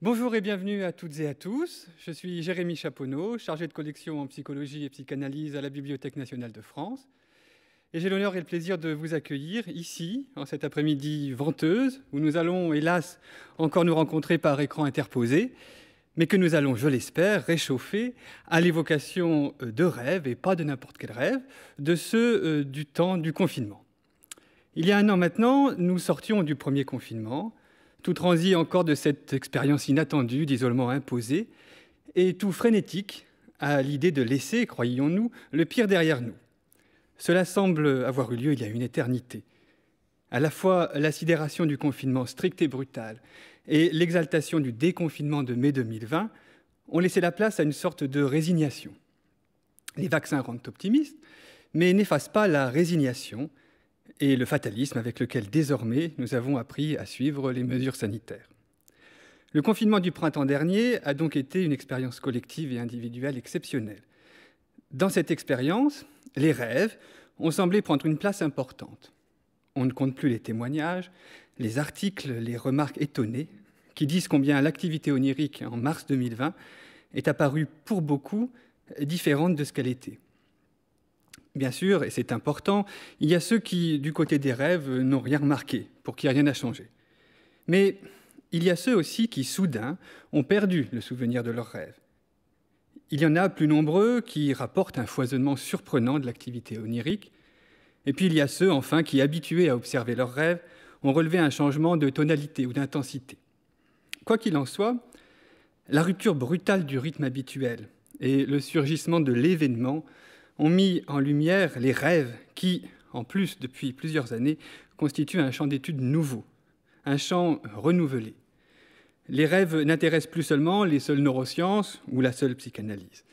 Bonjour et bienvenue à toutes et à tous. Je suis Jérémy Chaponneau, chargé de collection en psychologie et psychanalyse à la Bibliothèque nationale de France. Et j'ai l'honneur et le plaisir de vous accueillir ici, en cet après-midi venteuse, où nous allons, hélas, encore nous rencontrer par écran interposé, mais que nous allons, je l'espère, réchauffer à l'évocation euh, de rêves, et pas de n'importe quel rêve, de ceux euh, du temps du confinement. Il y a un an maintenant, nous sortions du premier confinement, tout transi encore de cette expérience inattendue d'isolement imposé, et tout frénétique à l'idée de laisser, croyons-nous, le pire derrière nous. Cela semble avoir eu lieu il y a une éternité. À la fois la sidération du confinement strict et brutal et l'exaltation du déconfinement de mai 2020 ont laissé la place à une sorte de résignation. Les vaccins rendent optimistes, mais n'effacent pas la résignation et le fatalisme avec lequel désormais nous avons appris à suivre les mesures sanitaires. Le confinement du printemps dernier a donc été une expérience collective et individuelle exceptionnelle. Dans cette expérience, les rêves ont semblé prendre une place importante. On ne compte plus les témoignages, les articles, les remarques étonnées qui disent combien l'activité onirique en mars 2020 est apparue pour beaucoup différente de ce qu'elle était. Bien sûr, et c'est important, il y a ceux qui, du côté des rêves, n'ont rien remarqué, pour qui rien n'a changé. Mais il y a ceux aussi qui, soudain, ont perdu le souvenir de leurs rêves. Il y en a plus nombreux qui rapportent un foisonnement surprenant de l'activité onirique. Et puis il y a ceux, enfin, qui, habitués à observer leurs rêves, ont relevé un changement de tonalité ou d'intensité. Quoi qu'il en soit, la rupture brutale du rythme habituel et le surgissement de l'événement ont mis en lumière les rêves qui, en plus depuis plusieurs années, constituent un champ d'études nouveau, un champ renouvelé. Les rêves n'intéressent plus seulement les seules neurosciences ou la seule psychanalyse.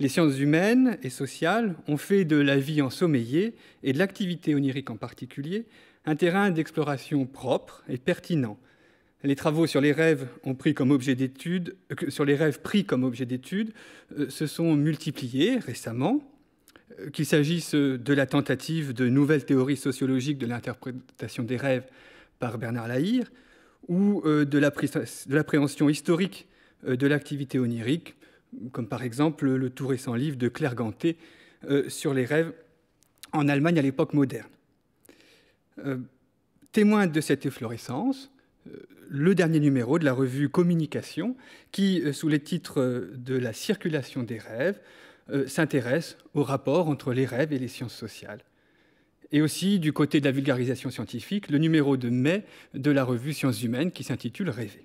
Les sciences humaines et sociales ont fait de la vie ensommeillée et de l'activité onirique en particulier un terrain d'exploration propre et pertinent. Les travaux sur les rêves pris comme objet d'étude, euh, sur les rêves pris comme objet d'étude, euh, se sont multipliés récemment, qu'il s'agisse de la tentative de nouvelles théories sociologiques de l'interprétation des rêves par Bernard Lahire, ou euh, de l'appréhension historique euh, de l'activité onirique, comme par exemple le tout récent livre de Claire Ganté sur les rêves en Allemagne à l'époque moderne. Témoin de cette efflorescence, le dernier numéro de la revue Communication, qui, sous les titres de la circulation des rêves, euh, s'intéresse au rapport entre les rêves et les sciences sociales. Et aussi, du côté de la vulgarisation scientifique, le numéro de mai de la revue Sciences humaines qui s'intitule Rêver.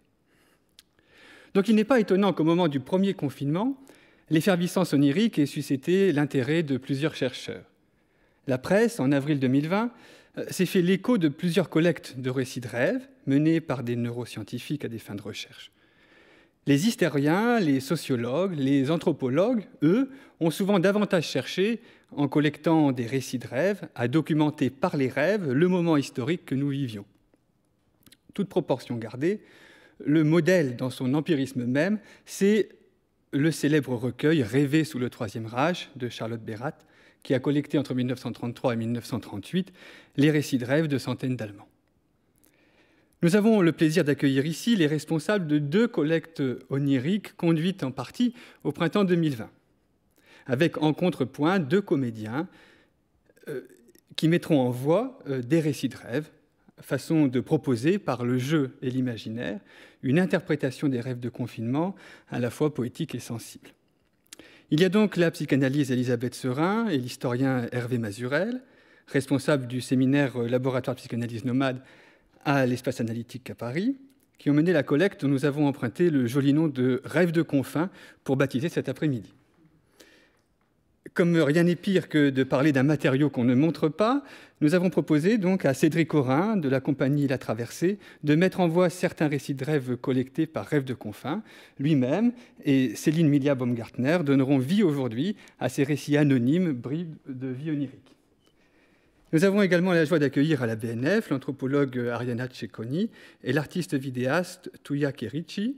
Donc il n'est pas étonnant qu'au moment du premier confinement, l'effervescence onirique ait suscité l'intérêt de plusieurs chercheurs. La presse, en avril 2020, euh, s'est fait l'écho de plusieurs collectes de récits de rêves menées par des neuroscientifiques à des fins de recherche. Les historiens, les sociologues, les anthropologues, eux, ont souvent davantage cherché, en collectant des récits de rêves, à documenter par les rêves le moment historique que nous vivions. Toute proportion gardée, le modèle dans son empirisme même, c'est le célèbre recueil Rêver sous le Troisième Reich de Charlotte Bérat, qui a collecté entre 1933 et 1938 les récits de rêves de centaines d'Allemands. Nous avons le plaisir d'accueillir ici les responsables de deux collectes oniriques conduites en partie au printemps 2020, avec en contrepoint deux comédiens euh, qui mettront en voix euh, des récits de rêves, façon de proposer par le jeu et l'imaginaire une interprétation des rêves de confinement à la fois poétique et sensible. Il y a donc la psychanalyse Elisabeth Serin et l'historien Hervé Mazurel, responsable du séminaire Laboratoire de psychanalyse nomade à l'espace analytique à Paris, qui ont mené la collecte dont nous avons emprunté le joli nom de Rêve de confins pour baptiser cet après-midi. Comme rien n'est pire que de parler d'un matériau qu'on ne montre pas, nous avons proposé donc à Cédric Corin de la compagnie La Traversée de mettre en voie certains récits de rêves collectés par Rêve de Confins. Lui-même et Céline Milia Baumgartner donneront vie aujourd'hui à ces récits anonymes, bribes de vie onirique. Nous avons également la joie d'accueillir à la BNF l'anthropologue Ariana Cecconi et l'artiste vidéaste Tuya Kerichi,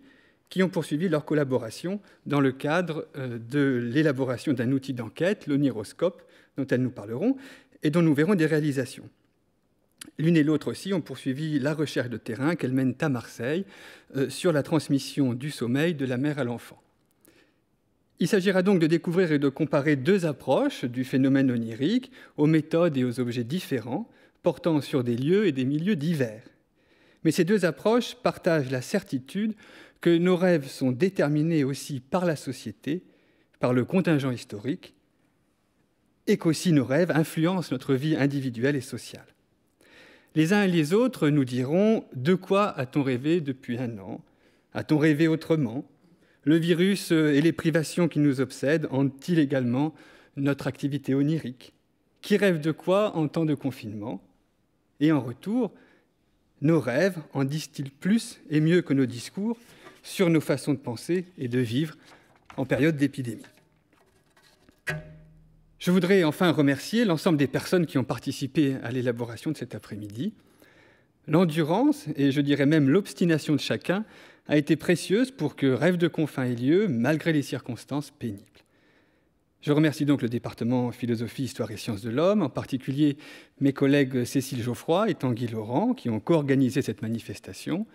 qui ont poursuivi leur collaboration dans le cadre euh, de l'élaboration d'un outil d'enquête, l'oniroscope, dont elles nous parleront, et dont nous verrons des réalisations. L'une et l'autre aussi ont poursuivi la recherche de terrain qu'elles mènent à Marseille euh, sur la transmission du sommeil de la mère à l'enfant. Il s'agira donc de découvrir et de comparer deux approches du phénomène onirique aux méthodes et aux objets différents, portant sur des lieux et des milieux divers. Mais ces deux approches partagent la certitude que nos rêves sont déterminés aussi par la société, par le contingent historique, et qu'aussi nos rêves influencent notre vie individuelle et sociale. Les uns et les autres nous diront De quoi a-t-on rêvé depuis un an? A-t-on rêvé autrement? Le virus et les privations qui nous obsèdent hantent-ils également notre activité onirique Qui rêve de quoi en temps de confinement? Et en retour, nos rêves en disent-ils plus et mieux que nos discours sur nos façons de penser et de vivre en période d'épidémie? Je voudrais enfin remercier l'ensemble des personnes qui ont participé à l'élaboration de cet après-midi. L'endurance, et je dirais même l'obstination de chacun, a été précieuse pour que Rêve de Confins ait lieu, malgré les circonstances pénibles. Je remercie donc le département Philosophie, Histoire et Sciences de l'Homme, en particulier mes collègues Cécile Geoffroy et Tanguy Laurent, qui ont co-organisé cette manifestation,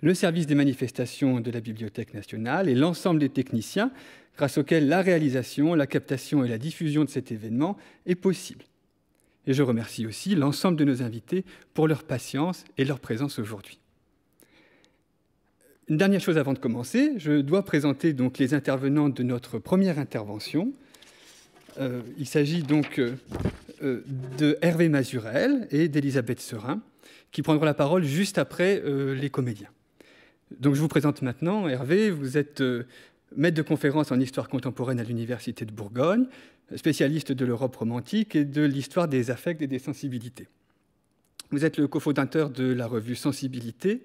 le service des manifestations de la Bibliothèque nationale et l'ensemble des techniciens grâce auquel la réalisation, la captation et la diffusion de cet événement est possible. Et je remercie aussi l'ensemble de nos invités pour leur patience et leur présence aujourd'hui. Une dernière chose avant de commencer, je dois présenter donc les intervenants de notre première intervention. Euh, il s'agit donc euh, euh, de Hervé Mazurel et d'Elisabeth Serin, qui prendront la parole juste après les comédiens. Donc je vous présente maintenant Hervé, vous êtes maître de conférences en histoire contemporaine à l'Université de Bourgogne, spécialiste de l'Europe romantique et de l'histoire des affects et des sensibilités. Vous êtes le cofondateur de la revue Sensibilité,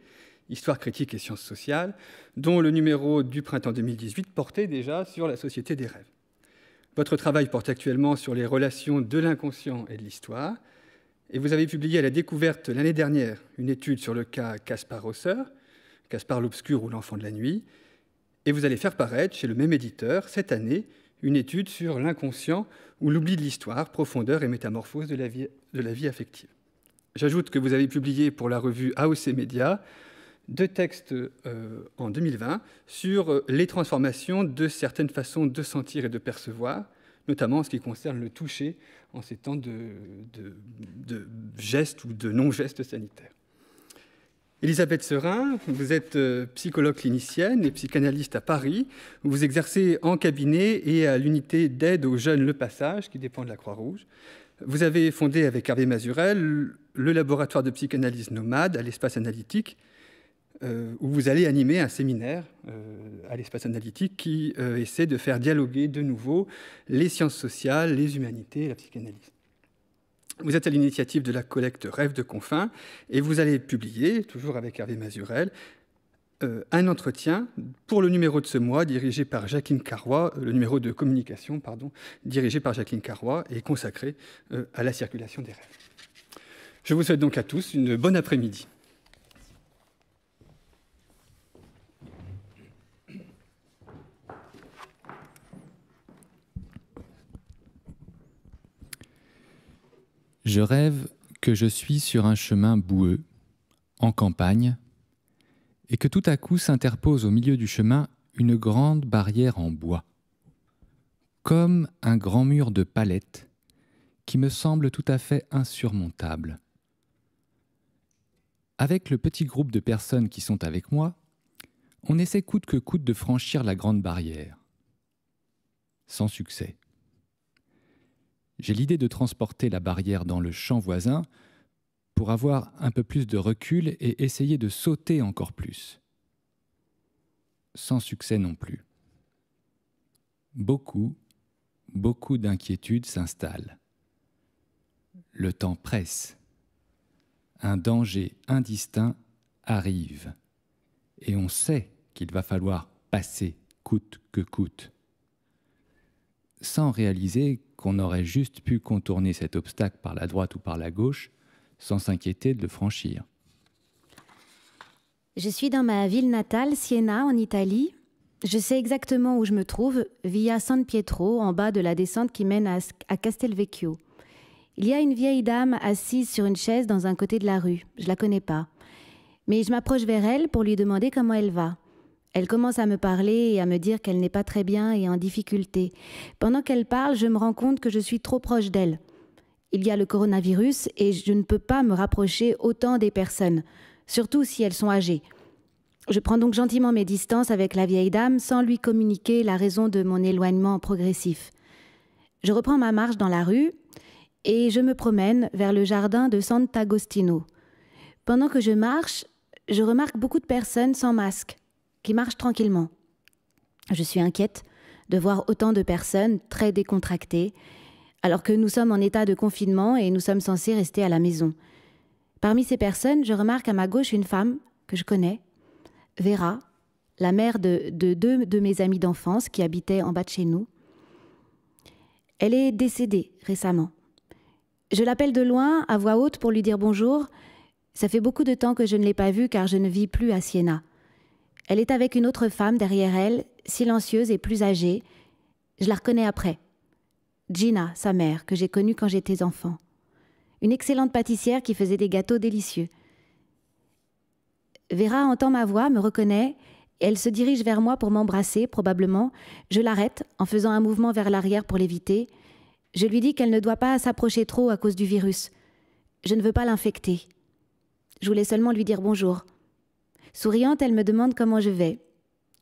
Histoire critique et sciences sociales, dont le numéro du printemps 2018 portait déjà sur la société des rêves. Votre travail porte actuellement sur les relations de l'inconscient et de l'histoire, et vous avez publié à la découverte l'année dernière une étude sur le cas Caspar Rosser, Caspar l'Obscur ou l'Enfant de la Nuit, et vous allez faire paraître chez le même éditeur cette année une étude sur l'inconscient ou l'oubli de l'histoire, profondeur et métamorphose de la vie, de la vie affective. J'ajoute que vous avez publié pour la revue AOC Média deux textes euh, en 2020 sur euh, les transformations de certaines façons de sentir et de percevoir, notamment en ce qui concerne le toucher en ces temps de, de, de gestes ou de non-gestes sanitaires. Elisabeth Serin, vous êtes euh, psychologue clinicienne et psychanalyste à Paris. Vous exercez en cabinet et à l'unité d'aide aux jeunes Le Passage, qui dépend de la Croix-Rouge. Vous avez fondé avec Hervé Mazurel le laboratoire de psychanalyse nomade à l'espace analytique, euh, où vous allez animer un séminaire euh, à l'espace analytique qui essaie de faire dialoguer de nouveau les sciences sociales, les humanités et la psychanalyse. Vous êtes à l'initiative de la collecte Rêve de Confins et vous allez publier, toujours avec Hervé Mazurel, euh, un entretien pour le numéro de ce mois dirigé par Jacqueline Carrois, euh, le numéro de communication, pardon, dirigé par Jacqueline Carrois et consacré euh, à la circulation des rêves. Je vous souhaite donc à tous une bonne après-midi. Je rêve que je suis sur un chemin boueux, en campagne, et que tout à coup s'interpose au milieu du chemin une grande barrière en bois, comme un grand mur de palettes qui me semble tout à fait insurmontable. Avec le petit groupe de personnes qui sont avec moi, on essaie coûte que coûte de franchir la grande barrière. Sans succès. J'ai l'idée de transporter la barrière dans le champ voisin pour avoir un peu plus de recul et essayer de sauter encore plus. Sans succès non plus. Beaucoup, beaucoup d'inquiétudes s'installent. Le temps presse. Un danger indistinct arrive. Et on sait qu'il va falloir passer coûte que coûte. Sans réaliser qu'on aurait juste pu contourner cet obstacle par la droite ou par la gauche sans s'inquiéter de le franchir. Je suis dans ma ville natale, Siena, en Italie. Je sais exactement où je me trouve, via San Pietro, en bas de la descente qui mène à, Castelvecchio. Il y a une vieille dame assise sur une chaise dans un côté de la rue. Je la connais pas. Mais je m'approche vers elle pour lui demander comment elle va. Elle commence à me parler et à me dire qu'elle n'est pas très bien et en difficulté. Pendant qu'elle parle, je me rends compte que je suis trop proche d'elle. Il y a le coronavirus et je ne peux pas me rapprocher autant des personnes, surtout si elles sont âgées. Je prends donc gentiment mes distances avec la vieille dame sans lui communiquer la raison de mon éloignement progressif. Je reprends ma marche dans la rue et je me promène vers le jardin de Sant'Agostino. Pendant que je marche, je remarque beaucoup de personnes sans masque qui marchent tranquillement. Je suis inquiète de voir autant de personnes très décontractées, alors que nous sommes en état de confinement et nous sommes censés rester à la maison. Parmi ces personnes, je remarque à ma gauche une femme que je connais, Vera, la mère de, de deux de mes amis d'enfance qui habitaient en bas de chez nous. Elle est décédée récemment. Je l'appelle de loin, à voix haute, pour lui dire bonjour. Ça fait beaucoup de temps que je ne l'ai pas vue car je ne vis plus à Siena. Elle est avec une autre femme derrière elle, silencieuse et plus âgée. Je la reconnais après. Gina, sa mère, que j'ai connue quand j'étais enfant. Une excellente pâtissière qui faisait des gâteaux délicieux. Vera entend ma voix, me reconnaît, elle se dirige vers moi pour m'embrasser, probablement. Je l'arrête en faisant un mouvement vers l'arrière pour l'éviter. Je lui dis qu'elle ne doit pas s'approcher trop à cause du virus. Je ne veux pas l'infecter. Je voulais seulement lui dire bonjour. Souriante, elle me demande comment je vais.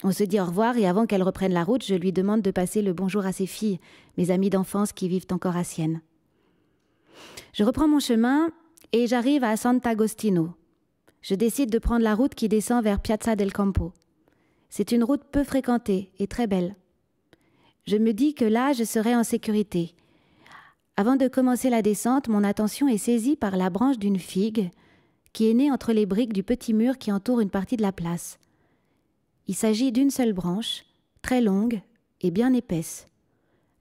On se dit au revoir et avant qu'elle reprenne la route, je lui demande de passer le bonjour à ses filles, mes amies d'enfance qui vivent encore à Sienne. Je reprends mon chemin et j'arrive à Sant'Agostino. Je décide de prendre la route qui descend vers Piazza del Campo. C'est une route peu fréquentée et très belle. Je me dis que là, je serai en sécurité. Avant de commencer la descente, mon attention est saisie par la branche d'une figue qui est né entre les briques du petit mur qui entoure une partie de la place. Il s'agit d'une seule branche, très longue et bien épaisse.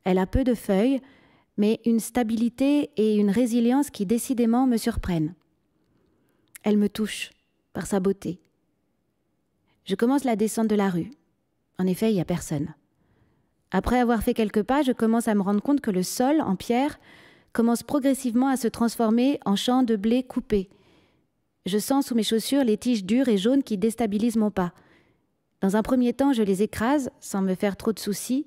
Elle a peu de feuilles, mais une stabilité et une résilience qui décidément me surprennent. Elle me touche par sa beauté. Je commence la descente de la rue. En effet, il n'y a personne. Après avoir fait quelques pas, je commence à me rendre compte que le sol, en pierre, commence progressivement à se transformer en champ de blé coupé, je sens sous mes chaussures les tiges dures et jaunes qui déstabilisent mon pas. Dans un premier temps, je les écrase sans me faire trop de soucis,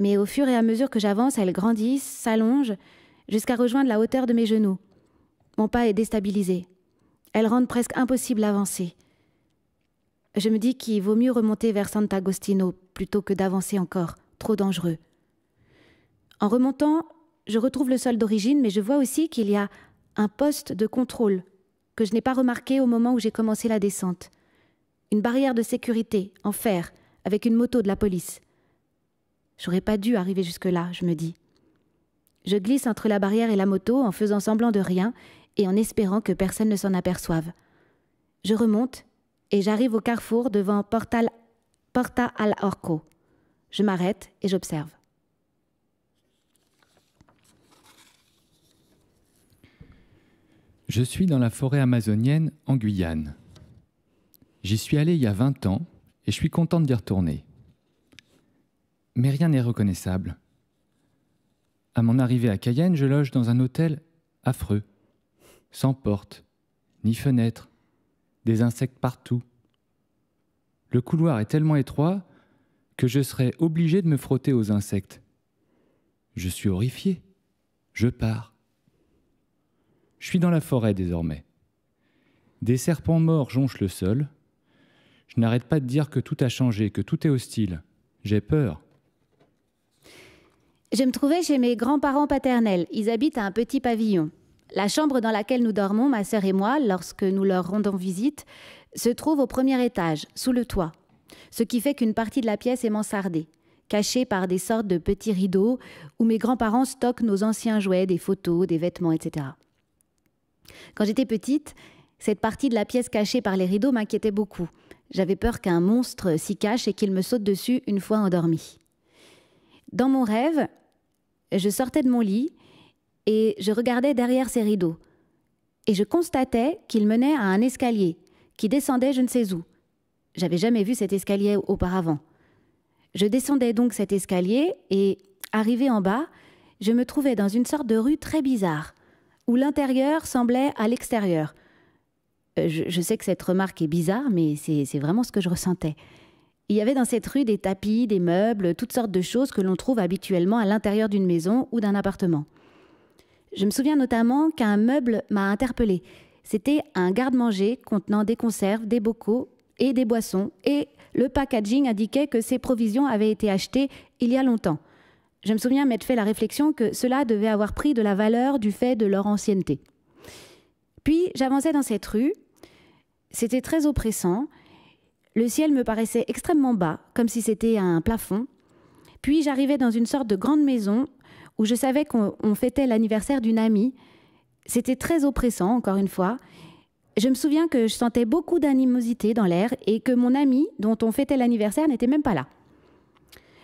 mais au fur et à mesure que j'avance, elles grandissent, s'allongent, jusqu'à rejoindre la hauteur de mes genoux. Mon pas est déstabilisé. Elles rendent presque impossible d'avancer. Je me dis qu'il vaut mieux remonter vers Sant'Agostino plutôt que d'avancer encore, trop dangereux. En remontant, je retrouve le sol d'origine, mais je vois aussi qu'il y a un poste de contrôle que je n'ai pas remarqué au moment où j'ai commencé la descente. Une barrière de sécurité, en fer, avec une moto de la police. J'aurais pas dû arriver jusque-là, je me dis. Je glisse entre la barrière et la moto en faisant semblant de rien et en espérant que personne ne s'en aperçoive. Je remonte et j'arrive au carrefour devant Portal, Porta al Orco. Je m'arrête et j'observe. Je suis dans la forêt amazonienne en Guyane. J'y suis allé il y a 20 ans et je suis contente d'y retourner. Mais rien n'est reconnaissable. À mon arrivée à Cayenne, je loge dans un hôtel affreux, sans porte, ni fenêtre, des insectes partout. Le couloir est tellement étroit que je serais obligé de me frotter aux insectes. Je suis horrifié. Je pars. Je suis dans la forêt désormais. Des serpents morts jonchent le sol. Je n'arrête pas de dire que tout a changé, que tout est hostile. J'ai peur. Je me trouvais chez mes grands-parents paternels. Ils habitent à un petit pavillon. La chambre dans laquelle nous dormons, ma sœur et moi, lorsque nous leur rendons visite, se trouve au premier étage, sous le toit. Ce qui fait qu'une partie de la pièce est mansardée, cachée par des sortes de petits rideaux où mes grands-parents stockent nos anciens jouets, des photos, des vêtements, etc. Quand j'étais petite, cette partie de la pièce cachée par les rideaux m'inquiétait beaucoup. J'avais peur qu'un monstre s'y cache et qu'il me saute dessus une fois endormi. Dans mon rêve, je sortais de mon lit et je regardais derrière ces rideaux. Et je constatais qu'il menait à un escalier qui descendait je ne sais où. J'avais jamais vu cet escalier auparavant. Je descendais donc cet escalier et, arrivé en bas, je me trouvais dans une sorte de rue très bizarre – où l'intérieur semblait à l'extérieur. Euh, je, sais que cette remarque est bizarre, mais c'est vraiment ce que je ressentais. Il y avait dans cette rue des tapis, des meubles, toutes sortes de choses que l'on trouve habituellement à l'intérieur d'une maison ou d'un appartement. Je me souviens notamment qu'un meuble m'a interpellé. C'était un garde-manger contenant des conserves, des bocaux et des boissons, et le packaging indiquait que ces provisions avaient été achetées il y a longtemps. Je me souviens m'être fait la réflexion que cela devait avoir pris de la valeur du fait de leur ancienneté. Puis j'avançais dans cette rue. C'était très oppressant. Le ciel me paraissait extrêmement bas, comme si c'était un plafond. Puis j'arrivais dans une sorte de grande maison où je savais qu'on fêtait l'anniversaire d'une amie. C'était très oppressant, encore une fois. Je me souviens que je sentais beaucoup d'animosité dans l'air et que mon ami, dont on fêtait l'anniversaire, n'était même pas là.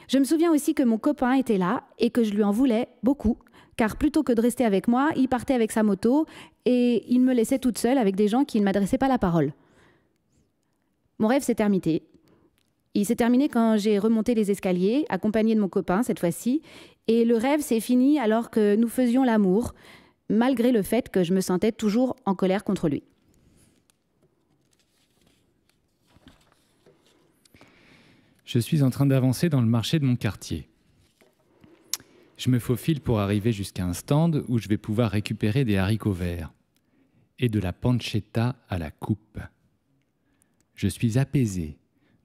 Je me souviens aussi que mon copain était là et que je lui en voulais beaucoup, car plutôt que de rester avec moi, il partait avec sa moto et il me laissait toute seule avec des gens qui ne m'adressaient pas la parole. Mon rêve s'est terminé. Il s'est terminé quand j'ai remonté les escaliers, accompagné de mon copain cette fois-ci, et le rêve s'est fini alors que nous faisions l'amour, malgré le fait que je me sentais toujours en colère contre lui. Je suis en train d'avancer dans le marché de mon quartier. Je me faufile pour arriver jusqu'à un stand où je vais pouvoir récupérer des haricots verts et de la pancetta à la coupe. Je suis apaisé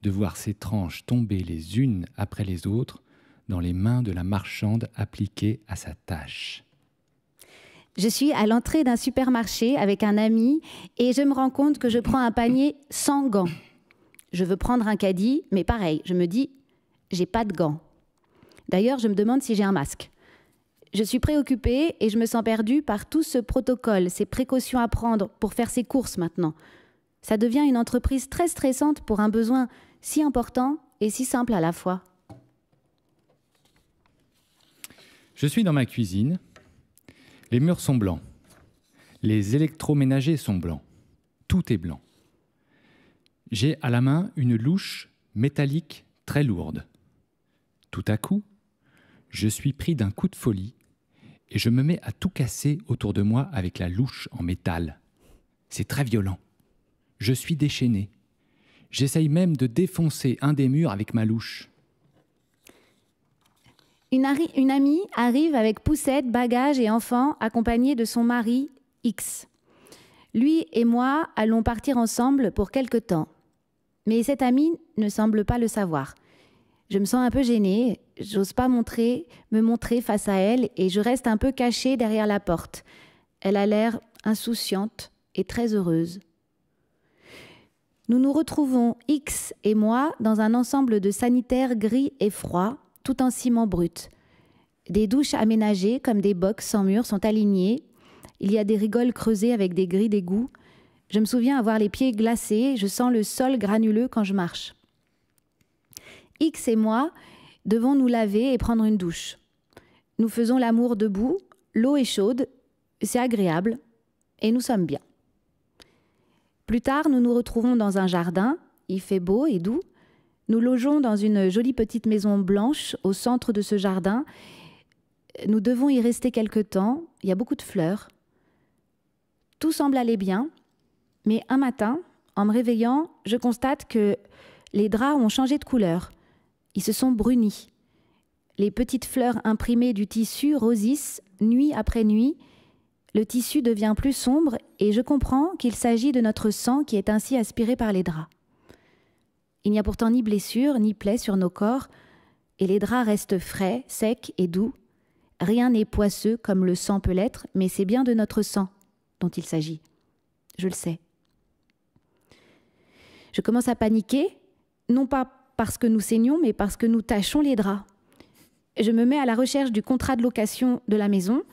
de voir ces tranches tomber les unes après les autres dans les mains de la marchande appliquée à sa tâche. Je suis à l'entrée d'un supermarché avec un ami et je me rends compte que je prends un panier sans gants je veux prendre un caddie, mais pareil, je me dis, j'ai pas de gants. D'ailleurs, je me demande si j'ai un masque. Je suis préoccupée et je me sens perdue par tout ce protocole, ces précautions à prendre pour faire ses courses maintenant. Ça devient une entreprise très stressante pour un besoin si important et si simple à la fois. Je suis dans ma cuisine. Les murs sont blancs. Les électroménagers sont blancs. Tout est blanc. J'ai à la main une louche métallique très lourde. Tout à coup, je suis pris d'un coup de folie et je me mets à tout casser autour de moi avec la louche en métal. C'est très violent. Je suis déchaîné. J'essaye même de défoncer un des murs avec ma louche. Une, amie arrive avec poussette, bagages et enfants, accompagnée de son mari X. Lui et moi allons partir ensemble pour quelque temps. Mais cette amie ne semble pas le savoir. Je me sens un peu gênée, j'ose pas me montrer face à elle et je reste un peu cachée derrière la porte. Elle a l'air insouciante et très heureuse. Nous nous retrouvons, X et moi, dans un ensemble de sanitaires gris et froids, tout en ciment brut. Des douches aménagées comme des box sans murs sont alignées. Il y a des rigoles creusées avec des grilles d'égout. Je me souviens avoir les pieds glacés, je sens le sol granuleux quand je marche. X et moi devons nous laver et prendre une douche. Nous faisons l'amour debout, l'eau est chaude, c'est agréable, et nous sommes bien. Plus tard, nous nous retrouvons dans un jardin, il fait beau et doux. Nous logeons dans une jolie petite maison blanche au centre de ce jardin. Nous devons y rester quelque temps, il y a beaucoup de fleurs. Tout semble aller bien, mais un matin, en me réveillant, je constate que les draps ont changé de couleur. Ils se sont brunis. Les petites fleurs imprimées du tissu rosissent nuit après nuit. Le tissu devient plus sombre et je comprends qu'il s'agit de notre sang qui est ainsi aspiré par les draps. Il n'y a pourtant ni blessure ni plaie sur nos corps et les draps restent frais, secs et doux. Rien n'est poisseux comme le sang peut l'être, mais c'est bien de notre sang dont il s'agit. Je le sais. Je commence à paniquer, non pas parce que nous saignons, mais parce que nous tâchons les draps. Je me mets à la recherche du contrat de location de la maison.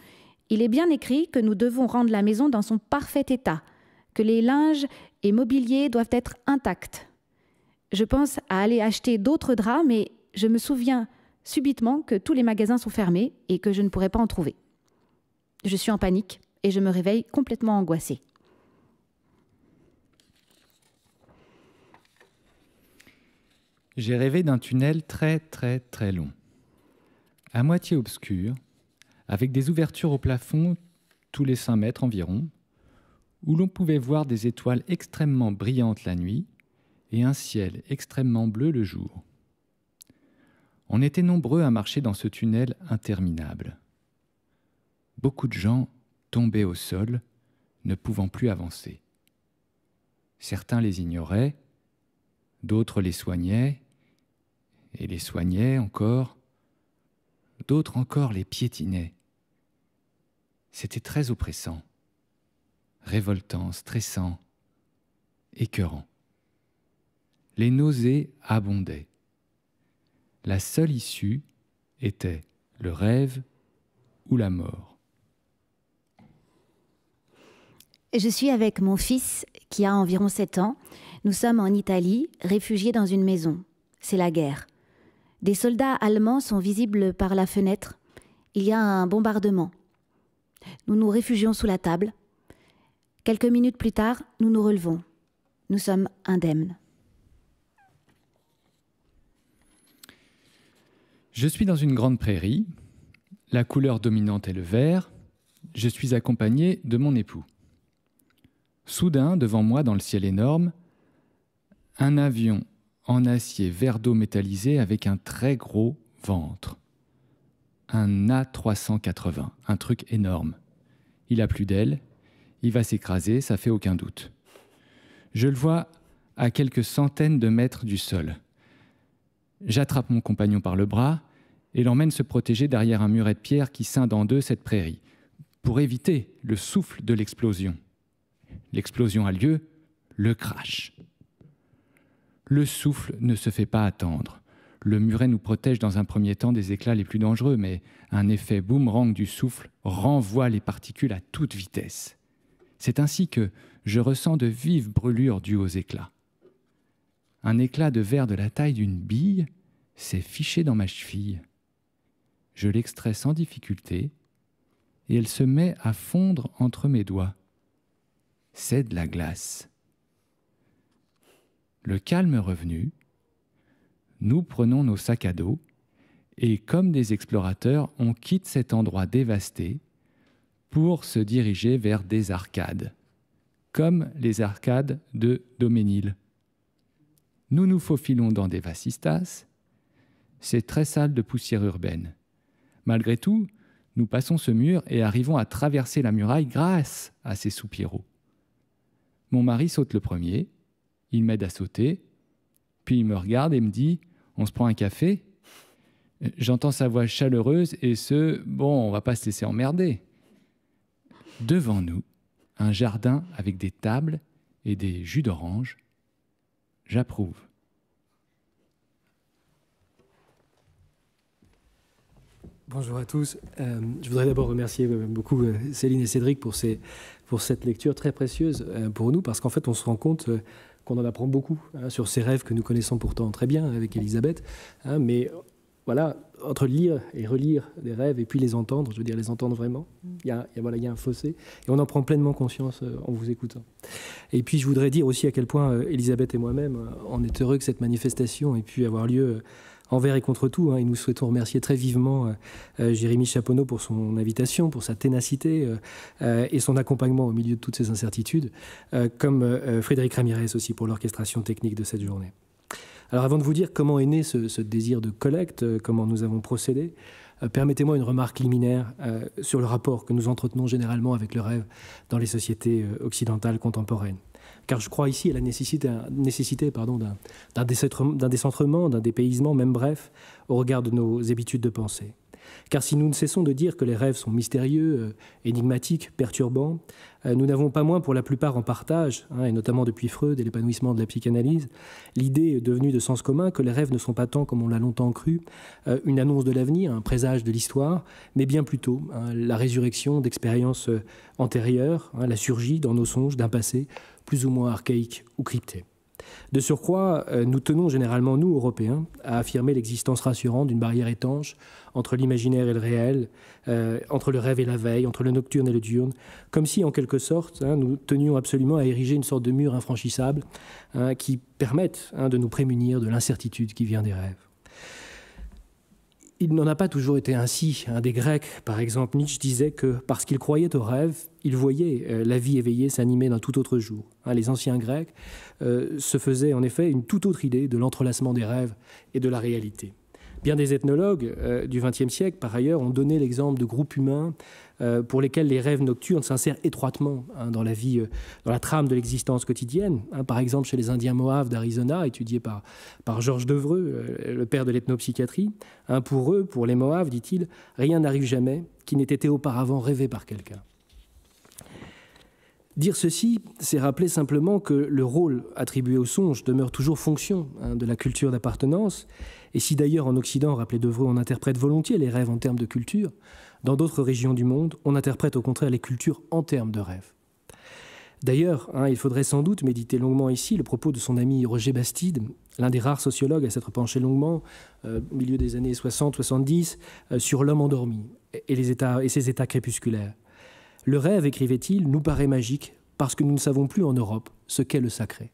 Il est bien écrit que nous devons rendre la maison dans son parfait état, que les linges et mobiliers doivent être intacts. Je pense à aller acheter d'autres draps, mais je me souviens subitement que tous les magasins sont fermés et que je ne pourrai pas en trouver. Je suis en panique et je me réveille complètement angoissée. J'ai rêvé d'un tunnel très très très long, à moitié obscur, avec des ouvertures au plafond tous les 5 mètres environ, où l'on pouvait voir des étoiles extrêmement brillantes la nuit et un ciel extrêmement bleu le jour. On était nombreux à marcher dans ce tunnel interminable. Beaucoup de gens tombaient au sol, ne pouvant plus avancer. Certains les ignoraient, d'autres les soignaient, et les soignaient encore, d'autres encore les piétinaient. C'était très oppressant, révoltant, stressant, écœurant. Les nausées abondaient. La seule issue était le rêve ou la mort. Je suis avec mon fils qui a environ 7 ans. Nous sommes en Italie, réfugiés dans une maison. C'est la guerre. Des soldats allemands sont visibles par la fenêtre. Il y a un bombardement. Nous nous réfugions sous la table. Quelques minutes plus tard, nous nous relevons. Nous sommes indemnes. Je suis dans une grande prairie. La couleur dominante est le vert. Je suis accompagné de mon époux. Soudain, devant moi, dans le ciel énorme, un avion en acier vert d'eau métallisé avec un très gros ventre. Un A380, un truc énorme. Il a plus d'ailes, il va s'écraser, ça fait aucun doute. Je le vois à quelques centaines de mètres du sol. J'attrape mon compagnon par le bras et l'emmène se protéger derrière un muret de pierre qui scinde en deux cette prairie, pour éviter le souffle de l'explosion. L'explosion a lieu, le crash. Le souffle ne se fait pas attendre. Le muret nous protège dans un premier temps des éclats les plus dangereux, mais un effet boomerang du souffle renvoie les particules à toute vitesse. C'est ainsi que je ressens de vives brûlures dues aux éclats. Un éclat de verre de la taille d'une bille s'est fiché dans ma cheville. Je l'extrais sans difficulté et elle se met à fondre entre mes doigts. C'est de la glace. Le calme revenu, nous prenons nos sacs à dos et, comme des explorateurs, on quitte cet endroit dévasté pour se diriger vers des arcades, comme les arcades de Doménil. Nous nous faufilons dans des vasistas, c'est très sale de poussière urbaine. Malgré tout, nous passons ce mur et arrivons à traverser la muraille grâce à ces soupiraux. Mon mari saute le premier, il m'aide à sauter, puis il me regarde et me dit On se prend un café J'entends sa voix chaleureuse et ce Bon, on va pas se laisser emmerder. Devant nous, un jardin avec des tables et des jus d'orange. J'approuve. Bonjour à tous. Euh, je voudrais d'abord remercier euh, beaucoup euh, Céline et Cédric pour, cette lecture très précieuse pour nous, parce qu'en fait, on se rend compte qu'on en apprend beaucoup hein, sur ces rêves que nous connaissons pourtant très bien avec Elisabeth. Hein, mais voilà, entre lire et relire des rêves et puis les entendre, je veux dire les entendre vraiment, il y a, voilà, il y a un fossé. Et on en prend pleinement conscience en vous écoutant. Et puis je voudrais dire aussi à quel point Elisabeth et moi-même, on est heureux que cette manifestation ait pu avoir lieu envers et contre tout. Hein, et nous souhaitons remercier très vivement euh, euh, Jérémy Chaponneau pour son invitation, pour sa ténacité euh, et son accompagnement au milieu de toutes ces incertitudes, comme Frédéric Ramirez aussi pour l'orchestration technique de cette journée. Alors avant de vous dire comment est né ce, désir de collecte, comment nous avons procédé, permettez-moi une remarque liminaire sur le rapport que nous entretenons généralement avec le rêve dans les sociétés occidentales contemporaines car je crois ici à la nécessité, d'un décentrement, d'un dépaysement, même bref, au regard de nos habitudes de pensée. Car si nous ne cessons de dire que les rêves sont mystérieux, euh, énigmatiques, perturbants, euh, nous n'avons pas moins pour la plupart en partage, hein, et notamment depuis Freud et l'épanouissement de la psychanalyse, l'idée devenue de sens commun que les rêves ne sont pas tant, comme on l'a longtemps cru, euh, une annonce de l'avenir, un présage de l'histoire, mais bien plutôt hein, la résurrection d'expériences antérieures, hein, la surgie dans nos songes d'un passé plus ou moins archaïque ou crypté. De surcroît, euh, nous tenons généralement, nous, Européens, à affirmer l'existence rassurante d'une barrière étanche entre l'imaginaire et le réel, euh, entre le rêve et la veille, entre le nocturne et le diurne, comme si, en quelque sorte, hein, nous tenions absolument à ériger une sorte de mur infranchissable hein, qui permette hein, de nous prémunir de l'incertitude qui vient des rêves. Il n'en a pas toujours été ainsi. Un des Grecs, par exemple, Nietzsche disait que parce qu'il croyait au rêve, il voyait euh, la vie éveillée s'animer d'un tout autre jour. Hein, les anciens Grecs euh, se faisaient en effet une toute autre idée de l'entrelacement des rêves et de la réalité. Bien des ethnologues euh, du XXe siècle, par ailleurs, ont donné l'exemple de groupes humains euh, pour lesquels les rêves nocturnes s'insèrent étroitement hein, dans la vie, euh, dans la trame de l'existence quotidienne. Hein. par exemple, chez les Indiens Moaves d'Arizona, étudiés par, par Georges Devreux, le père de l'ethnopsychiatrie. Hein, pour eux, pour les Moaves, dit-il, rien n'arrive jamais qui n'ait été auparavant rêvé par quelqu'un. Dire ceci, c'est rappeler simplement que le rôle attribué au songe demeure toujours fonction de la culture d'appartenance et si d'ailleurs en Occident, rappelez Devreux, on interprète volontiers les rêves en termes de culture, dans d'autres régions du monde, on interprète au contraire les cultures en termes de rêves. D'ailleurs, hein, il faudrait sans doute méditer longuement ici le propos de son ami Roger Bastide, l'un des rares sociologues à s'être penché longuement, euh, au milieu des années 60-70, euh, sur l'homme endormi et, et ses états crépusculaires. Le rêve, écrivait-il, nous paraît magique parce que nous ne savons plus en Europe ce qu'est le sacré.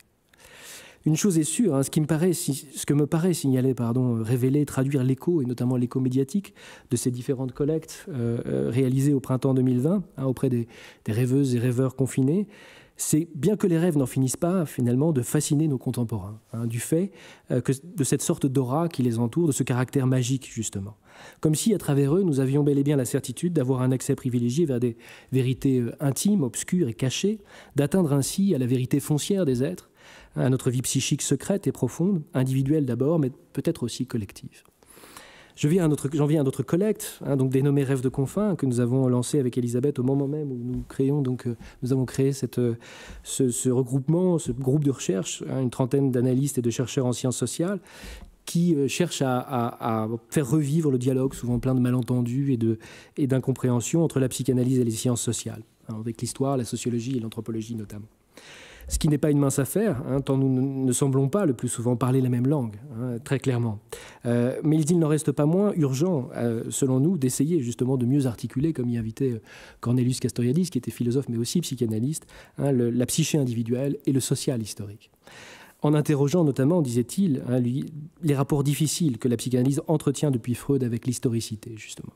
Une chose est sûre, hein, ce, qui me paraît, que me paraît signaler, pardon, révéler, traduire l'écho, et notamment l'écho médiatique, de ces différentes collectes euh, euh, réalisées au printemps 2020 hein, auprès des, rêveuses et rêveurs confinés, c'est bien que les rêves n'en finissent pas finalement de fasciner nos contemporains, hein, du fait euh, de cette sorte d'aura qui les entoure, de ce caractère magique justement. Comme si à travers eux, nous avions bel et bien la certitude d'avoir un accès privilégié vers des vérités intimes, obscures et cachées, d'atteindre ainsi à la vérité foncière des êtres, à notre vie psychique secrète et profonde, individuelle d'abord, mais peut-être aussi collective. J'en viens à notre collecte, hein, donc dénommée Rêve de confins, que nous avons lancé avec Elisabeth au moment même où nous créons, donc euh, nous avons créé cette, euh, ce, regroupement, ce groupe de recherche, hein, une trentaine d'analystes et de chercheurs en sciences sociales, qui euh, cherchent à, faire revivre le dialogue, souvent plein de malentendus et, de, et entre la psychanalyse et les sciences sociales, hein, avec l'histoire, la sociologie et l'anthropologie notamment ce qui n'est pas une mince affaire, hein, tant nous ne semblons pas le plus souvent parler la même langue, hein, très clairement. Euh, mais il n'en reste pas moins urgent, euh, selon nous, d'essayer justement de mieux articuler, comme y invitait euh, Cornelius Castoriadis, qui était philosophe mais aussi psychanalyste, hein, la psyché individuelle et le social historique. En interrogeant notamment, disait-il, les rapports difficiles que la psychanalyse entretient depuis Freud avec l'historicité, justement.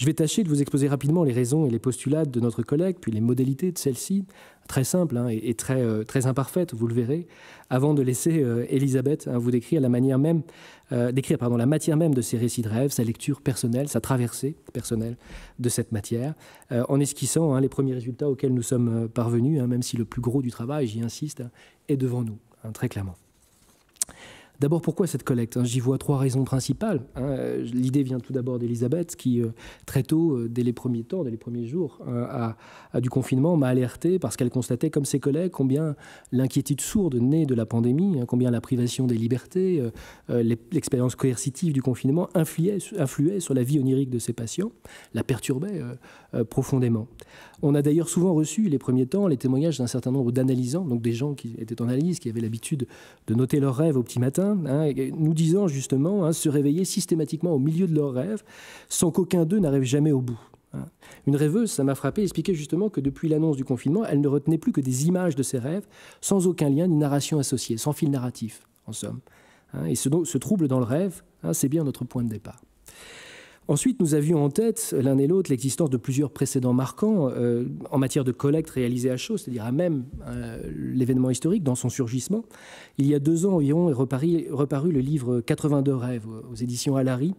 Je vais tâcher de vous exposer rapidement les raisons et les postulats de notre collègue, puis les modalités de celle-ci, très simples hein, et, très, euh, très imparfaites, vous le verrez, avant de laisser euh, Elisabeth hein, vous décrire la manière même, euh, décrire pardon, la matière même de ses récits de rêve, sa lecture personnelle, sa traversée personnelle de cette matière, en esquissant hein, les premiers résultats auxquels nous sommes parvenus, même si le plus gros du travail, j'y insiste, est devant nous, très clairement. D'abord, pourquoi cette collecte hein? J'y vois trois raisons principales. Hein. L'idée vient tout d'abord d'Elisabeth, qui euh, très tôt, euh, dès les premiers temps, dès les premiers jours euh, du confinement, m'a alerté parce qu'elle constatait, comme ses collègues, combien l'inquiétude sourde née de la pandémie, hein, combien la privation des libertés, l'expérience coercitive du confinement influait, influait, sur la vie onirique de ses patients, la perturbait profondément. On a d'ailleurs souvent reçu, les premiers temps, les témoignages d'un certain nombre d'analysants, donc des gens qui étaient en analyse, qui avaient l'habitude de noter leurs rêves au petit matin, hein, nous disant justement hein, se réveiller systématiquement au milieu de leurs rêves, sans qu'aucun d'eux n'arrive jamais au bout. Hein. Une rêveuse, ça m'a frappé, expliquait justement que depuis l'annonce du confinement, elle ne retenait plus que des images de ses rêves, sans aucun lien ni narration associée, sans fil narratif, en somme. Et ce, ce trouble dans le rêve, c'est bien notre point de départ. Ensuite, nous avions en tête, l'un et l'autre, l'existence de plusieurs précédents marquants euh, en matière de collecte réalisée à chaud, c'est-à-dire à même euh, l'événement historique, dans son surgissement. Il y a deux ans environ est reparu, le livre 82 rêves aux éditions Alary,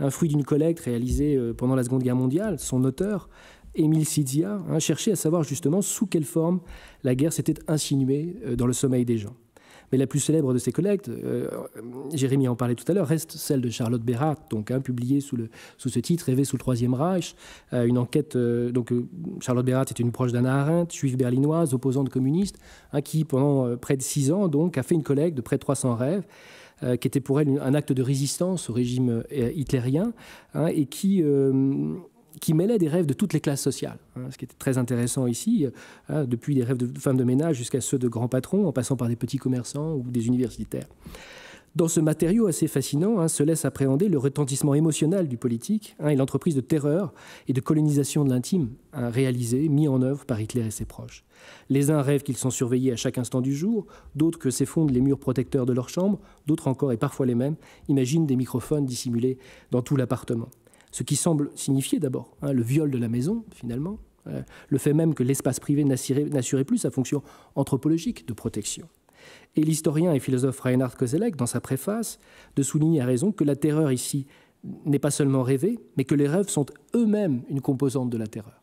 un fruit d'une collecte réalisée euh, pendant la Seconde Guerre mondiale. Son auteur, Émile Sidzia, a cherché à savoir justement sous quelle forme la guerre s'était insinuée dans le sommeil des gens. Mais la plus célèbre de ces collectes, euh, Jérémy en parlait tout à l'heure, reste celle de Charlotte Bérat, donc hein, publiée sous, ce titre, Rêver sous le Troisième Reich, euh, une enquête. Euh, donc Charlotte Bérat est une proche d'Anna Arendt, juive berlinoise, opposante communiste, hein, qui pendant près de six ans donc a fait une collecte de près de 300 rêves. qui était pour elle un acte de résistance au régime hitlérien hein, et qui qui mêlait des rêves de toutes les classes sociales. Hein, ce qui était très intéressant ici, hein, depuis des rêves de femmes de ménage jusqu'à ceux de grands patrons, en passant par des petits commerçants ou des universitaires. Dans ce matériau assez fascinant hein, se laisse appréhender le retentissement émotionnel du politique et l'entreprise de terreur et de colonisation de l'intime réalisée, mis en œuvre par Hitler et ses proches. Les uns rêvent qu'ils sont surveillés à chaque instant du jour, d'autres que s'effondrent les murs protecteurs de leur chambre, d'autres encore, et parfois les mêmes, imaginent des microphones dissimulés dans tout l'appartement. Ce qui semble signifier d'abord le viol de la maison, finalement, euh, le fait même que l'espace privé n'assurait plus sa fonction anthropologique de protection. Et l'historien et philosophe Reinhard Koselleck, dans sa préface, de souligner à raison que la terreur ici n'est pas seulement rêvée, mais que les rêves sont eux-mêmes une composante de la terreur.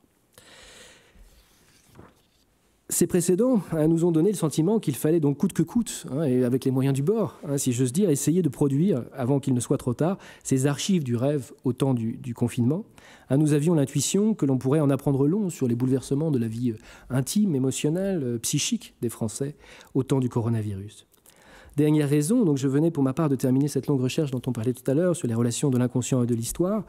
Ces précédents hein, nous ont donné le sentiment qu'il fallait donc coûte que coûte, hein, et avec les moyens du bord, hein, si j'ose dire, essayer de produire, avant qu'il ne soit trop tard, ces archives du rêve au temps du, confinement. nous avions l'intuition que l'on pourrait en apprendre long sur les bouleversements de la vie euh, intime, émotionnelle, euh, psychique des Français au temps du coronavirus. Dernière raison, donc je venais pour ma part de terminer cette longue recherche dont on parlait tout à l'heure sur les relations de l'inconscient et de l'histoire,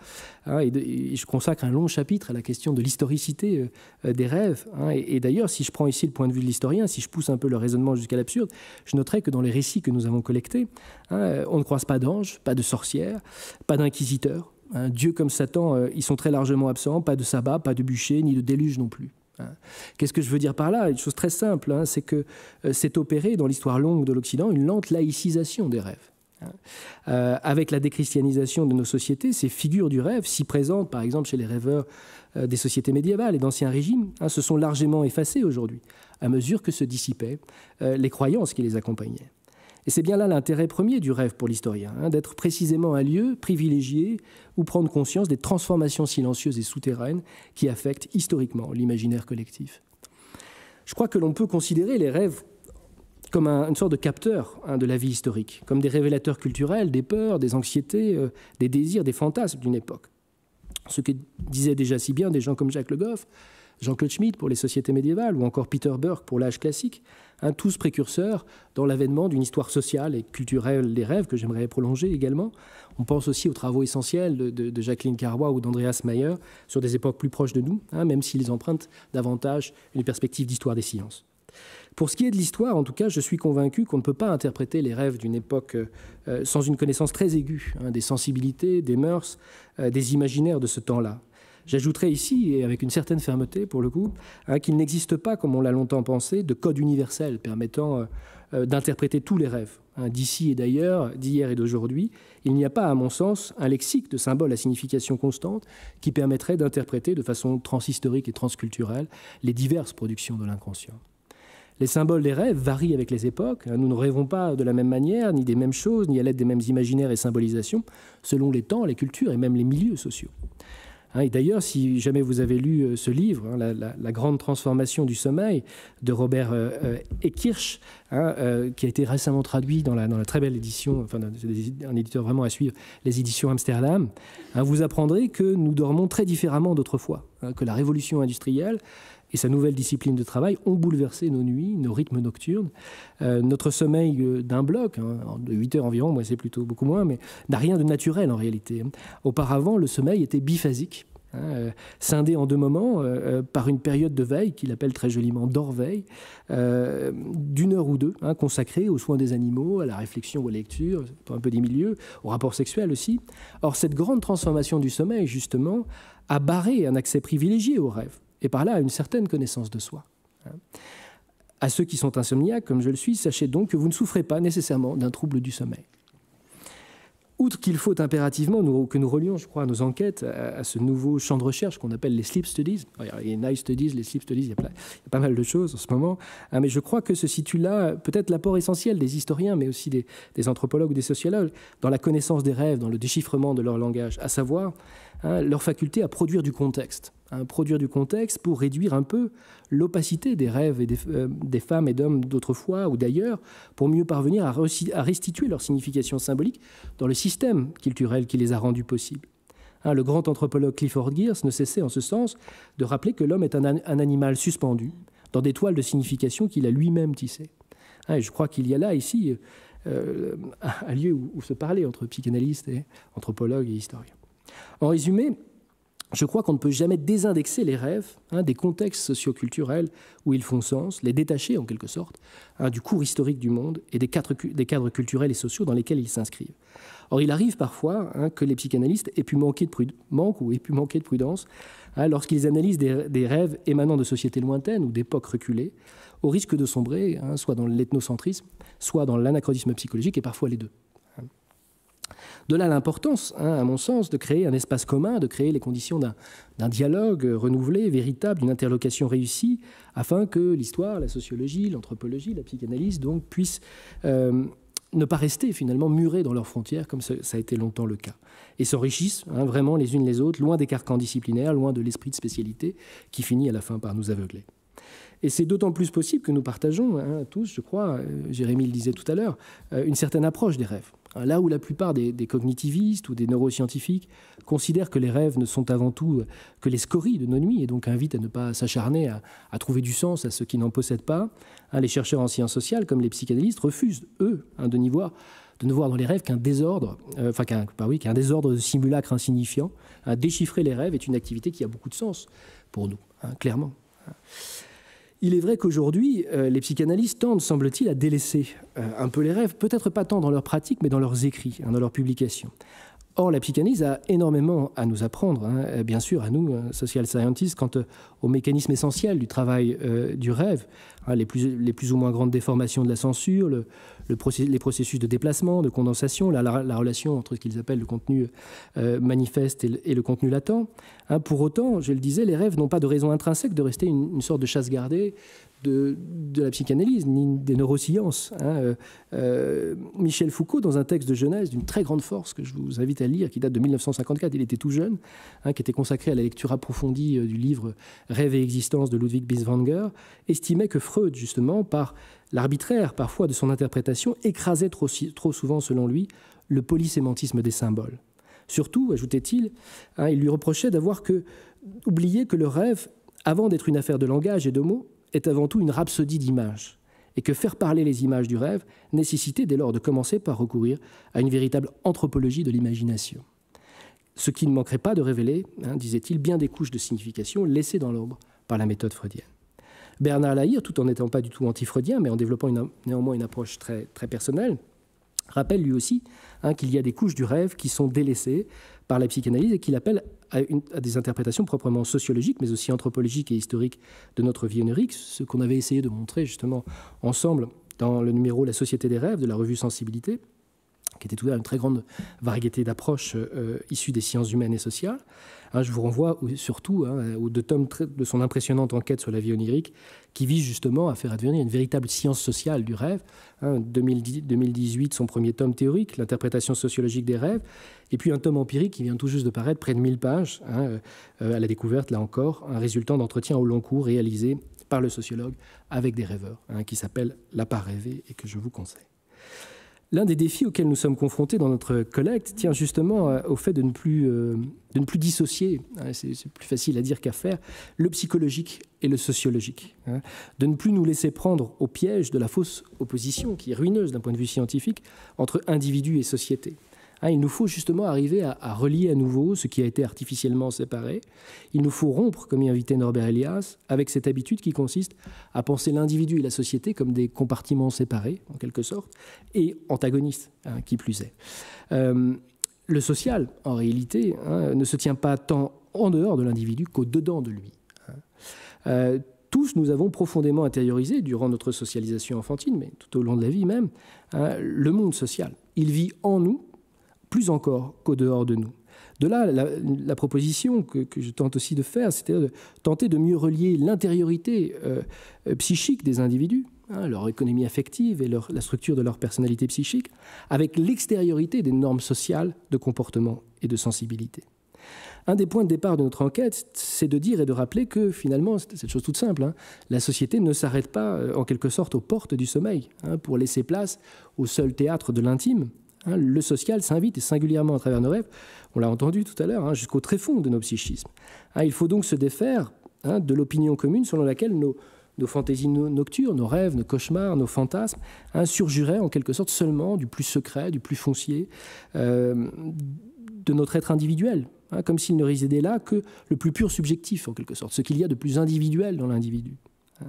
hein, je consacre un long chapitre à la question de l'historicité euh, des rêves. Hein, et, d'ailleurs, si je prends ici le point de vue de l'historien, si je pousse un peu le raisonnement jusqu'à l'absurde, je noterai que dans les récits que nous avons collectés, hein, on ne croise pas d'anges, pas de sorcières, pas d'inquisiteurs. Dieu comme Satan, euh, ils sont très largement absents, pas de sabbat, pas de bûcher, ni de déluge non plus. Hein. Qu'est-ce que je veux dire par là? Une chose très simple, hein, c'est que euh, c'est opéré dans l'histoire longue de l'Occident une lente laïcisation des rêves. Hein. Euh, avec la déchristianisation de nos sociétés, ces figures du rêve, si présentes par exemple chez les rêveurs euh, des sociétés médiévales et d'anciens régimes, se sont largement effacées aujourd'hui, à mesure que se dissipaient les croyances qui les accompagnaient. Et c'est bien là l'intérêt premier du rêve pour l'historien, hein, d'être précisément un lieu privilégié où prendre conscience des transformations silencieuses et souterraines qui affectent historiquement l'imaginaire collectif. Je crois que l'on peut considérer les rêves comme une sorte de capteur hein, de la vie historique, comme des révélateurs culturels des peurs, des anxiétés, euh, des désirs, des fantasmes d'une époque. Ce que disaient déjà si bien des gens comme Jacques Le Goff, Jean-Claude Schmitt pour les sociétés médiévales ou encore Peter Burke pour l'âge classique, hein, tous précurseurs dans l'avènement d'une histoire sociale et culturelle des rêves que j'aimerais prolonger également. On pense aussi aux travaux essentiels de, Jacqueline Carrois ou d'Andreas Mayer sur des époques plus proches de nous, hein, même s'ils empruntent davantage une perspective d'histoire des sciences. Pour ce qui est de l'histoire, en tout cas, je suis convaincu qu'on ne peut pas interpréter les rêves d'une époque euh, sans une connaissance très aiguë hein, des sensibilités, des mœurs, euh, des imaginaires de ce temps-là. J'ajouterai ici, et avec une certaine fermeté pour le coup, hein, qu'il n'existe pas, comme on l'a longtemps pensé, de code universel permettant euh, euh, d'interpréter tous les rêves. Hein, d'ici et d'ailleurs, d'hier et d'aujourd'hui, il n'y a pas, à mon sens, un lexique de symboles à signification constante qui permettrait d'interpréter de façon transhistorique et transculturelle les diverses productions de l'inconscient. Les symboles des rêves varient avec les époques. Hein, nous ne rêvons pas de la même manière, ni des mêmes choses, ni à l'aide des mêmes imaginaires et symbolisations, selon les temps, les cultures et même les milieux sociaux. Hein, et d'ailleurs, si jamais vous avez lu euh, ce livre, hein, la, grande transformation du sommeil de Robert euh, euh, Ekirch, hein, qui a été récemment traduit dans la, très belle édition, enfin un éditeur vraiment à suivre, les éditions Amsterdam, vous apprendrez que nous dormons très différemment d'autrefois, que la révolution industrielle et sa nouvelle discipline de travail ont bouleversé nos nuits, nos rythmes nocturnes. notre sommeil d'un bloc, de 8 heures environ, moi c'est plutôt beaucoup moins, mais n'a rien de naturel en réalité. Auparavant, le sommeil était biphasique. Hein, euh, scindé en deux moments euh, euh, par une période de veille qu'il appelle très joliment d'or-veille, d'une heure ou deux, hein, consacrée aux soins des animaux, à la réflexion, aux lectures, un peu des milieux, au rapport sexuel aussi. Or, cette grande transformation du sommeil, justement, a barré un accès privilégié au rêve, et par là à une certaine connaissance de soi. À ceux qui sont insomniaques, comme je le suis, sachez donc que vous ne souffrez pas nécessairement d'un trouble du sommeil. Outre qu'il faut impérativement que nous relions, je crois, nos enquêtes à, ce nouveau champ de recherche qu'on appelle les sleep studies. Il y a les night studies, les sleep studies, il y a, pas mal de choses en ce moment. Hein, mais je crois que se situe là peut-être l'apport essentiel des historiens, mais aussi des, des, anthropologues ou des sociologues, dans la connaissance des rêves, dans le déchiffrement de leur langage, à savoir Hein, leur faculté à produire du contexte. Hein, produire du contexte pour réduire un peu l'opacité des rêves et des, euh, femmes et d'hommes d'autrefois ou d'ailleurs, pour mieux parvenir à, restituer leur signification symbolique dans le système culturel qui les a rendus possibles. Hein, le grand anthropologue Clifford Gears ne cessait en ce sens de rappeler que l'homme est un, animal suspendu dans des toiles de signification qu'il a lui-même tissées. et je crois qu'il y a là, ici, euh, un lieu où, où se parler entre psychanalystes et anthropologues et historiens. En résumé, je crois qu'on ne peut jamais désindexer les rêves hein, des contextes socioculturels où ils font sens, les détacher en quelque sorte hein, du cours historique du monde et des cadres, culturels et sociaux dans lesquels ils s'inscrivent. Or, il arrive parfois hein, que les psychanalystes aient pu manquer de, manquent ou aient pu manquer de prudence lorsqu'ils analysent des, des, rêves émanant de sociétés lointaines ou d'époques reculées, au risque de sombrer soit dans l'ethnocentrisme, soit dans l'anachronisme psychologique et parfois les deux. De là l'importance, hein, à mon sens, de créer un espace commun, de créer les conditions d'un dialogue renouvelé, véritable, d'une interlocution réussie, afin que l'histoire, la sociologie, l'anthropologie, la psychanalyse, donc, puissent euh, ne pas rester finalement murées dans leurs frontières, comme ça, a été longtemps le cas, et s'enrichissent hein, vraiment les unes les autres, loin des carcans disciplinaires, loin de l'esprit de spécialité qui finit à la fin par nous aveugler. Et c'est d'autant plus possible que nous partageons hein, tous, je crois, euh, Jérémy le disait tout à l'heure, euh, une certaine approche des rêves. Là où la plupart des, cognitivistes ou des neuroscientifiques considèrent que les rêves ne sont avant tout que les scories de nos nuits et donc invitent à ne pas s'acharner à, trouver du sens à ceux qui n'en possèdent pas, hein, les chercheurs en sciences sociales comme les psychanalystes refusent, eux, hein, de, voir, de ne voir dans les rêves qu'un désordre, euh, enfin qu'un oui, désordre de simulacres insignifiants. Hein, déchiffrer les rêves est une activité qui a beaucoup de sens pour nous, clairement. Il est vrai qu'aujourd'hui, euh, les psychanalystes tendent, semble-t-il, à délaisser euh, un peu les rêves, peut-être pas tant dans leur pratique, mais dans leurs écrits, hein, dans leurs publications. Or, la psychanalyse a énormément à nous apprendre, hein, euh, bien sûr, à nous, social scientists, quant aux mécanismes essentiels du travail du rêve, hein, les, plus, les, plus, ou moins grandes déformations de la censure, le, les processus de déplacement, de condensation, la, la, relation entre ce qu'ils appellent le contenu manifeste et le, contenu latent. Hein, pour autant, je le disais, les rêves n'ont pas de raison intrinsèque de rester une sorte de chasse gardée de, la psychanalyse ni des neurosciences. Hein, euh, euh, Michel Foucault, dans un texte de Genèse d'une très grande force que je vous invite à lire, qui date de 1954, il était tout jeune, hein, qui était consacré à la lecture approfondie euh, du livre Rêve et existence de Ludwig Binswanger, estimait que Freud, justement, par l'arbitraire parfois de son interprétation, écrasait trop, souvent, selon lui, le polysémantisme des symboles. Surtout, ajoutait-il, hein, il lui reprochait d'avoir oublié que le rêve, avant d'être une affaire de langage et de mots, est avant tout une rhapsodie d'images, et que faire parler les images du rêve nécessitait dès lors de commencer par recourir à une véritable anthropologie de l'imagination. Ce qui ne manquerait pas de révéler, hein, disait-il, bien des couches de signification laissées dans l'ombre par la méthode freudienne. Bernard Lahire, tout en n'étant pas du tout anti-freudien, mais en développant néanmoins une approche très, personnelle, rappelle lui aussi hein, qu'il y a des couches du rêve qui sont délaissées par la psychanalyse et qu'il appelle à, des interprétations proprement sociologiques, mais aussi anthropologiques et historiques de notre vie onirique, ce qu'on avait essayé de montrer justement ensemble dans le numéro La Société des rêves de la revue Sensibilité, qui était ouvert à une très grande variété d'approches euh, issues des sciences humaines et sociales. Hein, je vous renvoie surtout hein, aux tomes de son impressionnante enquête sur la vie onirique, qui vise justement à faire advenir une véritable science sociale du rêve. 2018, hein, son premier tome théorique, l'interprétation sociologique des rêves, et puis un tome empirique qui vient tout juste de paraître, près de 1000 pages, euh, à la découverte, là encore, un résultant d'entretien au long cours réalisé par le sociologue avec des rêveurs, qui s'appelle La part rêvée et que je vous conseille. L'un des défis auxquels nous sommes confrontés dans notre collecte tient justement euh, au fait de ne plus, euh, de ne plus dissocier, hein, c'est plus facile à dire qu'à faire, le psychologique et le sociologique. Hein. de ne plus nous laisser prendre au piège de la fausse opposition, qui est ruineuse d'un point de vue scientifique, entre individu et société. Hein, il nous faut justement arriver à, relier à nouveau ce qui a été artificiellement séparé. Il nous faut rompre, comme y invitait Norbert Elias, avec cette habitude qui consiste à penser l'individu et la société comme des compartiments séparés, en quelque sorte, et antagonistes, hein, qui plus est. Euh, le social, en réalité, hein, ne se tient pas tant en dehors de l'individu qu'au-dedans de lui. Euh, tous, nous avons profondément intériorisé, durant notre socialisation enfantine, mais tout au long de la vie même, le monde social. Il vit en nous plus encore qu'au dehors de nous. De là, la, proposition que, je tente aussi de faire, c'était de tenter de mieux relier l'intériorité euh, euh, psychique des individus, hein, leur économie affective et la structure de leur personnalité psychique, avec l'extériorité des normes sociales de comportement et de sensibilité. Un des points de départ de notre enquête, c'est de dire et de rappeler que finalement, c'est cette chose toute simple, hein, la société ne s'arrête pas euh, en quelque sorte aux portes du sommeil hein, pour laisser place au seul théâtre de l'intime, Hein, le social s'invite, et singulièrement à travers nos rêves, on l'a entendu tout à l'heure, hein, jusqu'au tréfonds de nos psychismes. Hein, il faut donc se défaire de l'opinion commune selon laquelle nos, fantaisies nocturnes, nos rêves, nos cauchemars, nos fantasmes surgiraient en quelque sorte seulement du plus secret, du plus foncier euh, de notre être individuel, hein, comme s'il ne résidait là que le plus pur subjectif, en quelque sorte, ce qu'il y a de plus individuel dans l'individu. Hein.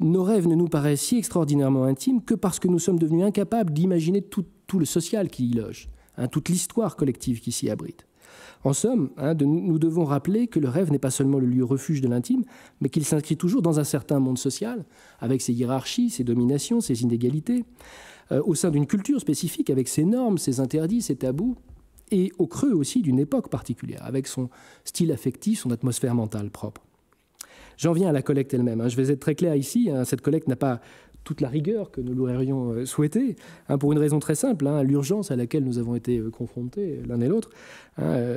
Nos rêves ne nous paraissent si extraordinairement intimes que parce que nous sommes devenus incapables d'imaginer tout, le social qui y loge, hein, toute l'histoire collective qui s'y abrite. En somme, nous devons rappeler que le rêve n'est pas seulement le lieu refuge de l'intime, mais qu'il s'inscrit toujours dans un certain monde social, avec ses hiérarchies, ses dominations, ses inégalités, euh, au sein d'une culture spécifique, avec ses normes, ses interdits, ses tabous, et au creux aussi d'une époque particulière, avec son style affectif, son atmosphère mentale propre. J'en viens à la collecte elle-même. Hein. Je vais être très clair ici, hein. cette collecte n'a pas toute la rigueur que nous l'aurions euh, souhaité, hein, pour une raison très simple, l'urgence à laquelle nous avons été euh, confrontés l'un et l'autre.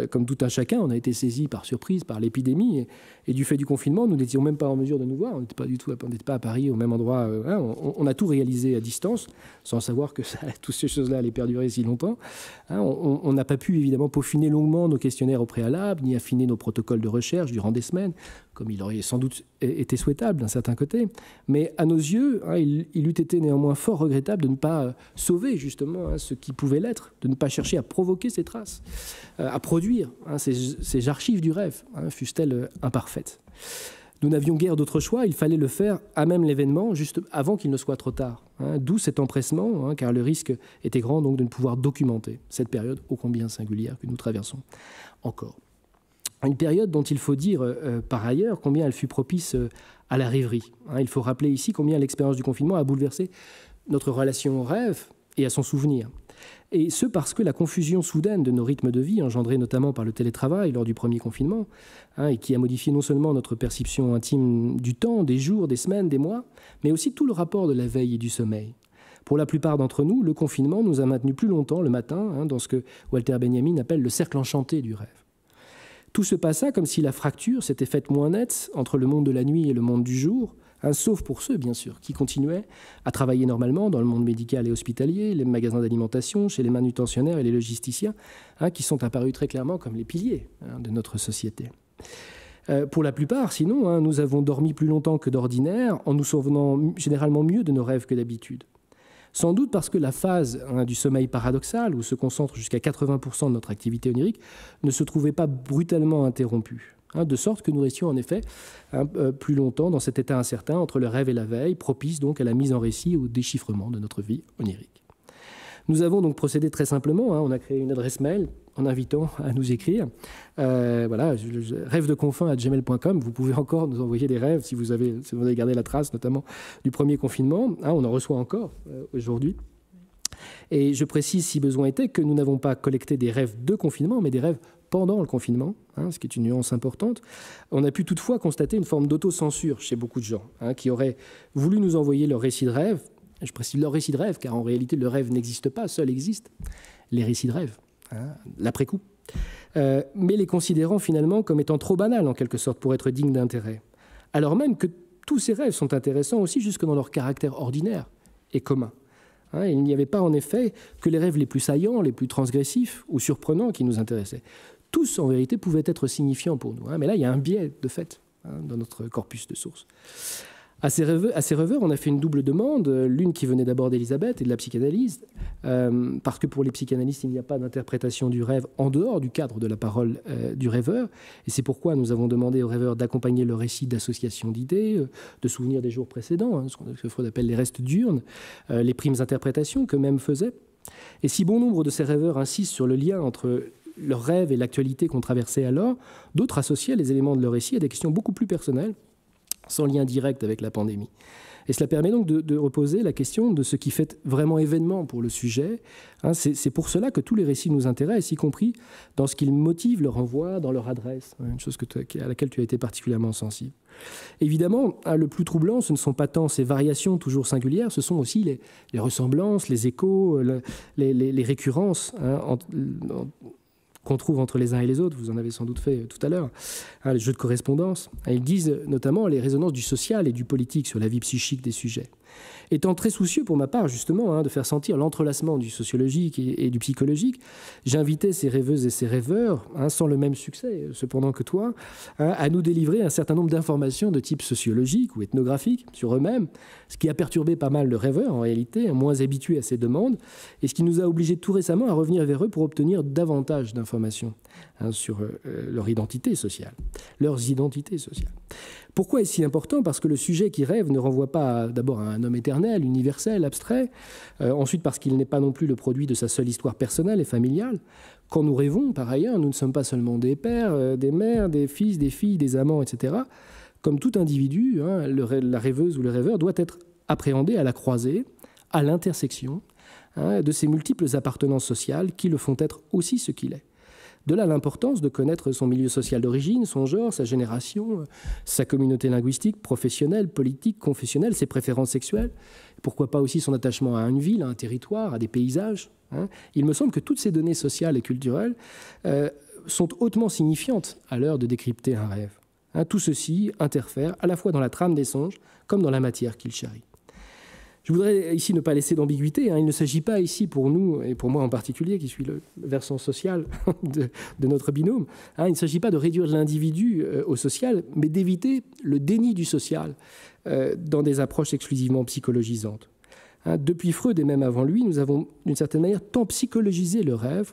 Comme tout un chacun, on a été saisi par surprise par l'épidémie et du fait du confinement, nous n'étions même pas en mesure de nous voir. On n'était pas du tout, on pas à Paris au même endroit. Euh, hein, on, a tout réalisé à distance, sans savoir que toutes ces choses-là allaient perdurer si longtemps. Hein, on n'a pas pu évidemment peaufiner longuement nos questionnaires au préalable, ni affiner nos protocoles de recherche durant des semaines, comme il aurait sans doute été souhaitable d'un certain côté. Mais à nos yeux, hein, il, eût été néanmoins fort regrettable de ne pas euh, sauver justement ce qui pouvait l'être, de ne pas chercher à provoquer ces traces, euh, à produire ces, ces, archives du rêve, fussent-elles imparfaites. Nous n'avions guère d'autre choix, il fallait le faire à même l'événement, juste avant qu'il ne soit trop tard. Hein. D'où cet empressement, hein, car le risque était grand donc de ne pouvoir documenter cette période ô combien singulière que nous traversons encore. Une période dont il faut dire euh, par ailleurs combien elle fut propice euh, à la rêverie. Hein. il faut rappeler ici combien l'expérience du confinement a bouleversé notre relation au rêve et à son souvenir. Et ce parce que la confusion soudaine de nos rythmes de vie, engendrée notamment par le télétravail lors du premier confinement, hein, et qui a modifié non seulement notre perception intime du temps, des jours, des semaines, des mois, mais aussi tout le rapport de la veille et du sommeil. Pour la plupart d'entre nous, le confinement nous a maintenus plus longtemps le matin hein, dans ce que Walter Benjamin appelle le cercle enchanté du rêve. Tout se passa comme si la fracture s'était faite moins nette entre le monde de la nuit et le monde du jour, sauf pour ceux, bien sûr, qui continuaient à travailler normalement dans le monde médical et hospitalier, les magasins d'alimentation, chez les manutentionnaires et les logisticiens, hein, qui sont apparus très clairement comme les piliers hein, de notre société. Euh, pour la plupart, sinon, hein, nous avons dormi plus longtemps que d'ordinaire, en nous souvenant généralement mieux de nos rêves que d'habitude. Sans doute parce que la phase du sommeil paradoxal, où se concentre jusqu'à 80% de notre activité onirique, ne se trouvait pas brutalement interrompue. Hein, de sorte que nous restions en effet peu plus longtemps dans cet état incertain entre le rêve et la veille, propice donc à la mise en récit et au déchiffrement de notre vie onirique. Nous avons donc procédé très simplement, hein, on a créé une adresse mail en invitant à nous écrire. Euh, voilà, rêve de confin à gmail.com. Vous pouvez encore nous envoyer des rêves si vous avez, si vous avez gardé la trace, notamment du premier confinement. Hein, on en reçoit encore euh, aujourd'hui. Et je précise, si besoin était, que nous n'avons pas collecté des rêves de confinement, mais des rêves pendant le confinement, hein, ce qui est une nuance importante. On a pu toutefois constater une forme d'autocensure chez beaucoup de gens hein, qui auraient voulu nous envoyer leur récit de rêve. Je précise leur récit de rêve, car en réalité, le rêve n'existe pas, seul existe les récits de rêve, hein, l'après-coup. Euh, mais les considérant finalement comme étant trop banals en quelque sorte pour être dignes d'intérêt. Alors même que tous ces rêves sont intéressants aussi jusque dans leur caractère ordinaire et commun. il n'y avait pas en effet que les rêves les plus saillants, les plus transgressifs ou surprenants qui nous intéressaient tous, en vérité, pouvaient être signifiants pour nous. Hein. Mais là, il y a un biais, de fait, hein, dans notre corpus de sources. À ces, rêveurs, on a fait une double demande, l'une qui venait d'abord d'Elisabeth et de la psychanalyse, euh, parce que pour les psychanalystes, il n'y a pas d'interprétation du rêve en dehors du cadre de la parole euh, du rêveur. Et c'est pourquoi nous avons demandé aux rêveurs d'accompagner le récit d'associations d'idées, euh, de souvenirs des jours précédents, hein, ce que Freud appelle les restes diurnes, les primes interprétations qu'eux-mêmes faisaient. Et si bon nombre de ces rêveurs insistent sur le lien entre leurs rêves et l'actualité qu'on traversait alors, d'autres associaient les éléments de leur récit à des questions beaucoup plus personnelles, sans lien direct avec la pandémie. Et cela permet donc de, reposer la question de ce qui fait vraiment événement pour le sujet. Hein, c'est pour cela que tous les récits nous intéressent, y compris dans ce qu'ils motivent leur envoi, dans leur adresse, hein, une chose à laquelle tu as été particulièrement sensible. Évidemment, hein, le plus troublant, ce ne sont pas tant ces variations toujours singulières, ce sont aussi les, ressemblances, les échos, les, récurrences qu'on trouve entre les uns et les autres, vous en avez sans doute fait euh, tout à l'heure, hein, les jeux de correspondance. Ils disent notamment les résonances du social et du politique sur la vie psychique des sujets. Étant très soucieux pour ma part, justement, hein, de faire sentir l'entrelacement du sociologique et, du psychologique, j'invitais ces rêveuses et ces rêveurs, hein, sans le même succès cependant que toi, hein, à nous délivrer un certain nombre d'informations de type sociologique ou ethnographique sur eux-mêmes, ce qui a perturbé pas mal de rêveurs en réalité, moins habitués à ces demandes, et ce qui nous a obligés tout récemment à revenir vers eux pour obtenir davantage d'informations sur euh, leur identité sociale, leurs identités sociales. Pourquoi est-ce si important? Parce que le sujet qui rêve ne renvoie pas d'abord à un homme éternel, universel, abstrait, euh, ensuite parce qu'il n'est pas non plus le produit de sa seule histoire personnelle et familiale. Quand nous rêvons, par ailleurs, nous ne sommes pas seulement des pères, euh, des mères, des fils, des filles, des amants, etc. Comme tout individu, hein, la rêveuse ou le rêveur doit être appréhendé à la croisée, à l'intersection hein, de ces multiples appartenances sociales qui le font être aussi ce qu'il est. De là l'importance de connaître son milieu social d'origine, son genre, sa génération, sa communauté linguistique, professionnelle, politique, confessionnelle, ses préférences sexuelles, pourquoi pas aussi son attachement à une ville, à un territoire, à des paysages. Hein. Il me semble que toutes ces données sociales et culturelles euh, sont hautement signifiantes à l'heure de décrypter un rêve. Hein. tout ceci interfère à la fois dans la trame des songes comme dans la matière qu'il charrie. Je voudrais ici ne pas laisser d'ambiguïté. Hein. Il ne s'agit pas ici pour nous, et pour moi en particulier, qui suis le versant social de, notre binôme, hein, il ne s'agit pas de réduire l'individu euh, au social, mais d'éviter le déni du social euh, dans des approches exclusivement psychologisantes. Hein. depuis Freud et même avant lui, nous avons d'une certaine manière tant psychologisé le rêve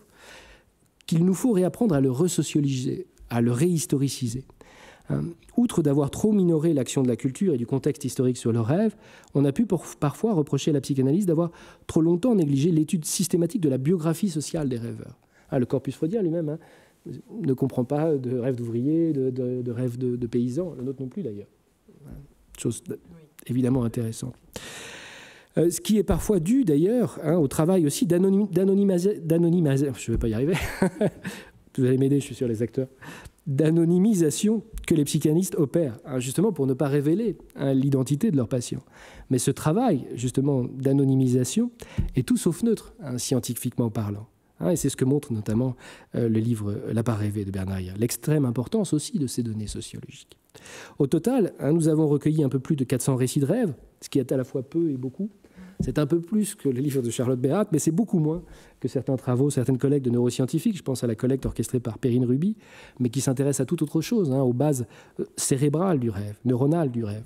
qu'il nous faut réapprendre à le resocialiser, à le réhistoriciser. Euh, outre d'avoir trop minoré l'action de la culture et du contexte historique sur le rêve, on a pu parfois reprocher à la psychanalyse d'avoir trop longtemps négligé l'étude systématique de la biographie sociale des rêveurs. Ah, le corpus freudien lui-même hein, ne comprend pas de rêves d'ouvriers, de, rêves de, paysans, le nôtre non plus d'ailleurs. Chose évidemment intéressante. Euh, ce qui est parfois dû d'ailleurs hein, au travail aussi d'anonymisation, je ne vais pas y arriver, vous allez m'aider, je suis sûr, les acteurs, d'anonymisation que les psychanalystes opèrent, hein, justement pour ne pas révéler hein, l'identité de leurs patients. Mais ce travail, justement, d'anonymisation est tout sauf neutre, hein, scientifiquement parlant. et c'est ce que montre notamment euh, le livre La rêvée de Bernard l'extrême importance aussi de ces données sociologiques. Au total, nous avons recueilli un peu plus de 400 récits de rêves, ce qui est à la fois peu et beaucoup. C'est un peu plus que le livre de Charlotte Béat, mais c'est beaucoup moins que certains travaux, certaines collectes de neuroscientifiques, je pense à la collecte orchestrée par Perrine Ruby, mais qui s'intéresse à toute autre chose, hein, aux bases euh, cérébrales du rêve, neuronales du rêve.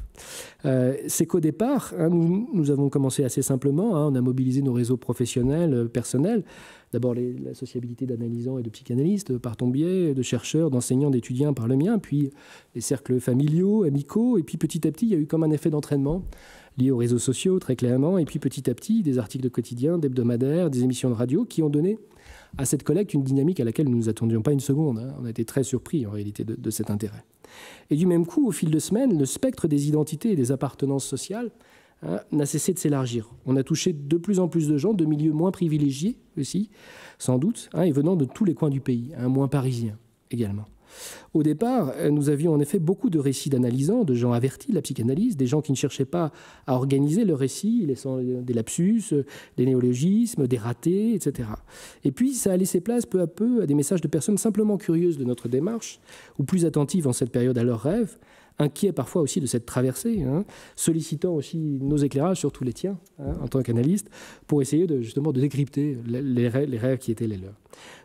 Euh, c'est qu'au départ, hein, nous, avons commencé assez simplement, hein, on a mobilisé nos réseaux professionnels, euh, personnels, d'abord la sociabilité d'analysants et de psychanalystes par ton biais, de chercheurs, d'enseignants, d'étudiants par le mien, puis les cercles familiaux, amicaux, et puis petit à petit, il y a eu comme un effet d'entraînement liés aux réseaux sociaux, très clairement, et puis petit à petit, des articles de quotidien, d'hebdomadaires, des émissions de radio qui ont donné à cette collecte une dynamique à laquelle nous ne nous attendions pas une seconde. Hein. On a été très surpris en réalité de, cet intérêt. Et du même coup, au fil de semaines, le spectre des identités et des appartenances sociales hein, n'a cessé de s'élargir. On a touché de plus en plus de gens, de milieux moins privilégiés aussi, sans doute, hein, et venant de tous les coins du pays, moins parisiens également. Au départ, euh, nous avions en effet beaucoup de récits d'analysants, de gens avertis de la psychanalyse, des gens qui ne cherchaient pas à organiser le récit, laissant des lapsus, des néologismes, des ratés, etc. Et puis, ça a laissé place peu à peu à des messages de personnes simplement curieuses de notre démarche, ou plus attentives en cette période à leurs rêves, inquiet parfois aussi de cette traversée, hein, sollicitant aussi nos éclairages, surtout les tiens, hein, en tant qu'analyste, pour essayer de, justement de décrypter les, rêves, qui étaient les leurs.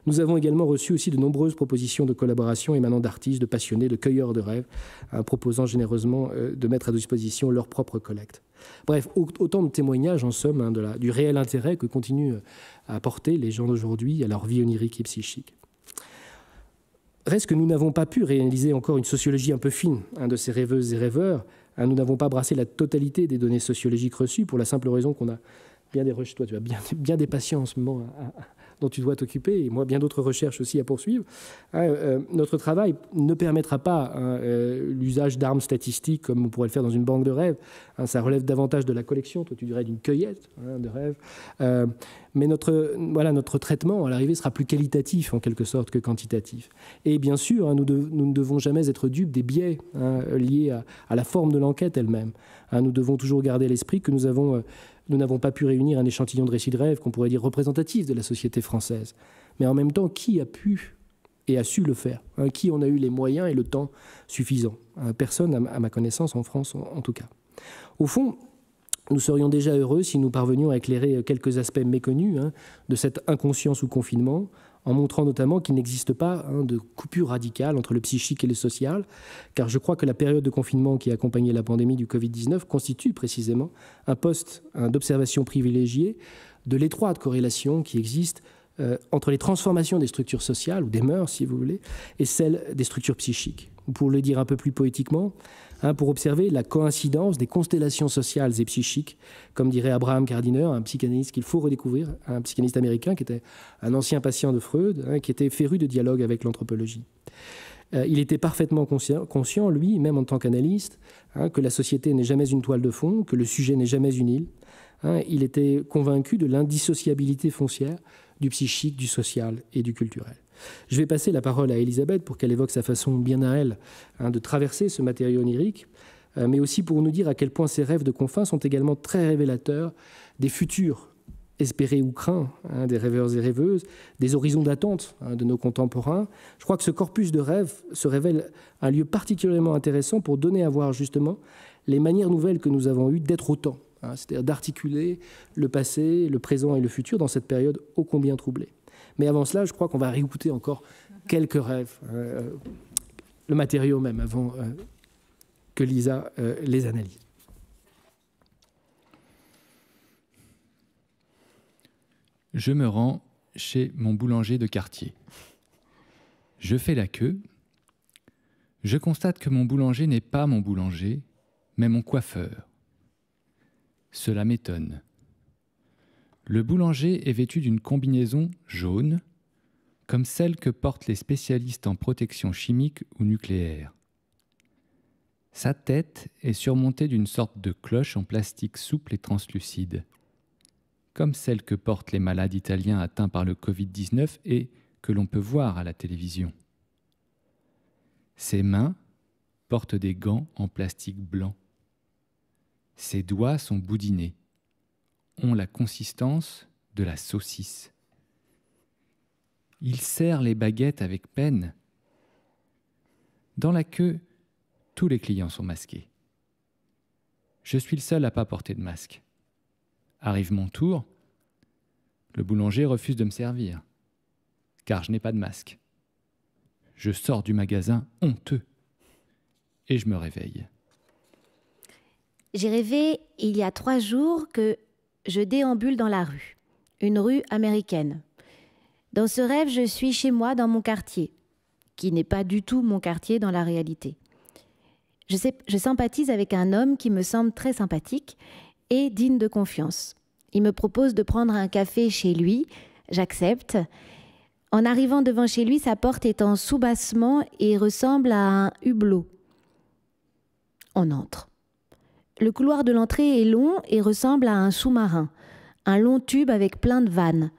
Nous avons également reçu aussi de nombreuses propositions de collaboration émanant d'artistes, de passionnés, de cueilleurs de rêves, hein, proposant généreusement euh, de mettre à disposition leur propre collecte. Bref, autant de témoignages en somme du réel intérêt que continuent à apporter les gens d'aujourd'hui à leur vie onirique et psychique. Reste que nous n'avons pas pu réaliser encore une sociologie un peu fine hein, de ces rêveuses et rêveurs. Hein, nous n'avons pas brassé la totalité des données sociologiques reçues pour la simple raison qu'on a bien des toi tu as bien, bien des patients en ce moment dont tu dois t'occuper, et moi bien d'autres recherches aussi à poursuivre. Hein, euh, notre travail ne permettra pas euh, l'usage d'armes statistiques comme on pourrait le faire dans une banque de rêves. ça relève davantage de la collection, toi tu dirais d'une cueillette de rêves. Euh, mais notre, voilà, notre traitement, à l'arrivée, sera plus qualitatif en quelque sorte que quantitatif. Et bien sûr, hein, nous, ne devons jamais être dupes des biais hein, liés à, la forme de l'enquête elle-même. Hein, nous devons toujours garder à l'esprit que nous avons, nous n'avons pas pu réunir un échantillon de récits de rêve qu'on pourrait dire représentatif de la société française. Mais en même temps, qui a pu et a su le faire Qui en a eu les moyens et le temps suffisants? Personne, à ma connaissance, en France en tout cas. Au fond, nous serions déjà heureux si nous parvenions à éclairer quelques aspects méconnus hein, de cette inconscience ou confinement, en montrant notamment qu'il n'existe pas hein, de coupure radicale entre le psychique et le social, car je crois que la période de confinement qui a accompagné la pandémie du Covid-19 constitue précisément un poste d'observation privilégié de l'étroite corrélation qui existe euh, entre les transformations des structures sociales, ou des mœurs si vous voulez, et celles des structures psychiques. Pour le dire un peu plus poétiquement, Hein, pour observer la coïncidence des constellations sociales et psychiques, comme dirait Abraham Gardiner, un psychanalyste qu'il faut redécouvrir, un psychanalyste américain qui était un ancien patient de Freud, hein, qui était féru de dialogue avec l'anthropologie. Euh, il était parfaitement conscient, lui, même en tant qu'analyste, hein, que la société n'est jamais une toile de fond, que le sujet n'est jamais une île. il était convaincu de l'indissociabilité foncière du psychique, du social et du culturel. Je vais passer la parole à Elisabeth pour qu'elle évoque sa façon bien à elle hein, de traverser ce matériau onirique, euh, mais aussi pour nous dire à quel point ces rêves de confins sont également très révélateurs des futurs espérés ou craints hein, des rêveurs et rêveuses, des horizons d'attente hein, de nos contemporains. Je crois que ce corpus de rêves se révèle un lieu particulièrement intéressant pour donner à voir justement les manières nouvelles que nous avons eues d'être autant, c'est-à-dire d'articuler le passé, le présent et le futur dans cette période ô combien troublée. Mais avant cela, je crois qu'on va réécouter encore quelques rêves, euh, le matériau même, avant euh, que Lisa euh, les analyse. Je me rends chez mon boulanger de quartier. Je fais la queue. Je constate que mon boulanger n'est pas mon boulanger, mais mon coiffeur. Cela m'étonne. Le boulanger est vêtu d'une combinaison jaune, comme celle que portent les spécialistes en protection chimique ou nucléaire. Sa tête est surmontée d'une sorte de cloche en plastique souple et translucide, comme celle que portent les malades italiens atteints par le Covid-19 et que l'on peut voir à la télévision. Ses mains portent des gants en plastique blanc. Ses doigts sont boudinés ont la consistance de la saucisse. Il serre les baguettes avec peine. Dans la queue, tous les clients sont masqués. Je suis le seul à pas porter de masque. Arrive mon tour, le boulanger refuse de me servir, car je n'ai pas de masque. Je sors du magasin honteux et je me réveille. J'ai rêvé il y a trois jours que je déambule dans la rue, une rue américaine. Dans ce rêve, je suis chez moi dans mon quartier, qui n'est pas du tout mon quartier dans la réalité. Je, je sympathise avec un homme qui me semble très sympathique et digne de confiance. Il me propose de prendre un café chez lui, j'accepte. En arrivant devant chez lui, sa porte est en soubassement et ressemble à un hublot. On entre. Le couloir de l'entrée est long et ressemble à un sous-marin, un long tube avec plein de vannes.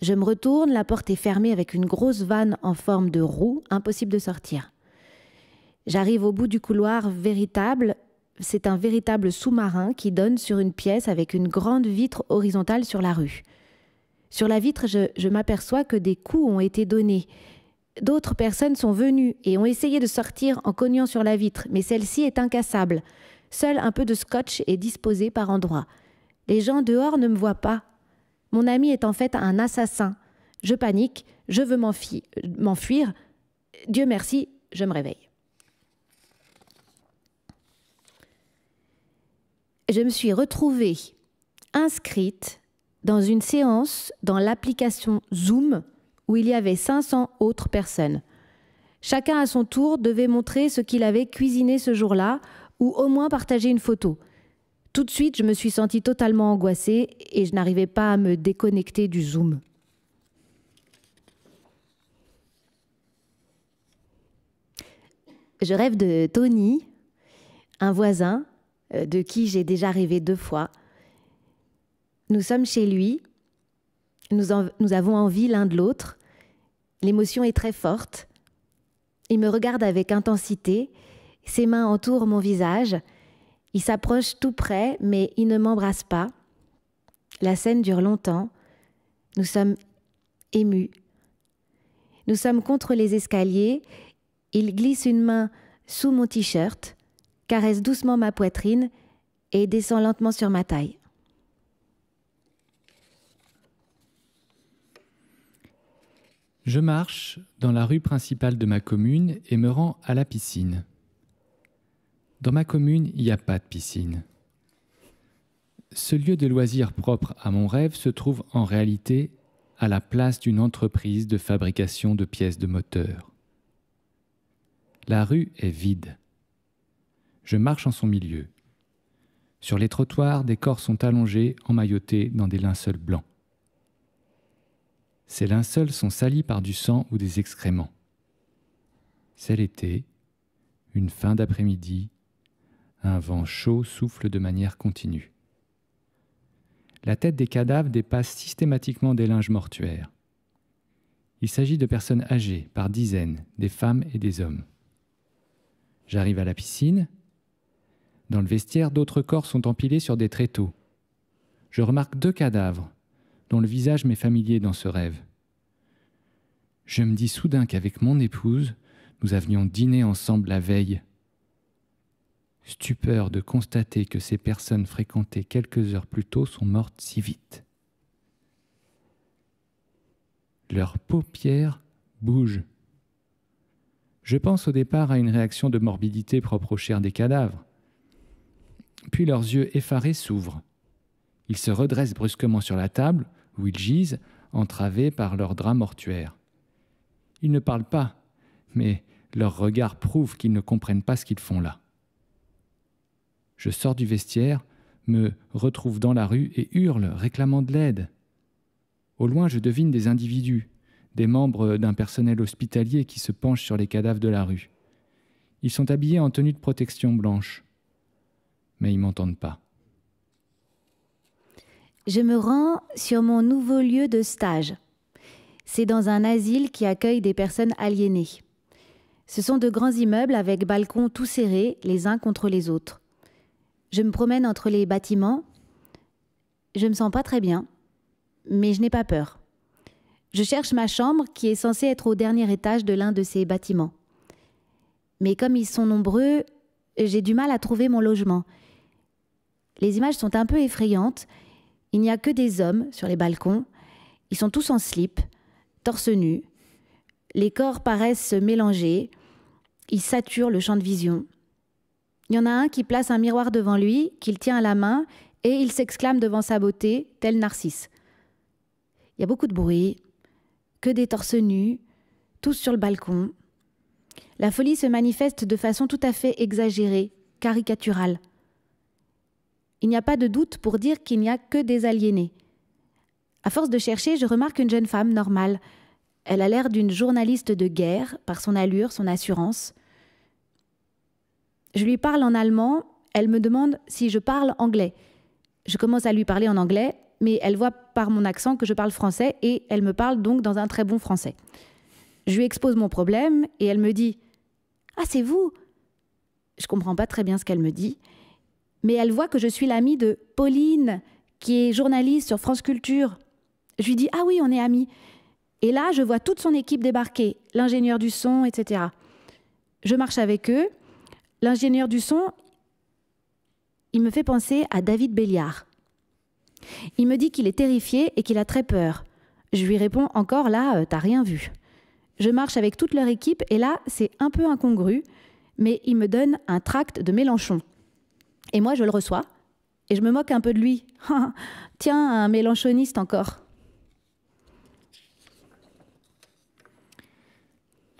Je me retourne, la porte est fermée avec une grosse vanne en forme de roue, impossible de sortir. J'arrive au bout du couloir véritable, c'est un véritable sous-marin qui donne sur une pièce avec une grande vitre horizontale sur la rue. Sur la vitre, je, m'aperçois que des coups ont été donnés. D'autres personnes sont venues et ont essayé de sortir en cognant sur la vitre, mais celle-ci est incassable. Seul un peu de scotch est disposé par endroits. Les gens dehors ne me voient pas. Mon ami est en fait un assassin. Je panique, je veux m'enfuir. Dieu merci, je me réveille. Je me suis retrouvée inscrite dans une séance dans l'application Zoom où il y avait 500 autres personnes. Chacun à son tour devait montrer ce qu'il avait cuisiné ce jour-là ou au moins partager une photo. Tout de suite, je me suis sentie totalement angoissée et je n'arrivais pas à me déconnecter du Zoom. Je rêve de Tony, un voisin euh, de qui j'ai déjà rêvé deux fois. Nous sommes chez lui, nous, nous avons envie l'un de l'autre, l'émotion est très forte. Il me regarde avec intensité ses mains entourent mon visage. Il s'approche tout près, mais il ne m'embrasse pas. La scène dure longtemps. Nous sommes émus. Nous sommes contre les escaliers. Il glisse une main sous mon t-shirt, caresse doucement ma poitrine et descend lentement sur ma taille. Je marche dans la rue principale de ma commune et me rends à la piscine. Dans ma commune, il n'y a pas de piscine. Ce lieu de loisirs propre à mon rêve se trouve en réalité à la place d'une entreprise de fabrication de pièces de moteur. La rue est vide. Je marche en son milieu. Sur les trottoirs, des corps sont allongés, emmaillotés dans des linceuls blancs. Ces linceuls sont salis par du sang ou des excréments. C'est l'été, une fin d'après-midi, un vent chaud souffle de manière continue. La tête des cadavres dépasse systématiquement des linges mortuaires. Il s'agit de personnes âgées, par dizaines, des femmes et des hommes. J'arrive à la piscine. Dans le vestiaire, d'autres corps sont empilés sur des tréteaux. Je remarque deux cadavres, dont le visage m'est familier dans ce rêve. Je me dis soudain qu'avec mon épouse, nous avions dîné ensemble la veille. Stupeur de constater que ces personnes fréquentées quelques heures plus tôt sont mortes si vite. Leurs paupières bougent. Je pense au départ à une réaction de morbidité propre aux chair des cadavres. Puis leurs yeux effarés s'ouvrent. Ils se redressent brusquement sur la table, où ils gisent, entravés par leurs draps mortuaires. Ils ne parlent pas, mais leur regard prouve qu'ils ne comprennent pas ce qu'ils font là. Je sors du vestiaire, me retrouve dans la rue et hurle, réclamant de l'aide. Au loin, je devine des individus, des membres d'un personnel hospitalier qui se penchent sur les cadavres de la rue. Ils sont habillés en tenue de protection blanche, mais ils m'entendent pas je me rends sur mon nouveau lieu de stage. C'est dans un asile qui accueille des personnes aliénées. Ce sont de grands immeubles avec balcons tout serrés les uns contre les autres. Je me promène entre les bâtiments. Je me sens pas très bien, mais je n'ai pas peur. Je cherche ma chambre qui est censée être au dernier étage de l'un de ces bâtiments. Mais comme ils sont nombreux, j'ai du mal à trouver mon logement. Les images sont un peu effrayantes il n'y a que des hommes sur les balcons. Ils sont tous en slip, torse nu. Les corps paraissent se mélanger. Ils saturent le champ de vision. Il y en a un qui place un miroir devant lui, qu'il tient à la main, et il s'exclame devant sa beauté, tel Narcisse. Il y a beaucoup de bruit, que des torses nus, tous sur le balcon. La folie se manifeste de façon tout à fait exagérée, caricaturale. Il n'y a pas de doute pour dire qu'il n'y a que des aliénés. À force de chercher, je remarque une jeune femme normale. Elle a l'air d'une journaliste de guerre par son allure, son assurance. Je lui parle en allemand, elle me demande si je parle anglais. Je commence à lui parler en anglais, mais elle voit par mon accent que je parle français et elle me parle donc dans un très bon français. Je lui expose mon problème et elle me dit Ah, c'est vous Je comprends pas très bien ce qu'elle me dit mais elle voit que je suis l'amie de Pauline, qui est journaliste sur France Culture. Je lui dis Ah oui, on est amis. Et là, je vois toute son équipe débarquer, l'ingénieur du son, etc. Je marche avec eux. L'ingénieur du son, il me fait penser à David Béliard. Il me dit qu'il est terrifié et qu'il a très peur. Je lui réponds encore là, euh, t'as rien vu. Je marche avec toute leur équipe et là, c'est un peu incongru, mais il me donne un tract de Mélenchon. Et moi, je le reçois et je me moque un peu de lui. Tiens, un mélanchoniste encore.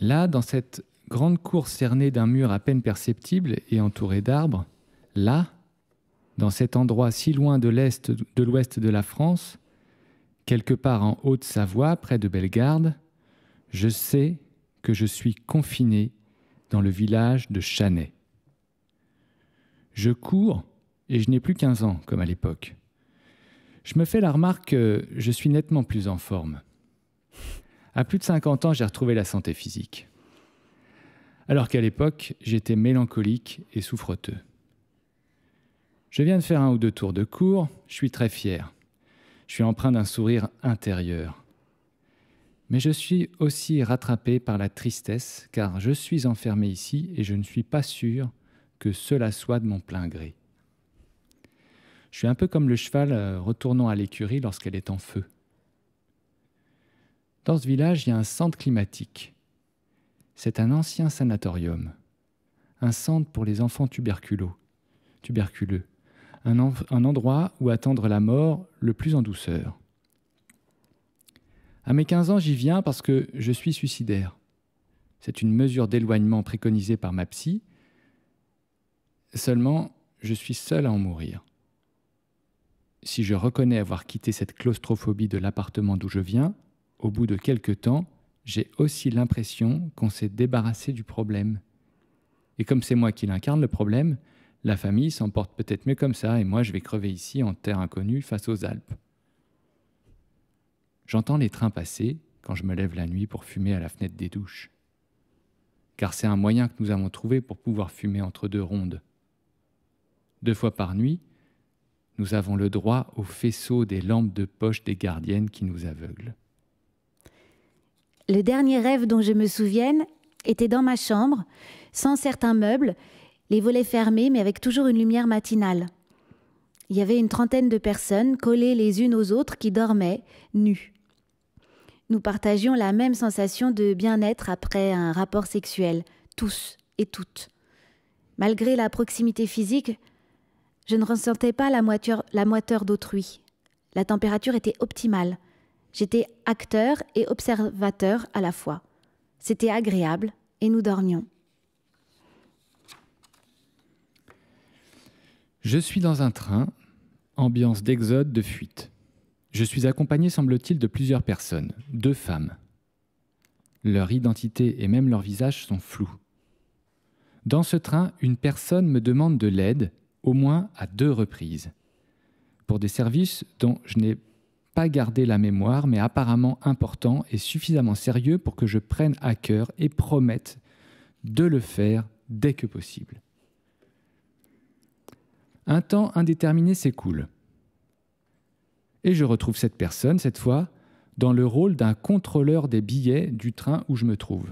Là, dans cette grande cour cernée d'un mur à peine perceptible et entourée d'arbres, là, dans cet endroit si loin de l'est de l'ouest de la France, quelque part en Haute-Savoie, près de Bellegarde, je sais que je suis confiné dans le village de Chanay. Je cours et je n'ai plus 15 ans comme à l'époque. Je me fais la remarque que je suis nettement plus en forme. À plus de 50 ans, j'ai retrouvé la santé physique. Alors qu'à l'époque, j'étais mélancolique et souffreteux. Je viens de faire un ou deux tours de cours, je suis très fier. Je suis empreint d'un sourire intérieur. Mais je suis aussi rattrapé par la tristesse, car je suis enfermé ici et je ne suis pas sûr que cela soit de mon plein gré. Je suis un peu comme le cheval euh, retournant à l'écurie lorsqu'elle est en feu. Dans ce village, il y a un centre climatique. C'est un ancien sanatorium, un centre pour les enfants tuberculeux, tuberculeux un, endroit où attendre la mort le plus en douceur. À mes 15 ans, j'y viens parce que je suis suicidaire. C'est une mesure d'éloignement préconisée par ma psy. Seulement, je suis seul à en mourir. Si je reconnais avoir quitté cette claustrophobie de l'appartement d'où je viens, au bout de quelque temps, j'ai aussi l'impression qu'on s'est débarrassé du problème. Et comme c'est moi qui l'incarne le problème, la famille s'en porte peut-être mieux comme ça, et moi je vais crever ici en terre inconnue face aux Alpes. J'entends les trains passer quand je me lève la nuit pour fumer à la fenêtre des douches. Car c'est un moyen que nous avons trouvé pour pouvoir fumer entre deux rondes. Deux fois par nuit, nous avons le droit au faisceau des lampes de poche des gardiennes qui nous aveuglent. Le dernier rêve dont je me souvienne était dans ma chambre, sans certains meubles, les volets fermés, mais avec toujours une lumière matinale. Il y avait une trentaine de personnes collées les unes aux autres qui dormaient, nues. Nous partagions la même sensation de bien-être après un rapport sexuel, tous et toutes. Malgré la proximité physique, je ne ressentais pas la moiteur, la moiteur d'autrui. La température était optimale. J'étais acteur et observateur à la fois. C'était agréable et nous dormions. Je suis dans un train, ambiance d'exode, de fuite. Je suis accompagné, semble-t-il, de plusieurs personnes, deux femmes. Leur identité et même leur visage sont flous. Dans ce train, une personne me demande de l'aide, au moins à deux reprises, pour des services dont je n'ai pas la mémoire, mais apparemment importants et suffisamment sérieux pour que je prenne à cœur et promette de le faire dès que possible. Un temps indéterminé s'écoule. Et je retrouve cette personne, cette fois, dans le rôle d'un contrôleur des billets du train où je me trouve.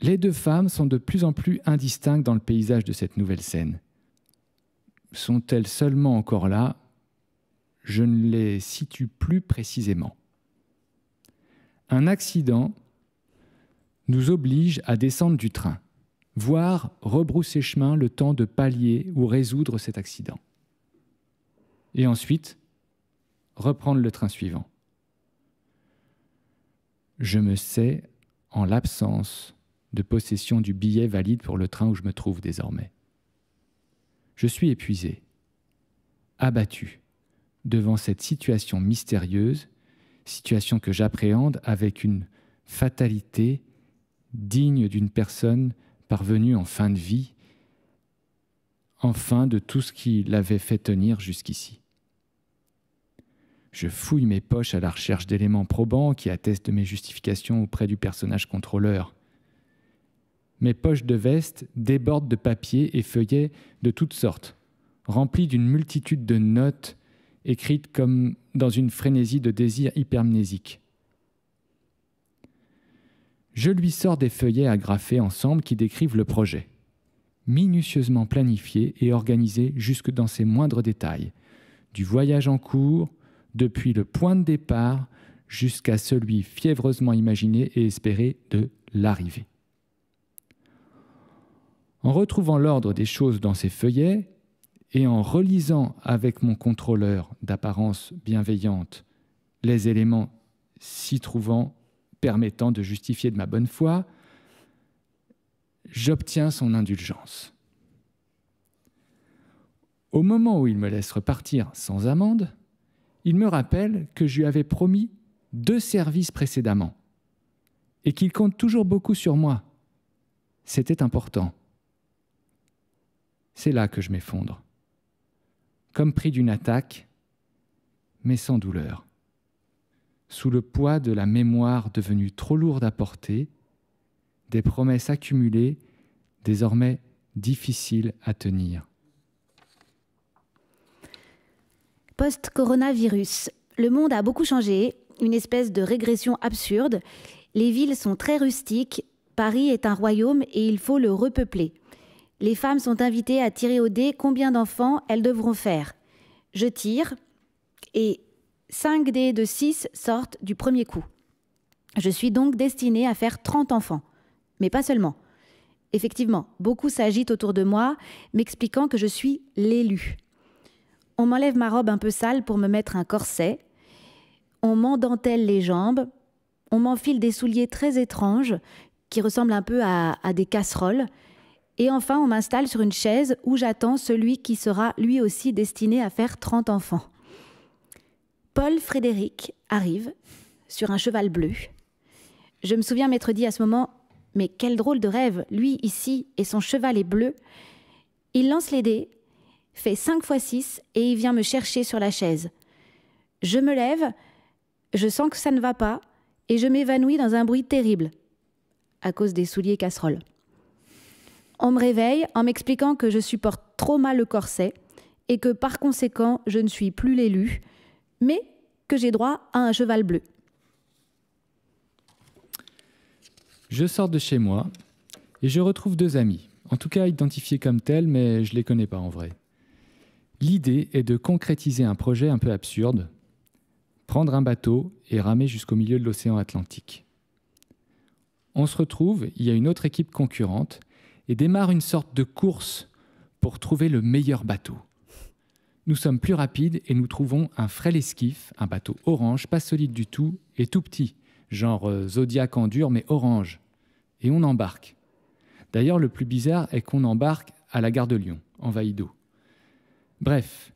Les deux femmes sont de plus en plus indistinctes dans le paysage de cette nouvelle scène. Sont-elles seulement encore là? Je ne les situe plus précisément. Un accident nous oblige à descendre du train voire rebrousser chemin le temps de pallier ou résoudre cet accident. Et ensuite, reprendre le train suivant. Je me sais en l'absence de possession du billet valide pour le train où je me trouve désormais. Je suis épuisé, abattu devant cette situation mystérieuse, situation que j'appréhende avec une fatalité digne d'une personne parvenu en fin de vie, enfin de tout ce qui l'avait fait tenir jusqu'ici. Je fouille mes poches à la recherche d'éléments probants qui attestent mes justifications auprès du personnage contrôleur. Mes poches de veste débordent de papiers et feuillets de toutes sortes, remplis d'une multitude de notes écrites comme dans une frénésie de désir hypermnésique. Je lui sors des feuillets agrafés ensemble qui décrivent le projet, minutieusement planifié et organisé jusque dans ses moindres détails, du voyage en cours, depuis le point de départ jusqu'à celui fiévreusement imaginé et espéré de l'arrivée. En retrouvant l'ordre des choses dans ces feuillets et en relisant avec mon contrôleur d'apparence bienveillante les éléments s'y trouvant permettant de justifier de ma bonne foi, j'obtiens son indulgence. Au moment où il me laisse repartir sans amende, il me rappelle que je lui avais promis deux services précédemment et qu'il compte toujours beaucoup sur moi. C'était important. C'est là que je m'effondre, comme pris d'une attaque, mais sans douleur sous le poids de la mémoire devenue trop lourde à porter, des promesses accumulées, désormais difficiles à tenir. Post-coronavirus, le monde a beaucoup changé, une espèce de régression absurde. Les villes sont très rustiques, Paris est un royaume et il faut le repeupler. Les femmes sont invitées à tirer au dé combien d'enfants elles devront faire. Je tire et 5 dés de 6 sortent du premier coup. Je suis donc destinée à faire 30 enfants. Mais pas seulement. Effectivement, beaucoup s'agitent autour de moi, m'expliquant que je suis l'élu. On m'enlève ma robe un peu sale pour me mettre un corset. On m'endentelle les jambes. On m'enfile des souliers très étranges qui ressemblent un peu à, à des casseroles. Et enfin, on m'installe sur une chaise où j'attends celui qui sera lui aussi destiné à faire 30 enfants. Paul Frédéric arrive sur un cheval bleu. Je me souviens m'être dit à ce moment Mais quel drôle de rêve, lui ici et son cheval est bleu. Il lance les dés, fait 5 fois 6 et il vient me chercher sur la chaise. Je me lève, je sens que ça ne va pas et je m'évanouis dans un bruit terrible à cause des souliers casseroles. On me réveille en m'expliquant que je supporte trop mal le corset et que par conséquent je ne suis plus l'élu, mais que j'ai droit à un cheval bleu. Je sors de chez moi et je retrouve deux amis, en tout cas identifiés comme tels, mais je ne les connais pas en vrai. L'idée est de concrétiser un projet un peu absurde, prendre un bateau et ramer jusqu'au milieu de l'océan Atlantique. On se retrouve, il y a une autre équipe concurrente, et démarre une sorte de course pour trouver le meilleur bateau. Nous sommes plus rapides et nous trouvons un frêle esquif, un bateau orange, pas solide du tout et tout petit, genre euh, Zodiac en dur mais orange. Et on embarque. D'ailleurs, le plus bizarre est qu'on embarque à la gare de Lyon, envahi d'eau. Bref,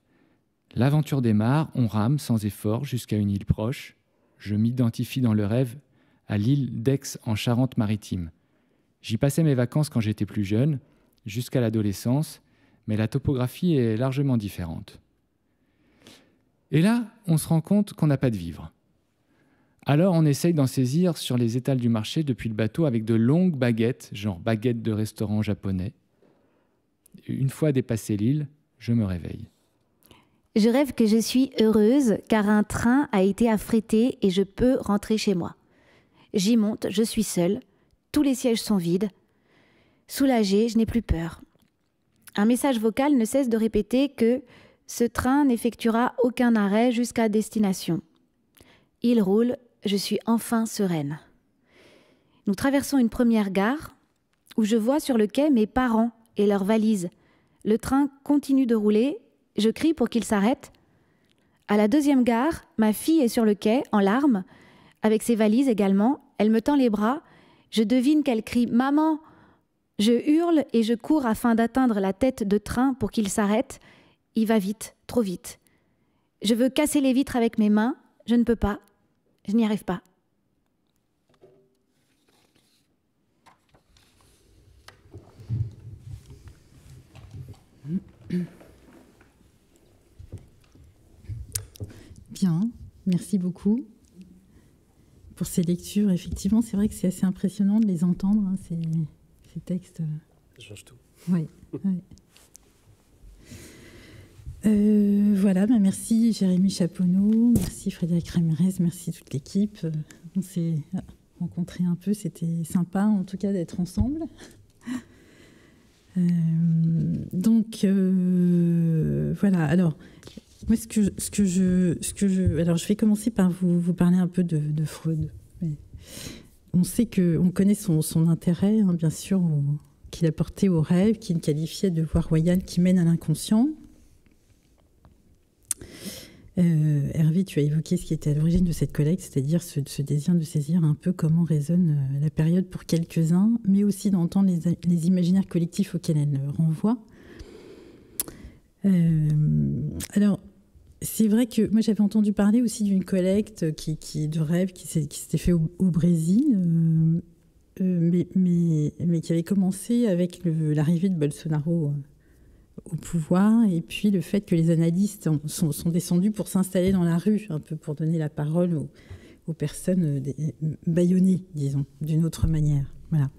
l'aventure démarre, on rame sans effort jusqu'à une île proche. Je m'identifie dans le rêve à l'île d'Aix en Charente-Maritime. J'y passais mes vacances quand j'étais plus jeune, jusqu'à l'adolescence, mais la topographie est largement différente. Et là, on se rend compte qu'on n'a pas de vivre. Alors on essaye d'en saisir sur les étals du marché depuis le bateau avec de longues baguettes, genre baguettes de restaurant japonais. Une fois dépassé l'île, je me réveille. Je rêve que je suis heureuse car un train a été affrété et je peux rentrer chez moi. J'y monte, je suis seule, tous les sièges sont vides. Soulagée, je n'ai plus peur. Un message vocal ne cesse de répéter que ce train n'effectuera aucun arrêt jusqu'à destination. Il roule, je suis enfin sereine. Nous traversons une première gare où je vois sur le quai mes parents et leurs valises. Le train continue de rouler, je crie pour qu'il s'arrête. À la deuxième gare, ma fille est sur le quai, en larmes, avec ses valises également. Elle me tend les bras je devine qu'elle crie Maman Je hurle et je cours afin d'atteindre la tête de train pour qu'il s'arrête. Il va vite, trop vite. Je veux casser les vitres avec mes mains. Je ne peux pas. Je n'y arrive pas. Bien, merci beaucoup pour ces lectures. Effectivement, c'est vrai que c'est assez impressionnant de les entendre, hein, ces, textes. Ça change tout. Oui. Euh, voilà, bah, merci Jérémy Chaponneau, merci Frédéric Ramirez, merci toute l'équipe. On s'est rencontrés un peu, c'était sympa en tout cas d'être ensemble. Euh, donc euh, voilà, alors moi, ce que, ce que je, ce que je, alors je vais commencer par vous, parler un peu de, Freud. on sait que, on connaît son, intérêt, hein, bien sûr, qu'il a porté au rêve, qu'il qualifiait de voie royale qui mène à l'inconscient. Euh, Hervé, tu as évoqué ce qui était à l'origine de cette collecte, c'est-à-dire ce, désir de saisir un peu comment résonne euh, la période pour quelques-uns, mais aussi d'entendre les, les, imaginaires collectifs auxquels elle renvoie. Euh, alors, c'est vrai que moi j'avais entendu parler aussi d'une collecte qui, de rêve qui s'était fait au, Brésil, euh, euh, mais, mais, qui avait commencé avec l'arrivée de Bolsonaro au pouvoir et puis le fait que les analystes sont, descendus pour s'installer dans la rue, un peu pour donner la parole aux, personnes bâillonnées, disons, d'une autre manière. Voilà.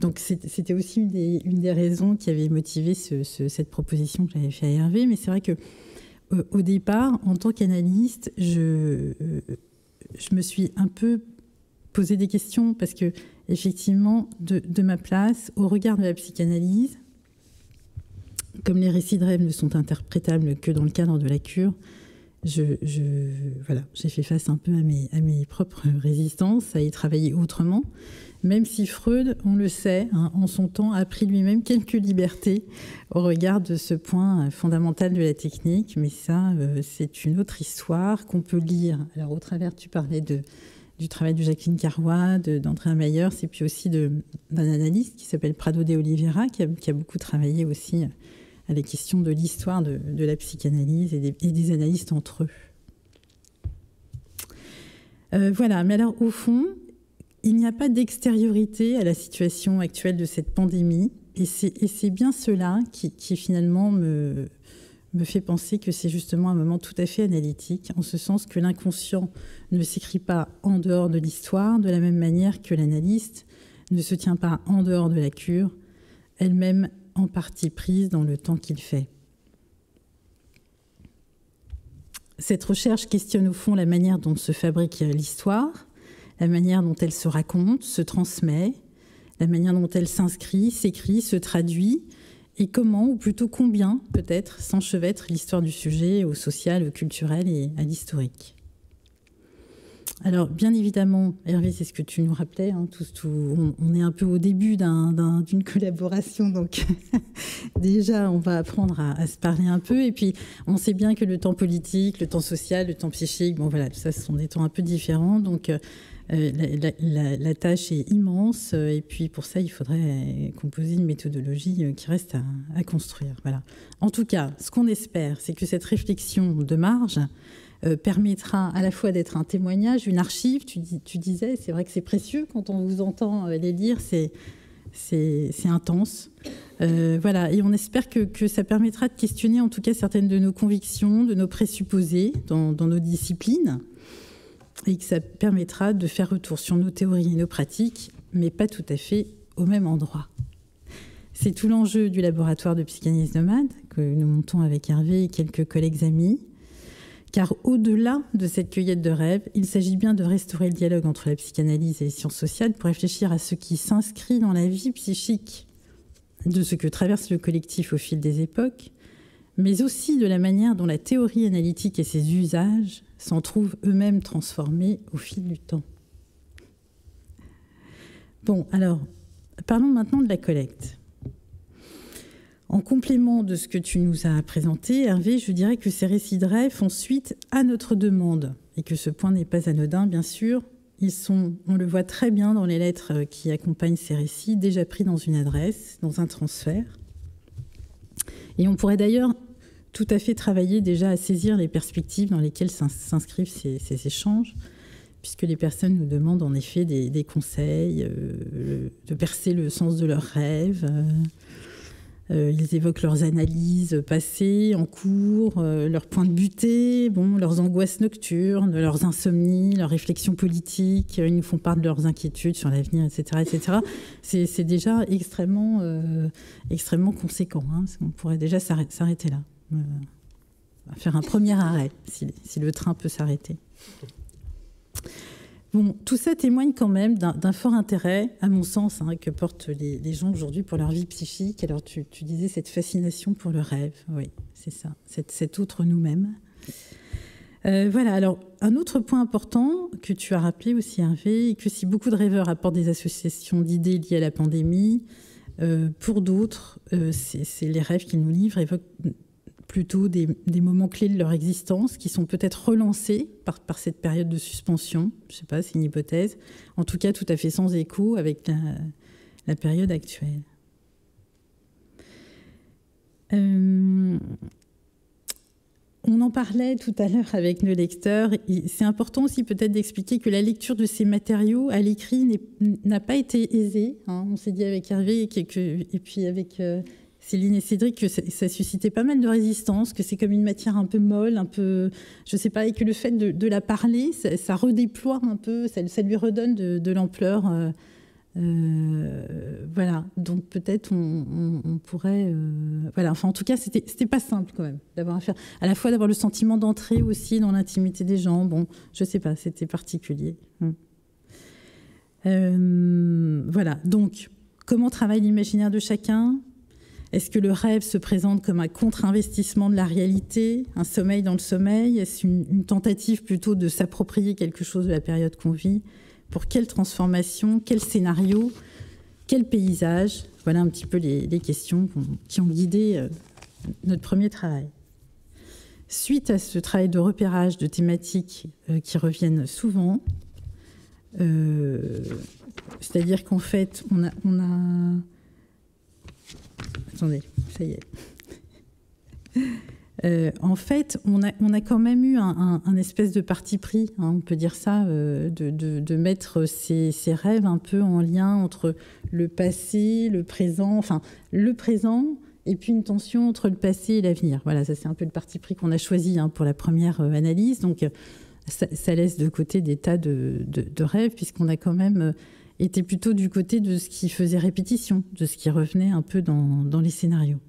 Donc c'était aussi une des, raisons qui avait motivé ce, cette proposition que j'avais fait à Hervé, mais c'est vrai que euh, au départ, en tant qu'analyste, je, euh, je me suis un peu posé des questions parce que, effectivement, de, ma place, au regard de la psychanalyse, comme les récits de rêve ne sont interprétables que dans le cadre de la cure, je, voilà, j'ai fait face un peu à mes, à mes propres résistances, à y travailler autrement, même si Freud, on le sait, hein, en son temps, a pris lui-même quelques libertés au regard de ce point fondamental de la technique, mais ça, euh, c'est une autre histoire qu'on peut lire. Alors, au travers, tu parlais du travail de Jacqueline Carrois, d'Andrea Meyers, et puis aussi d'un analyste qui s'appelle Prado de Oliveira, qui a, a beaucoup travaillé aussi à la question de l'histoire de, la psychanalyse et des, analystes entre eux. Euh, voilà, mais alors au fond, il n'y a pas d'extériorité à la situation actuelle de cette pandémie, et c'est bien cela qui, finalement me, me fait penser que c'est justement un moment tout à fait analytique, en ce sens que l'inconscient ne s'écrit pas en dehors de l'histoire, de la même manière que l'analyste ne se tient pas en dehors de la cure, elle-même en partie prise dans le temps qu'il fait. Cette recherche questionne au fond la manière dont se fabrique l'histoire, la manière dont elle se raconte, se transmet, la manière dont elle s'inscrit, s'écrit, se traduit, et comment, ou plutôt combien, peut-être, s'enchevêtre l'histoire du sujet au social, au culturel et à l'historique. Alors, bien évidemment, Hervé, c'est ce que tu nous rappelais, hein, on, est un peu au début d'une collaboration, donc déjà, on va apprendre à, se parler un peu. Et puis, on sait bien que le temps politique, le temps social, le temps psychique, bon voilà, ça, ce sont des temps un peu différents. Donc, euh, la, tâche est immense. Et puis, pour ça, il faudrait composer une méthodologie euh, qui reste à, construire. Voilà. En tout cas, ce qu'on espère, c'est que cette réflexion de marge, euh, permettra à la fois d'être un témoignage, une archive. Tu, disais, c'est vrai que c'est précieux quand on vous entend euh, les lire, c'est intense. Euh, voilà, et on espère que, ça permettra de questionner en tout cas certaines de nos convictions, de nos présupposés dans, nos disciplines, et que ça permettra de faire retour sur nos théories et nos pratiques, mais pas tout à fait au même endroit. C'est tout l'enjeu du laboratoire de psychanalyse nomade que nous montons avec Hervé et quelques collègues amis. Car au-delà de cette cueillette de rêves, il s'agit bien de restaurer le dialogue entre la psychanalyse et les sciences sociales pour réfléchir à ce qui s'inscrit dans la vie psychique de ce que traverse le collectif au fil des époques, mais aussi de la manière dont la théorie analytique et ses usages s'en trouvent eux-mêmes transformés au fil du temps. Bon, alors, parlons maintenant de la collecte. En complément de ce que tu nous as présenté, Hervé, je dirais que ces récits de rêve font suite à notre demande et que ce point n'est pas anodin, bien sûr. Ils sont, on le voit très bien dans les lettres qui accompagnent ces récits, déjà pris dans une adresse, dans un transfert. Et on pourrait d'ailleurs tout à fait travailler déjà à saisir les perspectives dans lesquelles s'inscrivent ces, échanges, puisque les personnes nous demandent en effet des, conseils, euh, de percer le sens de leurs rêves. Euh, ils évoquent leurs analyses passées, en cours, euh, leurs points de butée, bon, leurs angoisses nocturnes, leurs insomnies, leurs réflexions politiques. Ils nous font part de leurs inquiétudes sur l'avenir, etc., etc. C'est déjà extrêmement, euh, extrêmement conséquent. Hein. On pourrait déjà s'arrêter là, faire un premier arrêt, si le train peut s'arrêter tout ça témoigne quand même d'un fort intérêt, à mon sens, hein, que portent les, gens aujourd'hui pour leur vie psychique. Alors, tu, disais cette fascination pour le rêve. Oui, c'est ça, cet, autre nous-mêmes. Euh, voilà, alors un autre point important que tu as rappelé aussi, Hervé, que si beaucoup de rêveurs apportent des associations d'idées liées à la pandémie, euh, pour d'autres, euh, c'est les rêves qu'ils nous livrent plutôt des, moments clés de leur existence qui sont peut-être relancés par, cette période de suspension. Je ne sais pas, c'est une hypothèse. En tout cas, tout à fait sans écho avec la, période actuelle. Euh, on en parlait tout à l'heure avec nos lecteurs. C'est important aussi peut-être d'expliquer que la lecture de ces matériaux à l'écrit n'a pas été aisée. Hein. On s'est dit avec Hervé et, puis avec euh, Céline et Cédric que ça, suscitait pas mal de résistance, que c'est comme une matière un peu molle, un peu, je sais pas, et que le fait de, la parler, ça, redéploie un peu, ça, lui redonne de, l'ampleur. Euh, euh, voilà, donc peut-être on, pourrait, euh, voilà. Enfin, en tout cas, c'était c'était pas simple quand même d'avoir à faire, à la fois d'avoir le sentiment d'entrer aussi dans l'intimité des gens. Bon, je sais pas, c'était particulier. Hum. voilà, donc comment travaille l'imaginaire de chacun? Est-ce que le rêve se présente comme un contre-investissement de la réalité, un sommeil dans le sommeil? Est-ce une, tentative plutôt de s'approprier quelque chose de la période qu'on vit? Pour quelle transformation Quel scénario Quel paysage? Voilà un petit peu les, questions qui ont guidé euh, notre premier travail. Suite à ce travail de repérage de thématiques euh, qui reviennent souvent, euh, c'est-à-dire qu'en fait, on a, on a Attendez, ça y est. Euh, en fait, on a, on a, quand même eu un, espèce de parti pris, hein, on peut dire ça, euh, de, de, mettre ces, rêves un peu en lien entre le passé, le présent, enfin le présent, et puis une tension entre le passé et l'avenir. Voilà, ça c'est un peu le parti pris qu'on a choisi hein, pour la première euh, analyse. Donc ça, ça, laisse de côté des tas de, rêves, puisqu'on a quand même était plutôt du côté de ce qui faisait répétition, de ce qui revenait un peu dans, les scénarios.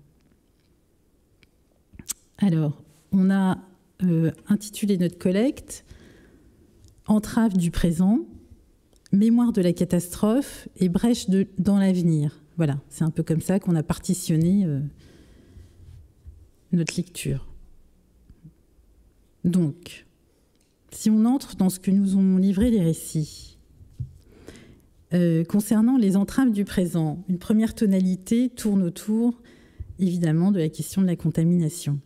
Alors, on a euh, intitulé notre collecte Entrave du présent, mémoire de la catastrophe et brèche dans l'avenir. Voilà, c'est un peu comme ça qu'on a partitionné euh, notre lecture. Donc, si on entre dans ce que nous ont livré les récits, euh, concernant les entraves du présent, une première tonalité tourne autour, évidemment, de la question de la contamination.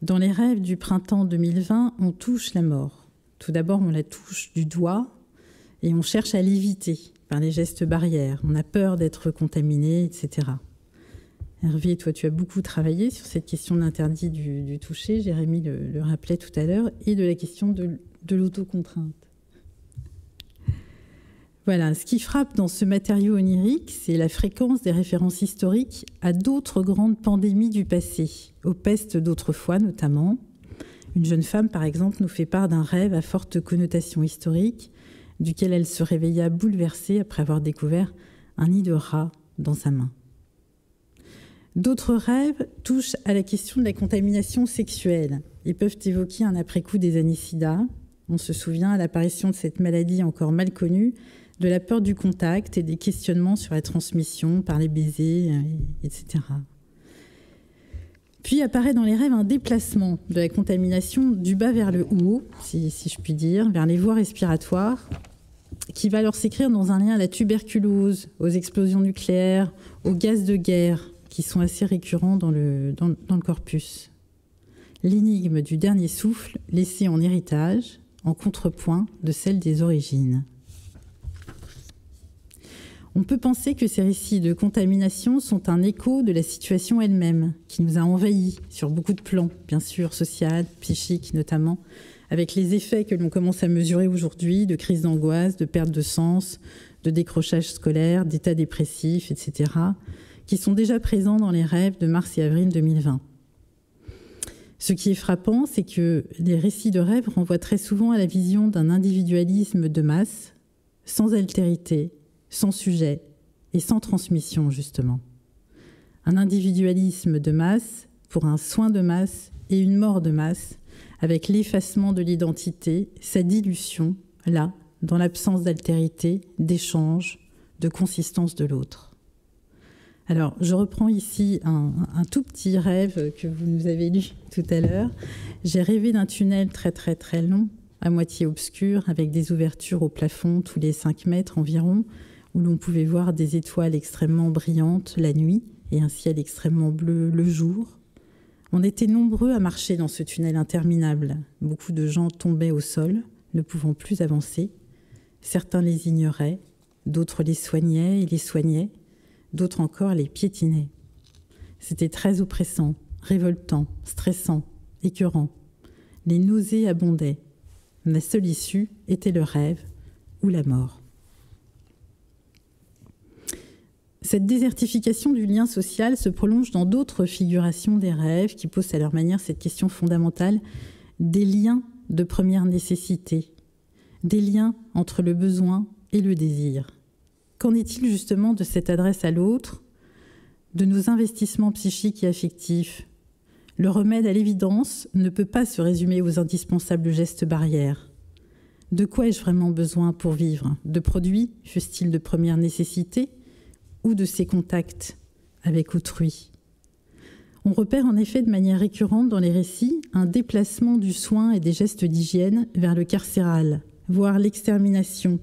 Dans les rêves du printemps 2020, on touche la mort. Tout d'abord, on la touche du doigt et on cherche à l'éviter par les gestes barrières. On a peur d'être contaminé, etc. Hervé, toi, tu as beaucoup travaillé sur cette question de l'interdit du, toucher. Jérémy le, rappelait tout à l'heure, et de la question de l'autocontrainte. Voilà, ce qui frappe dans ce matériau onirique, c'est la fréquence des références historiques à d'autres grandes pandémies du passé, aux pestes d'autrefois notamment. Une jeune femme, par exemple, nous fait part d'un rêve à forte connotation historique, duquel elle se réveilla bouleversée après avoir découvert un nid de rat dans sa main. D'autres rêves touchent à la question de la contamination sexuelle et peuvent évoquer un après-coup des années sida. On se souvient à l'apparition de cette maladie encore mal connue de la peur du contact et des questionnements sur la transmission par les baisers, euh, etc. Puis apparaît dans les rêves un déplacement de la contamination du bas vers le haut, si, je puis dire, vers les voies respiratoires, qui va alors s'écrire dans un lien à la tuberculose, aux explosions nucléaires, aux gaz de guerre, qui sont assez récurrents dans le, dans le corpus. L'énigme du dernier souffle laissé en héritage, en contrepoint de celle des origines. On peut penser que ces récits de contamination sont un écho de la situation elle-même, qui nous a envahis sur beaucoup de plans, bien sûr, social, psychique notamment, avec les effets que l'on commence à mesurer aujourd'hui de crise d'angoisse, de perte de sens, de décrochage scolaire, d'état dépressif, etc., qui sont déjà présents dans les rêves de mars et avril 2020. Ce qui est frappant, c'est que les récits de rêves renvoient très souvent à la vision d'un individualisme de masse, sans altérité, sans sujet et sans transmission, justement. Un individualisme de masse pour un soin de masse et une mort de masse, avec l'effacement de l'identité, sa dilution, là, dans l'absence d'altérité, d'échange, de consistance de l'autre. Alors, je reprends ici un, tout petit rêve que vous nous avez lu tout à l'heure. J'ai rêvé d'un tunnel très très très long, à moitié obscur, avec des ouvertures au plafond tous les 5 mètres environ, où l'on pouvait voir des étoiles extrêmement brillantes la nuit et un ciel extrêmement bleu le jour. On était nombreux à marcher dans ce tunnel interminable. Beaucoup de gens tombaient au sol, ne pouvant plus avancer. Certains les ignoraient, d'autres les soignaient et les soignaient, d'autres encore les piétinaient. C'était très oppressant, révoltant, stressant, écœurant. Les nausées abondaient. Ma seule issue était le rêve ou la mort. Cette désertification du lien social se prolonge dans d'autres figurations des rêves qui posent à leur manière cette question fondamentale des liens de première nécessité, des liens entre le besoin et le désir. Qu'en est-il justement de cette adresse à l'autre, de nos investissements psychiques et affectifs? Le remède à l'évidence ne peut pas se résumer aux indispensables gestes barrières. De quoi ai-je vraiment besoin pour vivre? De produits, fussent-ils de première nécessité? Ou de ces contacts avec autrui. On repère en effet de manière récurrente dans les récits un déplacement du soin et des gestes d'hygiène vers le carcéral, voire l'extermination.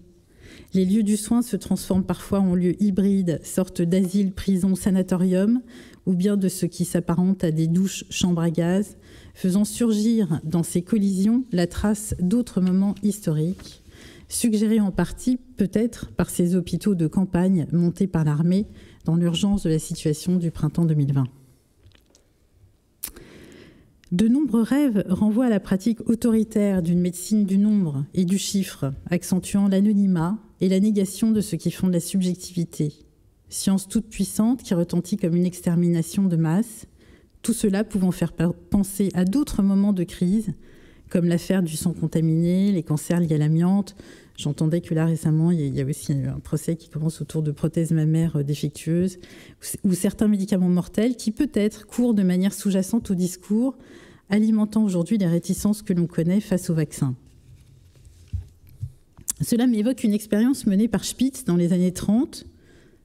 Les lieux du soin se transforment parfois en lieux hybrides, sorte d'asile, prison, sanatorium, ou bien de ce qui s'apparente à des douches, chambres à gaz, faisant surgir dans ces collisions la trace d'autres moments historiques, suggérés en partie peut-être par ces hôpitaux de campagne montés par l'armée dans l'urgence de la situation du printemps 2020. De nombreux rêves renvoient à la pratique autoritaire d'une médecine du nombre et du chiffre, accentuant l'anonymat et la négation de ce qui fonde la subjectivité. Science toute puissante qui retentit comme une extermination de masse, tout cela pouvant faire penser à d'autres moments de crise, comme l'affaire du sang contaminé, les cancers liés à l'amiante. J'entendais que là récemment, il y a aussi un procès qui commence autour de prothèses mammaires défectueuses, ou certains médicaments mortels qui peut-être courent de manière sous-jacente au discours, alimentant aujourd'hui les réticences que l'on connaît face au vaccin. Cela m'évoque une expérience menée par Spitz dans les années 30,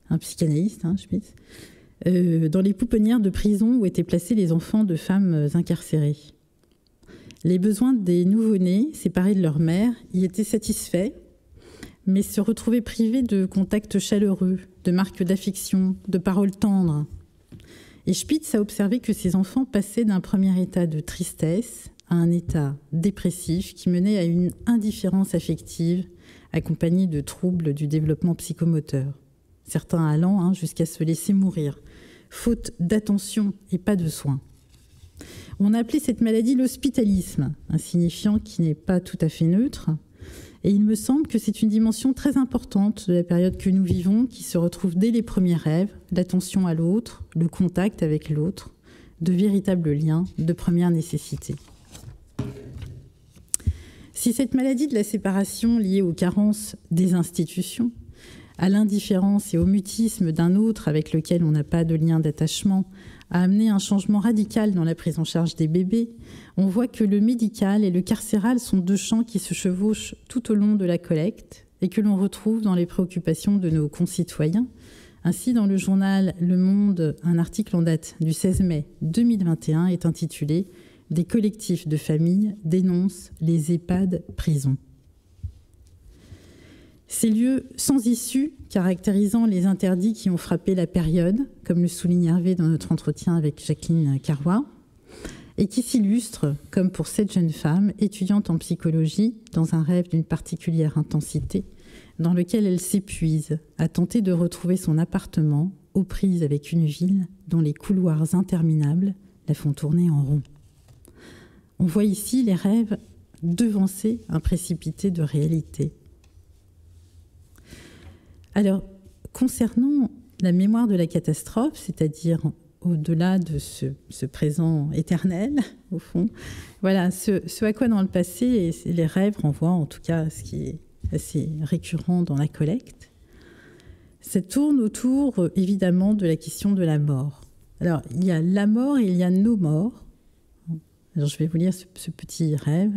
un psychanalyste, hein, Spitz, euh, dans les pouponnières de prison où étaient placés les enfants de femmes incarcérées. Les besoins des nouveau-nés, séparés de leur mère, y étaient satisfaits, mais se retrouvaient privés de contacts chaleureux, de marques d'affection, de paroles tendres. Et Spitz a observé que ces enfants passaient d'un premier état de tristesse à un état dépressif qui menait à une indifférence affective accompagnée de troubles du développement psychomoteur, certains allant hein, jusqu'à se laisser mourir, faute d'attention et pas de soins. On a appelé cette maladie l'hospitalisme, un signifiant qui n'est pas tout à fait neutre, et il me semble que c'est une dimension très importante de la période que nous vivons qui se retrouve dès les premiers rêves, l'attention à l'autre, le contact avec l'autre, de véritables liens de première nécessité. Si cette maladie de la séparation liée aux carences des institutions, à l'indifférence et au mutisme d'un autre avec lequel on n'a pas de lien d'attachement, a amené un changement radical dans la prise en charge des bébés, on voit que le médical et le carcéral sont deux champs qui se chevauchent tout au long de la collecte et que l'on retrouve dans les préoccupations de nos concitoyens. Ainsi, dans le journal Le Monde, un article en date du 16 mai 2021 est intitulé Des collectifs de familles dénoncent les EHPAD prisons. Ces lieux sans issue, caractérisant les interdits qui ont frappé la période, comme le souligne Hervé dans notre entretien avec Jacqueline Carrois, et qui s'illustrent, comme pour cette jeune femme, étudiante en psychologie, dans un rêve d'une particulière intensité, dans lequel elle s'épuise à tenter de retrouver son appartement aux prises avec une ville dont les couloirs interminables la font tourner en rond. On voit ici les rêves devancer un précipité de réalité alors, concernant la mémoire de la catastrophe, c'est-à-dire au-delà de ce, présent éternel, au fond, voilà, ce, à quoi dans le passé, les rêves renvoient en tout cas ce qui est assez récurrent dans la collecte, ça tourne autour évidemment de la question de la mort. Alors, il y a la mort et il y a nos morts. Alors, je vais vous lire ce petit rêve.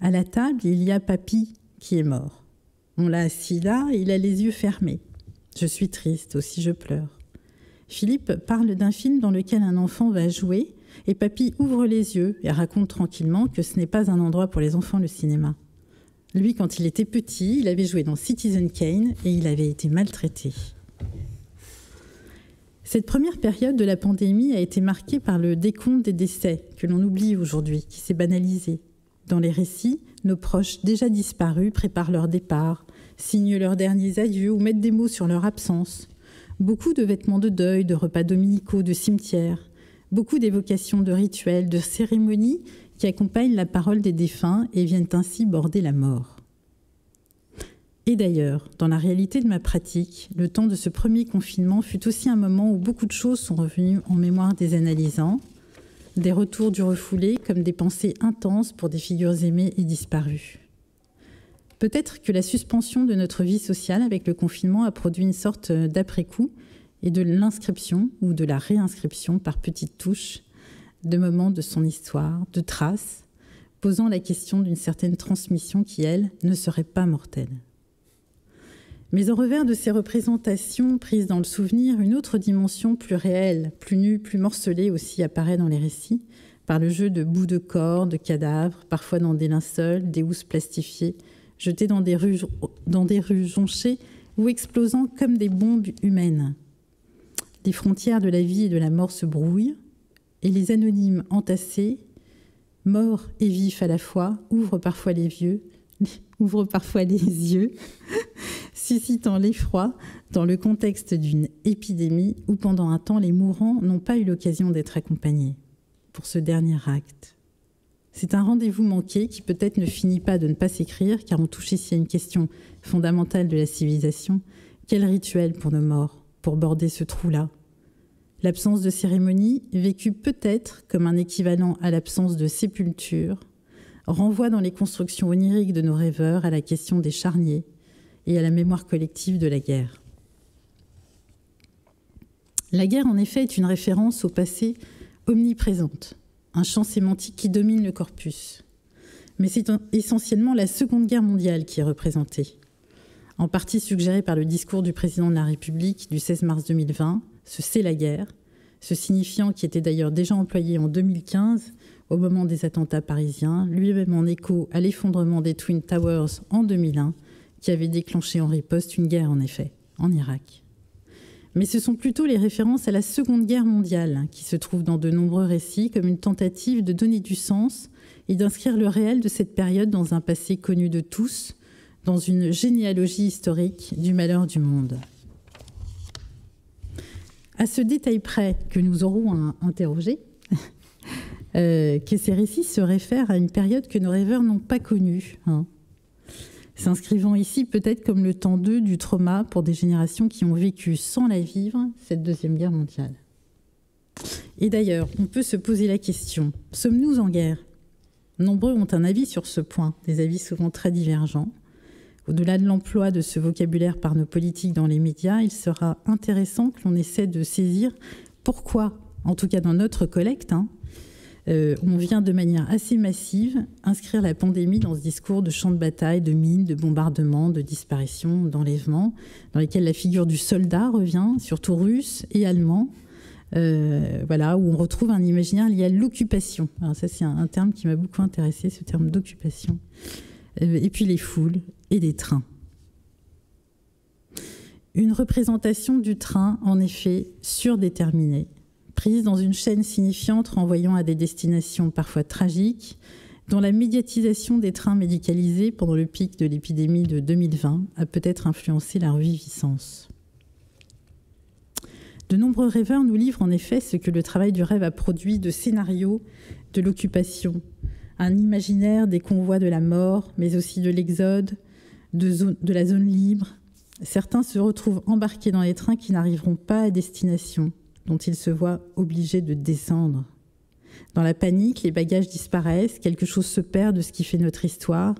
À la table, il y a Papy qui est mort. On l'a assis là, il a les yeux fermés. Je suis triste, aussi je pleure. Philippe parle d'un film dans lequel un enfant va jouer et Papy ouvre les yeux et raconte tranquillement que ce n'est pas un endroit pour les enfants le cinéma. Lui, quand il était petit, il avait joué dans Citizen Kane et il avait été maltraité. Cette première période de la pandémie a été marquée par le décompte des décès que l'on oublie aujourd'hui, qui s'est banalisé. Dans les récits, nos proches déjà disparus préparent leur départ, signent leurs derniers adieux ou mettent des mots sur leur absence. Beaucoup de vêtements de deuil, de repas dominicaux, de cimetières, beaucoup d'évocations de rituels, de cérémonies qui accompagnent la parole des défunts et viennent ainsi border la mort. Et d'ailleurs, dans la réalité de ma pratique, le temps de ce premier confinement fut aussi un moment où beaucoup de choses sont revenues en mémoire des analysants, des retours du refoulé comme des pensées intenses pour des figures aimées et disparues. Peut-être que la suspension de notre vie sociale avec le confinement a produit une sorte d'après-coup et de l'inscription ou de la réinscription par petites touches de moments de son histoire, de traces, posant la question d'une certaine transmission qui, elle, ne serait pas mortelle. Mais au revers de ces représentations prises dans le souvenir, une autre dimension plus réelle, plus nue, plus morcelée aussi apparaît dans les récits, par le jeu de bouts de corps, de cadavres, parfois dans des linceuls, des housses plastifiées, jetées dans des rues, jonchées ou explosant comme des bombes humaines. Les frontières de la vie et de la mort se brouillent, et les anonymes entassés, morts et vifs à la fois, ouvrent parfois les ouvrent parfois les yeux, suscitant l'effroi dans le contexte d'une épidémie où pendant un temps les mourants n'ont pas eu l'occasion d'être accompagnés pour ce dernier acte. C'est un rendez-vous manqué qui peut-être ne finit pas de ne pas s'écrire car on touche ici à une question fondamentale de la civilisation. Quel rituel pour nos morts, pour border ce trou-là? L'absence de cérémonie, vécue peut-être comme un équivalent à l'absence de sépulture, renvoie dans les constructions oniriques de nos rêveurs à la question des charniers et à la mémoire collective de la guerre. La guerre, en effet, est une référence au passé omniprésente, un champ sémantique qui domine le corpus. Mais c'est essentiellement la Seconde Guerre mondiale qui est représentée, en partie suggérée par le discours du président de la République du 16 mars 2020, ce c'est la guerre, ce signifiant qui était d'ailleurs déjà employé en 2015 au moment des attentats parisiens, lui-même en écho à l'effondrement des Twin Towers en 2001, qui avait déclenché en riposte une guerre en effet, en Irak. Mais ce sont plutôt les références à la Seconde Guerre mondiale qui se trouvent dans de nombreux récits comme une tentative de donner du sens et d'inscrire le réel de cette période dans un passé connu de tous, dans une généalogie historique du malheur du monde. À ce détail près que nous aurons à interroger, euh, que ces récits se réfèrent à une période que nos rêveurs n'ont pas connue, hein. S'inscrivant ici peut-être comme le temps d'eux du trauma pour des générations qui ont vécu sans la vivre cette Deuxième Guerre mondiale. Et d'ailleurs, on peut se poser la question, sommes-nous en guerre? Nombreux ont un avis sur ce point, des avis souvent très divergents. Au-delà de l'emploi de ce vocabulaire par nos politiques dans les médias, il sera intéressant que l'on essaie de saisir pourquoi, en tout cas dans notre collecte, hein, euh, on vient de manière assez massive inscrire la pandémie dans ce discours de champs de bataille, de mines, de bombardements, de disparitions, d'enlèvements, dans lesquels la figure du soldat revient, surtout russe et allemand, euh, voilà, où on retrouve un imaginaire lié à l'occupation. ça, c'est un, terme qui m'a beaucoup intéressé, ce terme d'occupation. Euh, et puis les foules et des trains. Une représentation du train, en effet, surdéterminée, prise dans une chaîne signifiante renvoyant à des destinations parfois tragiques, dont la médiatisation des trains médicalisés pendant le pic de l'épidémie de 2020 a peut-être influencé la reviviscence. De nombreux rêveurs nous livrent en effet ce que le travail du rêve a produit de scénarios de l'occupation, un imaginaire des convois de la mort, mais aussi de l'exode, de, de, la zone libre. Certains se retrouvent embarqués dans les trains qui n'arriveront pas à destination, dont ils se voient obligés de descendre. Dans la panique, les bagages disparaissent, quelque chose se perd de ce qui fait notre histoire,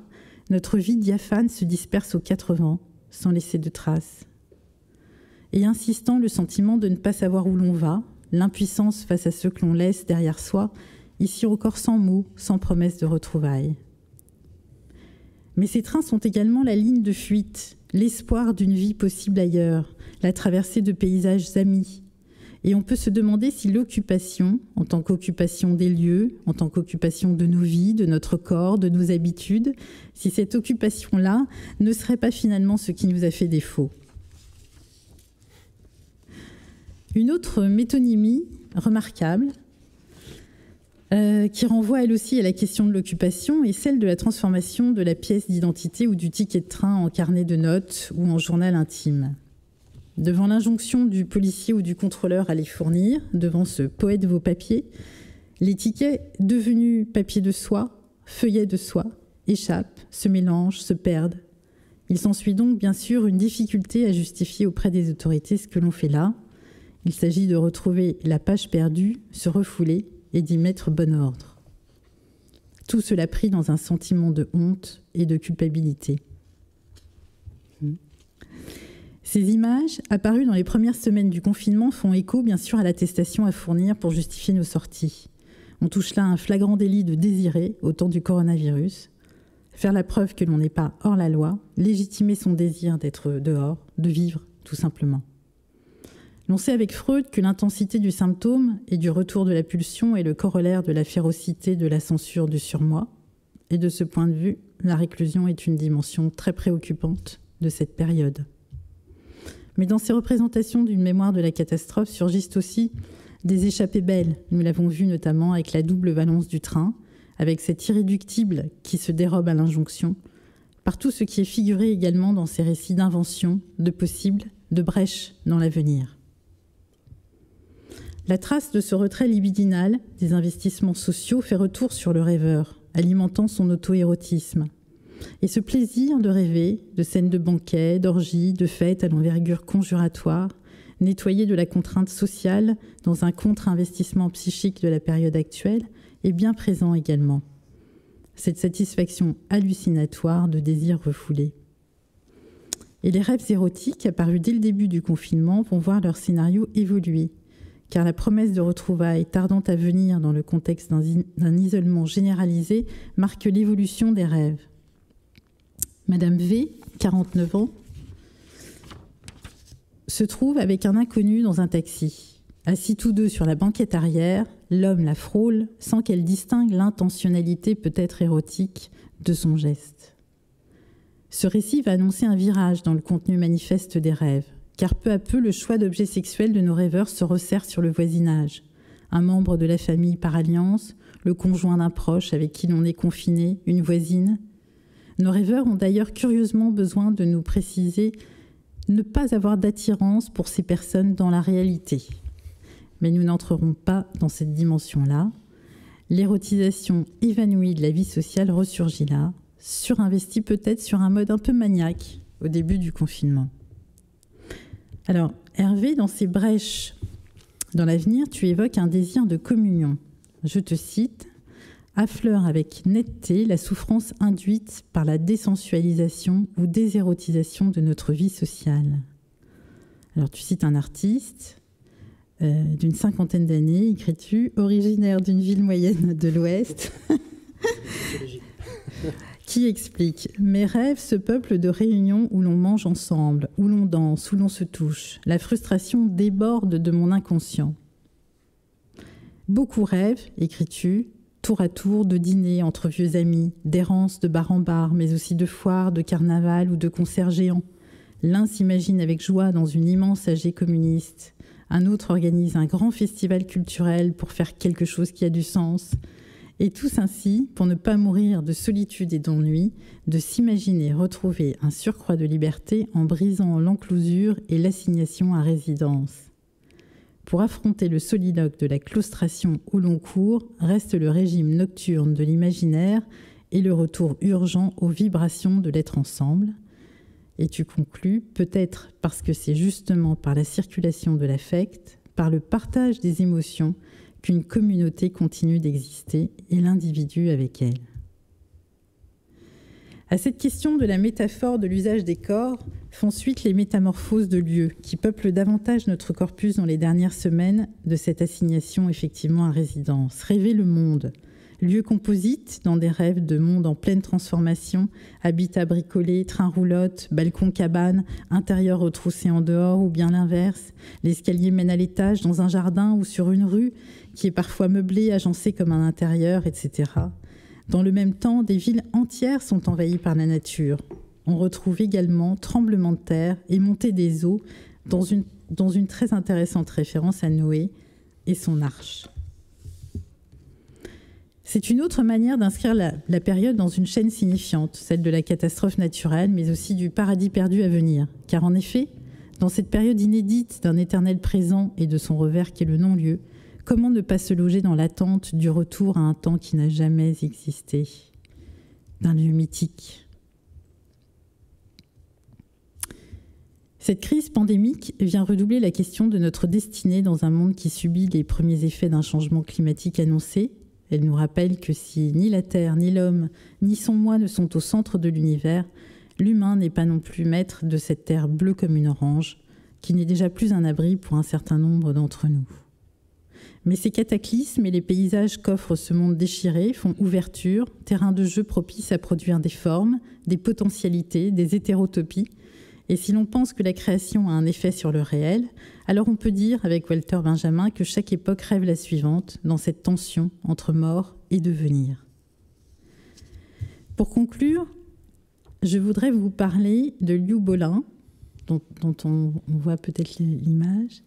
notre vie diaphane se disperse aux quatre vents, sans laisser de traces. Et insistant le sentiment de ne pas savoir où l'on va, l'impuissance face à ceux que l'on laisse derrière soi, ici encore sans mots, sans promesse de retrouvailles. Mais ces trains sont également la ligne de fuite, l'espoir d'une vie possible ailleurs, la traversée de paysages amis. Et on peut se demander si l'occupation, en tant qu'occupation des lieux, en tant qu'occupation de nos vies, de notre corps, de nos habitudes, si cette occupation-là ne serait pas finalement ce qui nous a fait défaut. Une autre métonymie remarquable, euh, qui renvoie elle aussi à la question de l'occupation et celle de la transformation de la pièce d'identité ou du ticket de train en carnet de notes ou en journal intime. Devant l'injonction du policier ou du contrôleur à les fournir, devant ce poète vos papiers, les tickets papier de soie, feuillets de soie, échappent, se mélangent, se perdent. Il s'ensuit donc bien sûr une difficulté à justifier auprès des autorités ce que l'on fait là. Il s'agit de retrouver la page perdue, se refouler et d'y mettre bon ordre. Tout cela pris dans un sentiment de honte et de culpabilité. Ces images, apparues dans les premières semaines du confinement, font écho bien sûr à l'attestation à fournir pour justifier nos sorties. On touche là un flagrant délit de désirer au temps du coronavirus. faire la preuve que l'on n'est pas hors la loi, légitimer son désir d'être dehors, de vivre, tout simplement. L'on sait avec Freud que l'intensité du symptôme et du retour de la pulsion est le corollaire de la férocité de la censure du surmoi, et de ce point de vue, la réclusion est une dimension très préoccupante de cette période. Mais dans ces représentations d'une mémoire de la catastrophe surgissent aussi des échappées belles. Nous l'avons vu notamment avec la double valence du train, avec cet irréductible qui se dérobe à l'injonction, par tout ce qui est figuré également dans ces récits d'invention, de possible, de brèche dans l'avenir. La trace de ce retrait libidinal des investissements sociaux fait retour sur le rêveur, alimentant son auto-érotisme. Et ce plaisir de rêver, de scènes de banquets, d'orgies, de fêtes à l'envergure conjuratoire, nettoyé de la contrainte sociale dans un contre-investissement psychique de la période actuelle, est bien présent également. Cette satisfaction hallucinatoire de désirs refoulés. Et les rêves érotiques apparus dès le début du confinement vont voir leur scénario évoluer, car la promesse de retrouvailles tardant à venir dans le contexte d'un isolement généralisé marque l'évolution des rêves. Madame V, 49 ans, se trouve avec un inconnu dans un taxi. Assis tous deux sur la banquette arrière, l'homme la frôle sans qu'elle distingue l'intentionnalité peut-être érotique de son geste. Ce récit va annoncer un virage dans le contenu manifeste des rêves, car peu à peu le choix d'objets sexuels de nos rêveurs se resserre sur le voisinage. Un membre de la famille par alliance, le conjoint d'un proche avec qui l'on est confiné, une voisine. Nos rêveurs ont d'ailleurs curieusement besoin de nous préciser ne pas avoir d'attirance pour ces personnes dans la réalité mais nous n'entrerons pas dans cette dimension-là. L'érotisation évanouie de la vie sociale ressurgit là, surinvestie peut-être sur un mode un peu maniaque au début du confinement. Alors, Hervé, dans ces brèches dans l'avenir, tu évoques un désir de communion. Je te cite affleure avec netteté la souffrance induite par la désensualisation ou désérotisation de notre vie sociale. Alors tu cites un artiste, euh, d'une cinquantaine d'années, écris-tu, originaire d'une ville moyenne de l'Ouest, qui explique Mes rêves se peuplent de réunions où l'on mange ensemble, où l'on danse, où l'on se touche. La frustration déborde de mon inconscient. Beaucoup rêvent, écris-tu, tour à tour de dîners entre vieux amis, d'errances de bar en bar, mais aussi de foires, de carnaval ou de concerts géants. L'un s'imagine avec joie dans une immense AG communiste, un autre organise un grand festival culturel pour faire quelque chose qui a du sens. Et tous ainsi, pour ne pas mourir de solitude et d'ennui, de s'imaginer retrouver un surcroît de liberté en brisant l'enclosure et l'assignation à résidence. Pour affronter le soliloque de la claustration au long cours, reste le régime nocturne de l'imaginaire et le retour urgent aux vibrations de l'être ensemble, et tu conclus, peut-être parce que c'est justement par la circulation de l'affect, par le partage des émotions, qu'une communauté continue d'exister et l'individu avec elle. À cette question de la métaphore de l'usage des corps font suite les métamorphoses de lieux qui peuplent davantage notre corpus dans les dernières semaines de cette assignation effectivement à résidence. Rêver le monde, lieu composite dans des rêves de monde en pleine transformation, habitat bricolé, train roulotte, balcon cabane, intérieur retroussé en dehors ou bien l'inverse. L'escalier mène à l'étage dans un jardin ou sur une rue qui est parfois meublée, agencée comme un intérieur, etc. Dans le même temps, des villes entières sont envahies par la nature. On retrouve également tremblements de terre et montée des eaux dans une, dans une très intéressante référence à Noé et son arche. C'est une autre manière d'inscrire la, période dans une chaîne signifiante, celle de la catastrophe naturelle, mais aussi du paradis perdu à venir. Car en effet, dans cette période inédite d'un éternel présent et de son revers qui est le non-lieu, comment ne pas se loger dans l'attente du retour à un temps qui n'a jamais existé, d'un lieu mythique? Cette crise pandémique vient redoubler la question de notre destinée dans un monde qui subit les premiers effets d'un changement climatique annoncé elle nous rappelle que si ni la Terre, ni l'homme, ni son moi ne sont au centre de l'univers, l'humain n'est pas non plus maître de cette Terre bleue comme une orange, qui n'est déjà plus un abri pour un certain nombre d'entre nous. Mais ces cataclysmes et les paysages qu'offre ce monde déchiré font ouverture, terrain de jeu propice à produire des formes, des potentialités, des hétérotopies. Et si l'on pense que la création a un effet sur le réel, alors on peut dire avec Walter Benjamin que chaque époque rêve la suivante dans cette tension entre mort et devenir. Pour conclure, je voudrais vous parler de Liu Bolin, dont, on, voit peut-être l'image,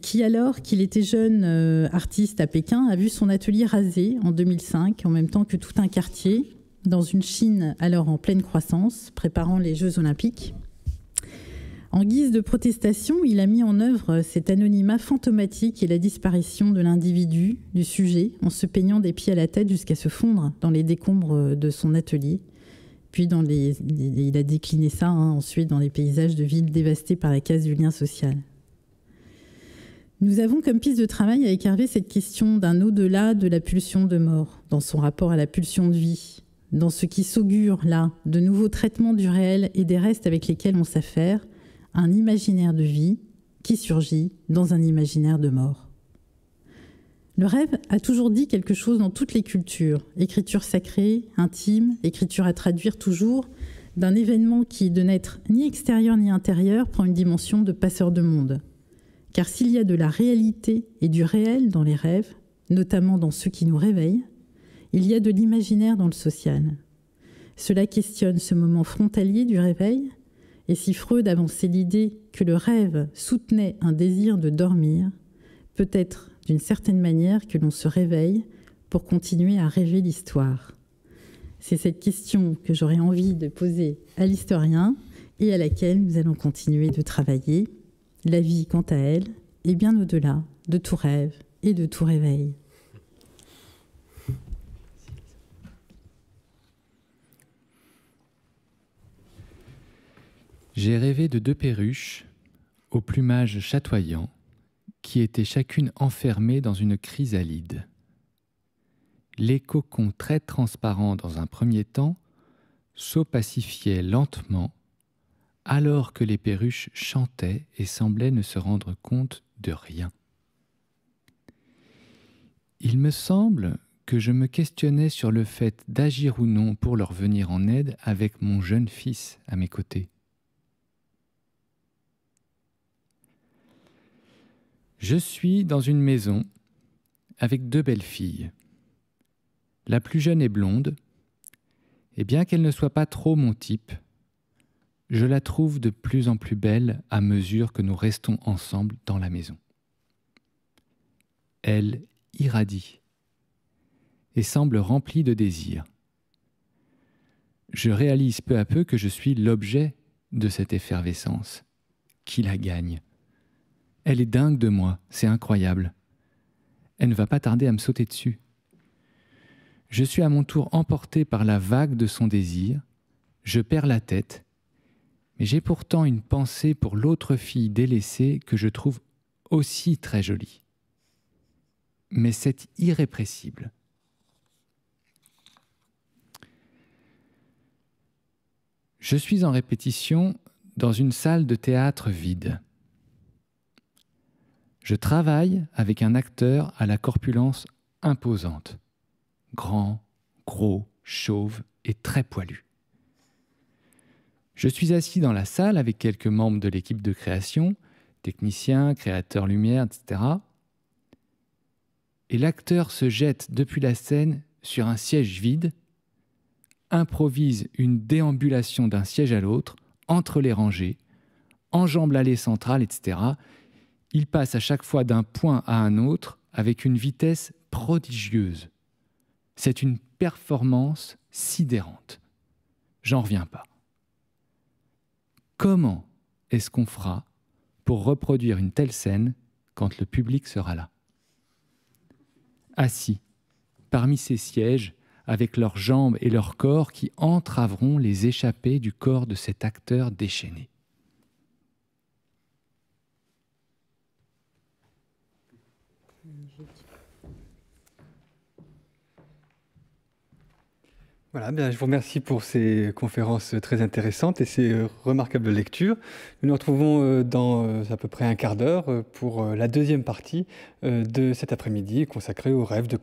qui alors qu'il était jeune euh, artiste à Pékin a vu son atelier rasé en 2005 en même temps que tout un quartier dans une Chine alors en pleine croissance préparant les Jeux olympiques. En guise de protestation, il a mis en œuvre cet anonymat fantomatique et la disparition de l'individu, du sujet, en se peignant des pieds à la tête jusqu'à se fondre dans les décombres de son atelier. Puis il a décliné ça hein, ensuite dans les paysages de villes dévastées par la casse du lien social. Nous avons comme piste de travail à écarver cette question d'un au-delà de la pulsion de mort, dans son rapport à la pulsion de vie, dans ce qui s'augure là de nouveaux traitements du réel et des restes avec lesquels on s'affaire, un imaginaire de vie qui surgit dans un imaginaire de mort. Le rêve a toujours dit quelque chose dans toutes les cultures, écriture sacrée, intime, écriture à traduire toujours, d'un événement qui, de n'être ni extérieur ni intérieur, prend une dimension de passeur de monde. Car s'il y a de la réalité et du réel dans les rêves, notamment dans ceux qui nous réveillent, il y a de l'imaginaire dans le social. Cela questionne ce moment frontalier du réveil et si Freud avançait l'idée que le rêve soutenait un désir de dormir, peut-être d'une certaine manière que l'on se réveille pour continuer à rêver l'histoire. C'est cette question que j'aurais envie de poser à l'historien et à laquelle nous allons continuer de travailler. La vie, quant à elle, est bien au-delà de tout rêve et de tout réveil. J'ai rêvé de deux perruches au plumage chatoyant qui étaient chacune enfermées dans une chrysalide. Les cocons très transparents dans un premier temps s'opacifiaient lentement alors que les perruches chantaient et semblaient ne se rendre compte de rien. Il me semble que je me questionnais sur le fait d'agir ou non pour leur venir en aide avec mon jeune fils à mes côtés. Je suis dans une maison avec deux belles filles. La plus jeune est blonde, et bien qu'elle ne soit pas trop mon type, je la trouve de plus en plus belle à mesure que nous restons ensemble dans la maison. Elle irradie et semble remplie de désir. Je réalise peu à peu que je suis l'objet de cette effervescence qui la gagne. Elle est dingue de moi, c'est incroyable. Elle ne va pas tarder à me sauter dessus. Je suis à mon tour emporté par la vague de son désir, je perds la tête, j'ai pourtant une pensée pour l'autre fille délaissée que je trouve aussi très jolie. Mais c'est irrépressible. Je suis en répétition dans une salle de théâtre vide. Je travaille avec un acteur à la corpulence imposante, grand, gros, chauve et très poilu. Je suis assis dans la salle avec quelques membres de l'équipe de création, techniciens, créateurs lumière, etc. Et l'acteur se jette depuis la scène sur un siège vide, improvise une déambulation d'un siège à l'autre, entre les rangées, enjambe l'allée centrale, etc il passe à chaque fois d'un point à un autre avec une vitesse prodigieuse. C'est une performance sidérante. J'en reviens pas. Comment est-ce qu'on fera pour reproduire une telle scène quand le public sera là? Assis, parmi ces sièges, avec leurs jambes et leurs corps qui entraveront les échappées du corps de cet acteur déchaîné. Voilà, bien, je vous remercie pour ces conférences très intéressantes et ces remarquables lectures. Nous nous retrouvons dans à peu près un quart d'heure pour la deuxième partie de cet après-midi consacrée aux rêves de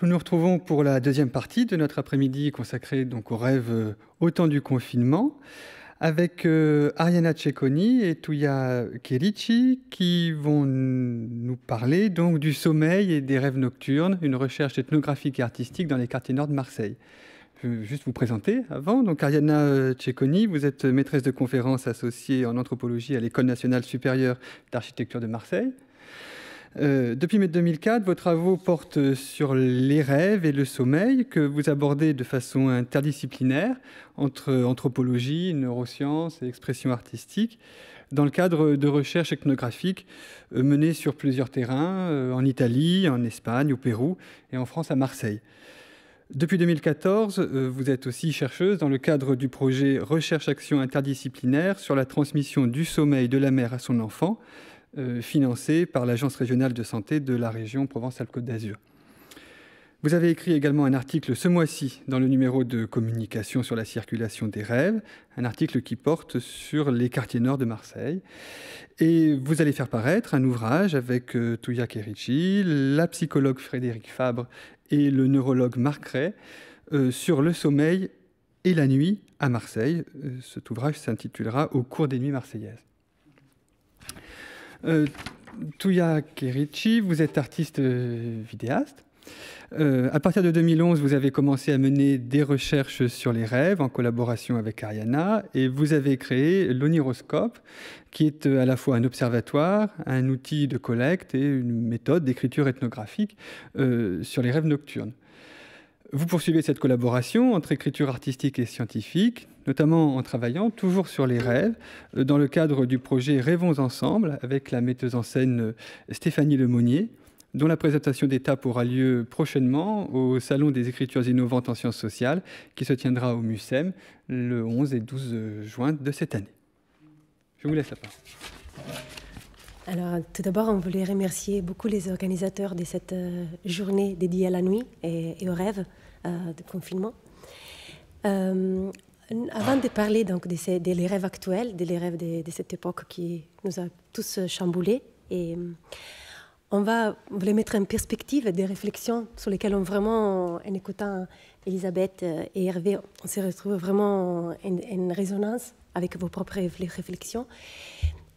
Nous nous retrouvons pour la deuxième partie de notre après-midi consacrée donc aux rêves euh, au temps du confinement avec euh, Ariana Cecconi et Tuya Kerici qui vont nous parler donc du sommeil et des rêves nocturnes, une recherche ethnographique et artistique dans les quartiers nord de Marseille. Je vais juste vous présenter avant. Donc Ariana euh, Cecconi, vous êtes maîtresse de conférences associée en anthropologie à l'École nationale supérieure d'architecture de Marseille. Euh, depuis mai 2004, vos travaux portent sur les rêves et le sommeil que vous abordez de façon interdisciplinaire entre anthropologie, neurosciences et expression artistique dans le cadre de recherches ethnographiques euh, menées sur plusieurs terrains, euh, en Italie, en Espagne, au Pérou et en France à Marseille. Depuis 2014, vous êtes aussi chercheuse dans le cadre du projet Recherche-Action interdisciplinaire sur la transmission du sommeil de la mère à son enfant, financé par l'Agence régionale de santé de la région Provence-Alpes-Côte d'Azur. Vous avez écrit également un article ce mois-ci dans le numéro de communication sur la circulation des rêves, un article qui porte sur les quartiers nord de Marseille. Et vous allez faire paraître un ouvrage avec euh, Touya Kerici, la psychologue Frédéric Fabre et le neurologue Marc Ray euh, sur le sommeil et la nuit à Marseille. cet ouvrage s'intitulera Au cours des nuits marseillaises. Euh, Touya Kerichi, vous êtes artiste euh, vidéaste. Euh, à partir de 2011, vous avez commencé à mener des recherches sur les rêves en collaboration avec Ariana et vous avez créé l'oniroscope, qui est à la fois un observatoire, un outil de collecte et une méthode d'écriture ethnographique sur les rêves nocturnes. Vous poursuivez cette collaboration entre écriture artistique et scientifique, notamment en travaillant toujours sur les rêves, euh, dans le cadre du projet Rêvons ensemble, avec la metteuse en scène euh, Stéphanie Lemonnier, dont la présentation d'étape aura lieu prochainement au Salon des écritures innovantes en sciences sociales, qui se tiendra au MUSEM le 11 et 12 juin de cette année. Je vous laisse la parole. Alors, tout d'abord, on voulait remercier beaucoup les organisateurs de cette euh, journée dédiée à la nuit et aux rêves. Euh, de confinement. Euh, avant de parler donc de ces, des rêves actuels, des rêves de, cette époque qui nous a tous chamboulés, et euh, on va mettre en perspective des réflexions sur lesquelles on vraiment, en écoutant Elisabeth et Hervé, on se retrouve vraiment en, résonance avec vos propres réflexions.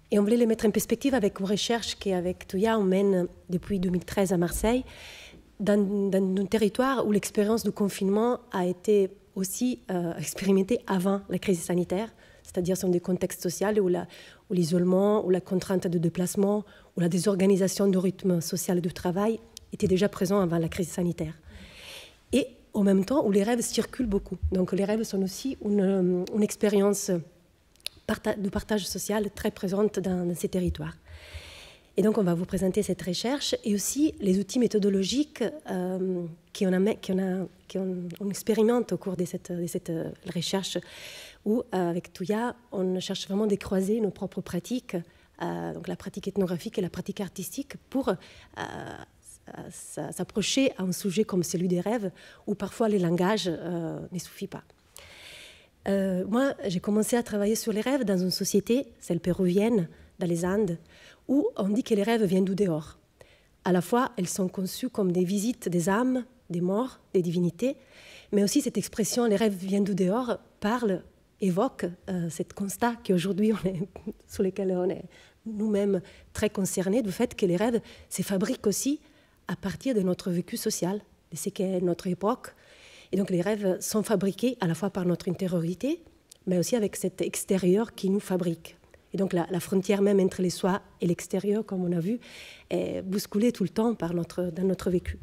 Et on voulait les mettre en perspective avec vos recherches qu'avec Touya, on mène depuis 2013 à Marseille dans, un territoire où l'expérience du confinement a été aussi euh, expérimentée avant la crise sanitaire, c'est-à-dire dans des contextes sociaux où, l'isolement, où la contrainte de déplacement, où la désorganisation du rythme social du travail était déjà présent avant la crise sanitaire. Et en même temps où les rêves circulent beaucoup. Donc les rêves sont aussi une, expérience de partage social très présente dans ces territoires. Et donc, on va vous présenter cette recherche et aussi les outils méthodologiques euh, qu'on on, expérimente au cours de cette, euh, recherche, où, euh, avec Touya, on cherche vraiment de croiser nos propres pratiques, donc la pratique ethnographique et la pratique artistique, pour s'approcher à un sujet comme celui des rêves, où parfois les langages ne suffisent pas. moi, j'ai commencé à travailler sur les rêves dans une société, celle péruvienne, dans les Andes, où on dit que les rêves viennent du dehors. À la fois, elles sont conçues comme des visites des âmes, des morts, des divinités, mais aussi cette expression les rêves viennent du dehors parle, évoque euh, ce constat qu'aujourd'hui sur lequel on est nous-mêmes très concernés du fait que les rêves se fabriquent aussi à partir de notre vécu social, de ce qu'est notre époque. Et donc les rêves sont fabriqués à la fois par notre intériorité, mais aussi avec cet extérieur qui nous fabrique. Et donc la, frontière même entre les soi et l'extérieur, comme on a vu, est bousculée tout le temps par notre, dans notre vécu.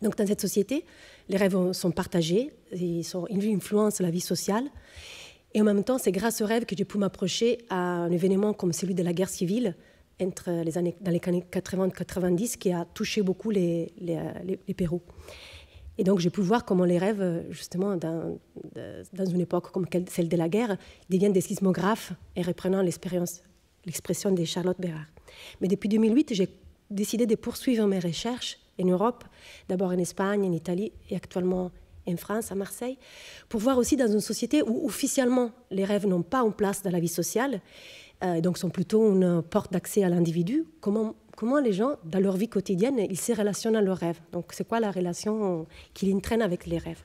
Donc dans cette société, les rêves sont partagés, ils, influencent la vie sociale. Et en même temps, c'est grâce aux rêves que j'ai pu m'approcher à un événement comme celui de la guerre civile entre les années, dans les années 80-90 qui a touché beaucoup les, les, les, les Pérou. Et donc, j'ai pu voir comment les rêves, justement, dans, une époque comme celle de la guerre, deviennent des sismographes et reprenant l'expression de Charlotte Bérard. Mais depuis 2008, j'ai décidé de poursuivre mes recherches en Europe, d'abord en Espagne, en Italie et actuellement en France, à Marseille, pour voir aussi dans une société où officiellement les rêves n'ont pas une place dans la vie sociale, euh, donc sont plutôt une porte d'accès à l'individu, comment comment les gens, dans leur vie quotidienne, ils se relationnent à leurs rêves. Donc, c'est quoi la relation qu'ils entraînent avec les rêves?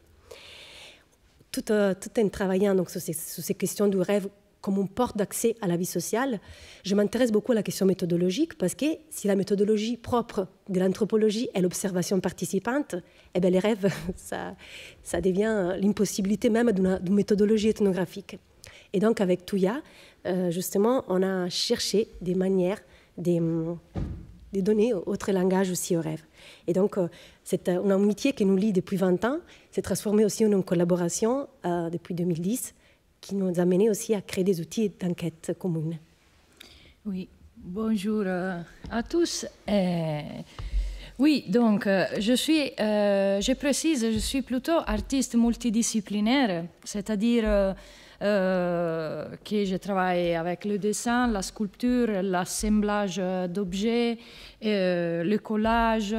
Tout, euh, tout en travaillant donc, sur, ces, questions du rêve comme une porte d'accès à la vie sociale, je m'intéresse beaucoup à la question méthodologique parce que si la méthodologie propre de l'anthropologie est l'observation participante, eh bien les rêves, ça, ça devient l'impossibilité même d'une méthodologie ethnographique. Et donc avec Touya, euh, justement, on a cherché des manières de, de donner autre langage aussi aux rêves. Et donc, euh, c'est une amitié qui nous lie depuis 20 ans, s'est transformée aussi en une collaboration euh, depuis 2010 qui nous a mené aussi à créer des outils d'enquête communes. Oui, bonjour euh, à tous. Euh, oui, donc euh, je suis, je précise, je suis plutôt artiste multidisciplinaire, c'est-à-dire que je travaille avec le dessin, la sculpture, l'assemblage d'objets, le collage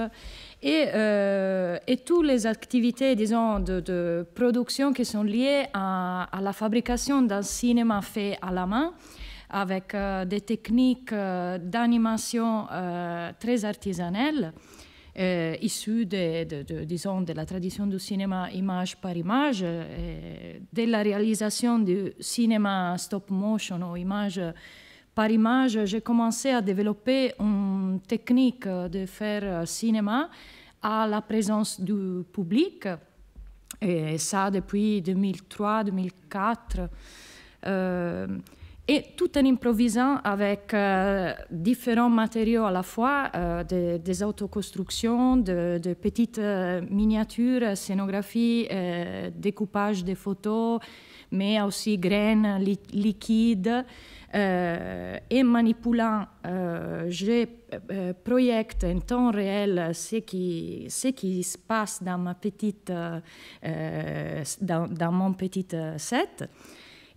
et, euh, et toutes les activités, disons, de, production qui sont liées à, la fabrication d'un cinéma fait à la main avec euh, des techniques euh, d'animation euh, très artisanales. Euh, issues de, la tradition du cinéma image par image, de la réalisation du cinéma stop motion ou image par image, j'ai commencé à développer une technique de faire cinéma à la présence du public, et ça depuis 2003-2004. Euh, et tout en improvisant avec euh, différents matériaux à la fois, euh, des, autoconstructions, de, petites euh, miniatures, scénographie, euh, découpage des photos, mais aussi graines li liquides. Et manipulant, je projette en temps réel ce qui, se passe dans, mon petit set.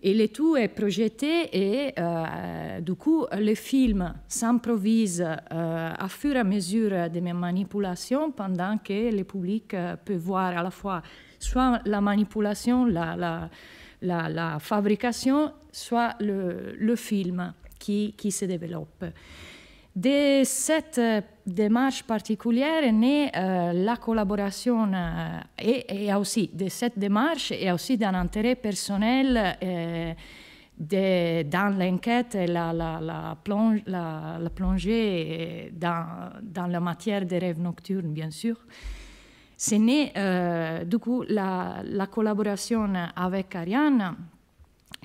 Et le tout est projeté et euh, du coup le film s'improvise euh, à fur et à mesure de mes manipulations pendant que le public peut voir à la fois soit la manipulation, la, fabrication, soit le, le film qui, qui, se développe. De cette démarche particulière est née euh, la collaboration euh, et, et, aussi de cette démarche et aussi d'un intérêt personnel euh, dans l'enquête la, plonge, la, plongée dans, la matière des rêves nocturnes, bien sûr. C'est né, euh, du coup, la, la, collaboration avec Ariane,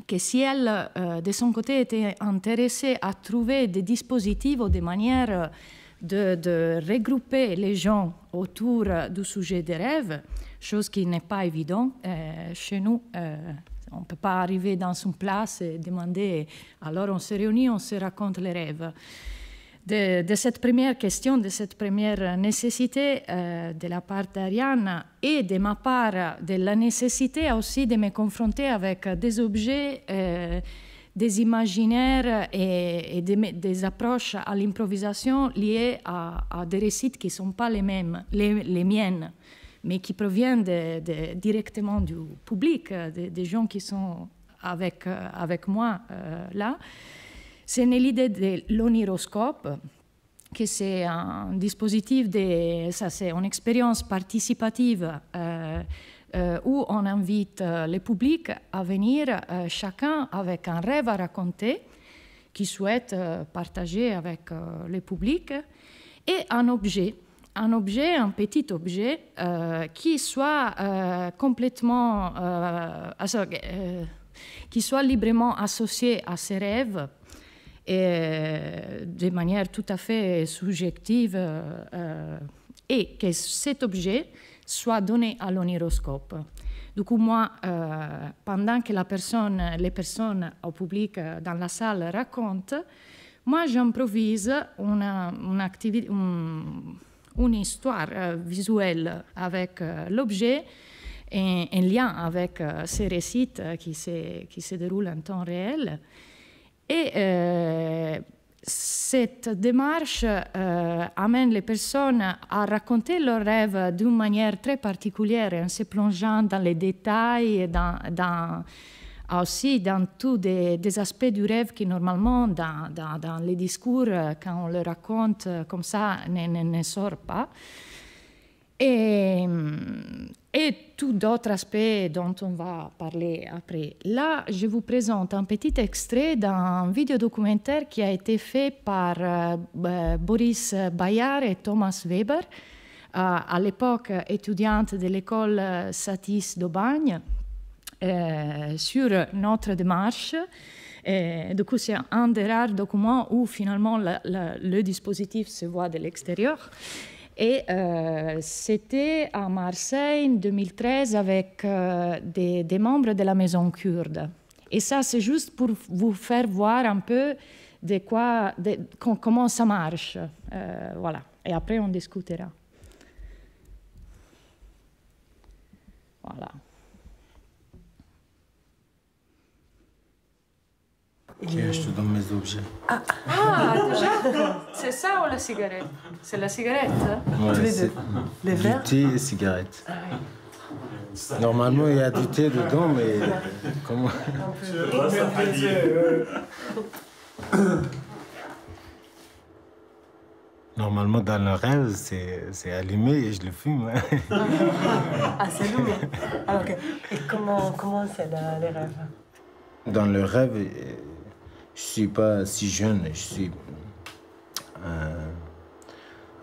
que si elle, de son côté, était intéressée à trouver des dispositifs ou des manières de, regrouper les gens autour du sujet des rêves, chose qui n'est pas évidente euh, chez nous. Euh, on ne peut pas arriver dans une place et demander, alors on se réunit, on se raconte les rêves de, cette première question, de cette première nécessité euh, de la part d'Ariane et de ma part de la nécessité aussi de me confronter avec des objets, euh, des imaginaires et, des, approches à l'improvisation liées à, des récits qui ne sont pas les mêmes, les, miennes, mais qui proviennent directement du public, des gens qui sont avec, avec moi euh, là. C'est l'idée de l'oniroscope, que c'est un dispositif, de, ça c'est une expérience participative euh, où on invite euh, le public à venir, euh, chacun avec un rêve à raconter, qui souhaite euh, partager avec euh, le public, et un objet, un objet, un petit objet, qui soit complètement, qui soit librement associé à ses rêves de manière tout à fait subjective euh, et que cet objet soit donné à l'oniroscope. Du coup, moi, euh, pendant que la personne, les personnes au public euh, dans la salle racontent, moi, j'improvise une, une, une, histoire euh, visuelle avec l'objet en, en, lien avec ces récits qui se, qui se déroulent en temps réel. Et cette démarche euh, amène les personnes à raconter leurs rêves d'une manière très particulière, en se plongeant dans les détails, dans, dans, aussi dans tous des, aspects du rêve qui normalement dans, dans, les discours, quand on le raconte comme ça, ne, ne sort pas. Et, et tout d'autres aspects dont on va parler après. Là, je vous présente un petit extrait d'un vidéodocumentaire qui a été fait par euh, Boris Bayard et Thomas Weber, euh, à l'époque étudiante de l'école Satis d'Aubagne, euh, sur notre démarche. Du coup, c'est un des rares documents où finalement le dispositif se voit de l'extérieur. Et euh, c'était à Marseille en 2013 avec euh, des, membres de la maison kurde. Et ça, c'est juste pour vous faire voir un peu de quoi, comment ça marche. Euh, voilà. Et après, on discutera. Voilà. Ok, je te donne mes objets. Ah, ah déjà C'est ça ou la cigarette C'est la cigarette hein? ouais, les deux. Les verres Du thé et cigarette. Ah, oui. Normalement, il y a du thé dedans, mais comment Normalement, dans le rêve, c'est allumé et je le fume. ah, c'est lourd. Ah, Et comment comment c'est les rêves Dans le rêve, je suis pas si jeune, je suis euh,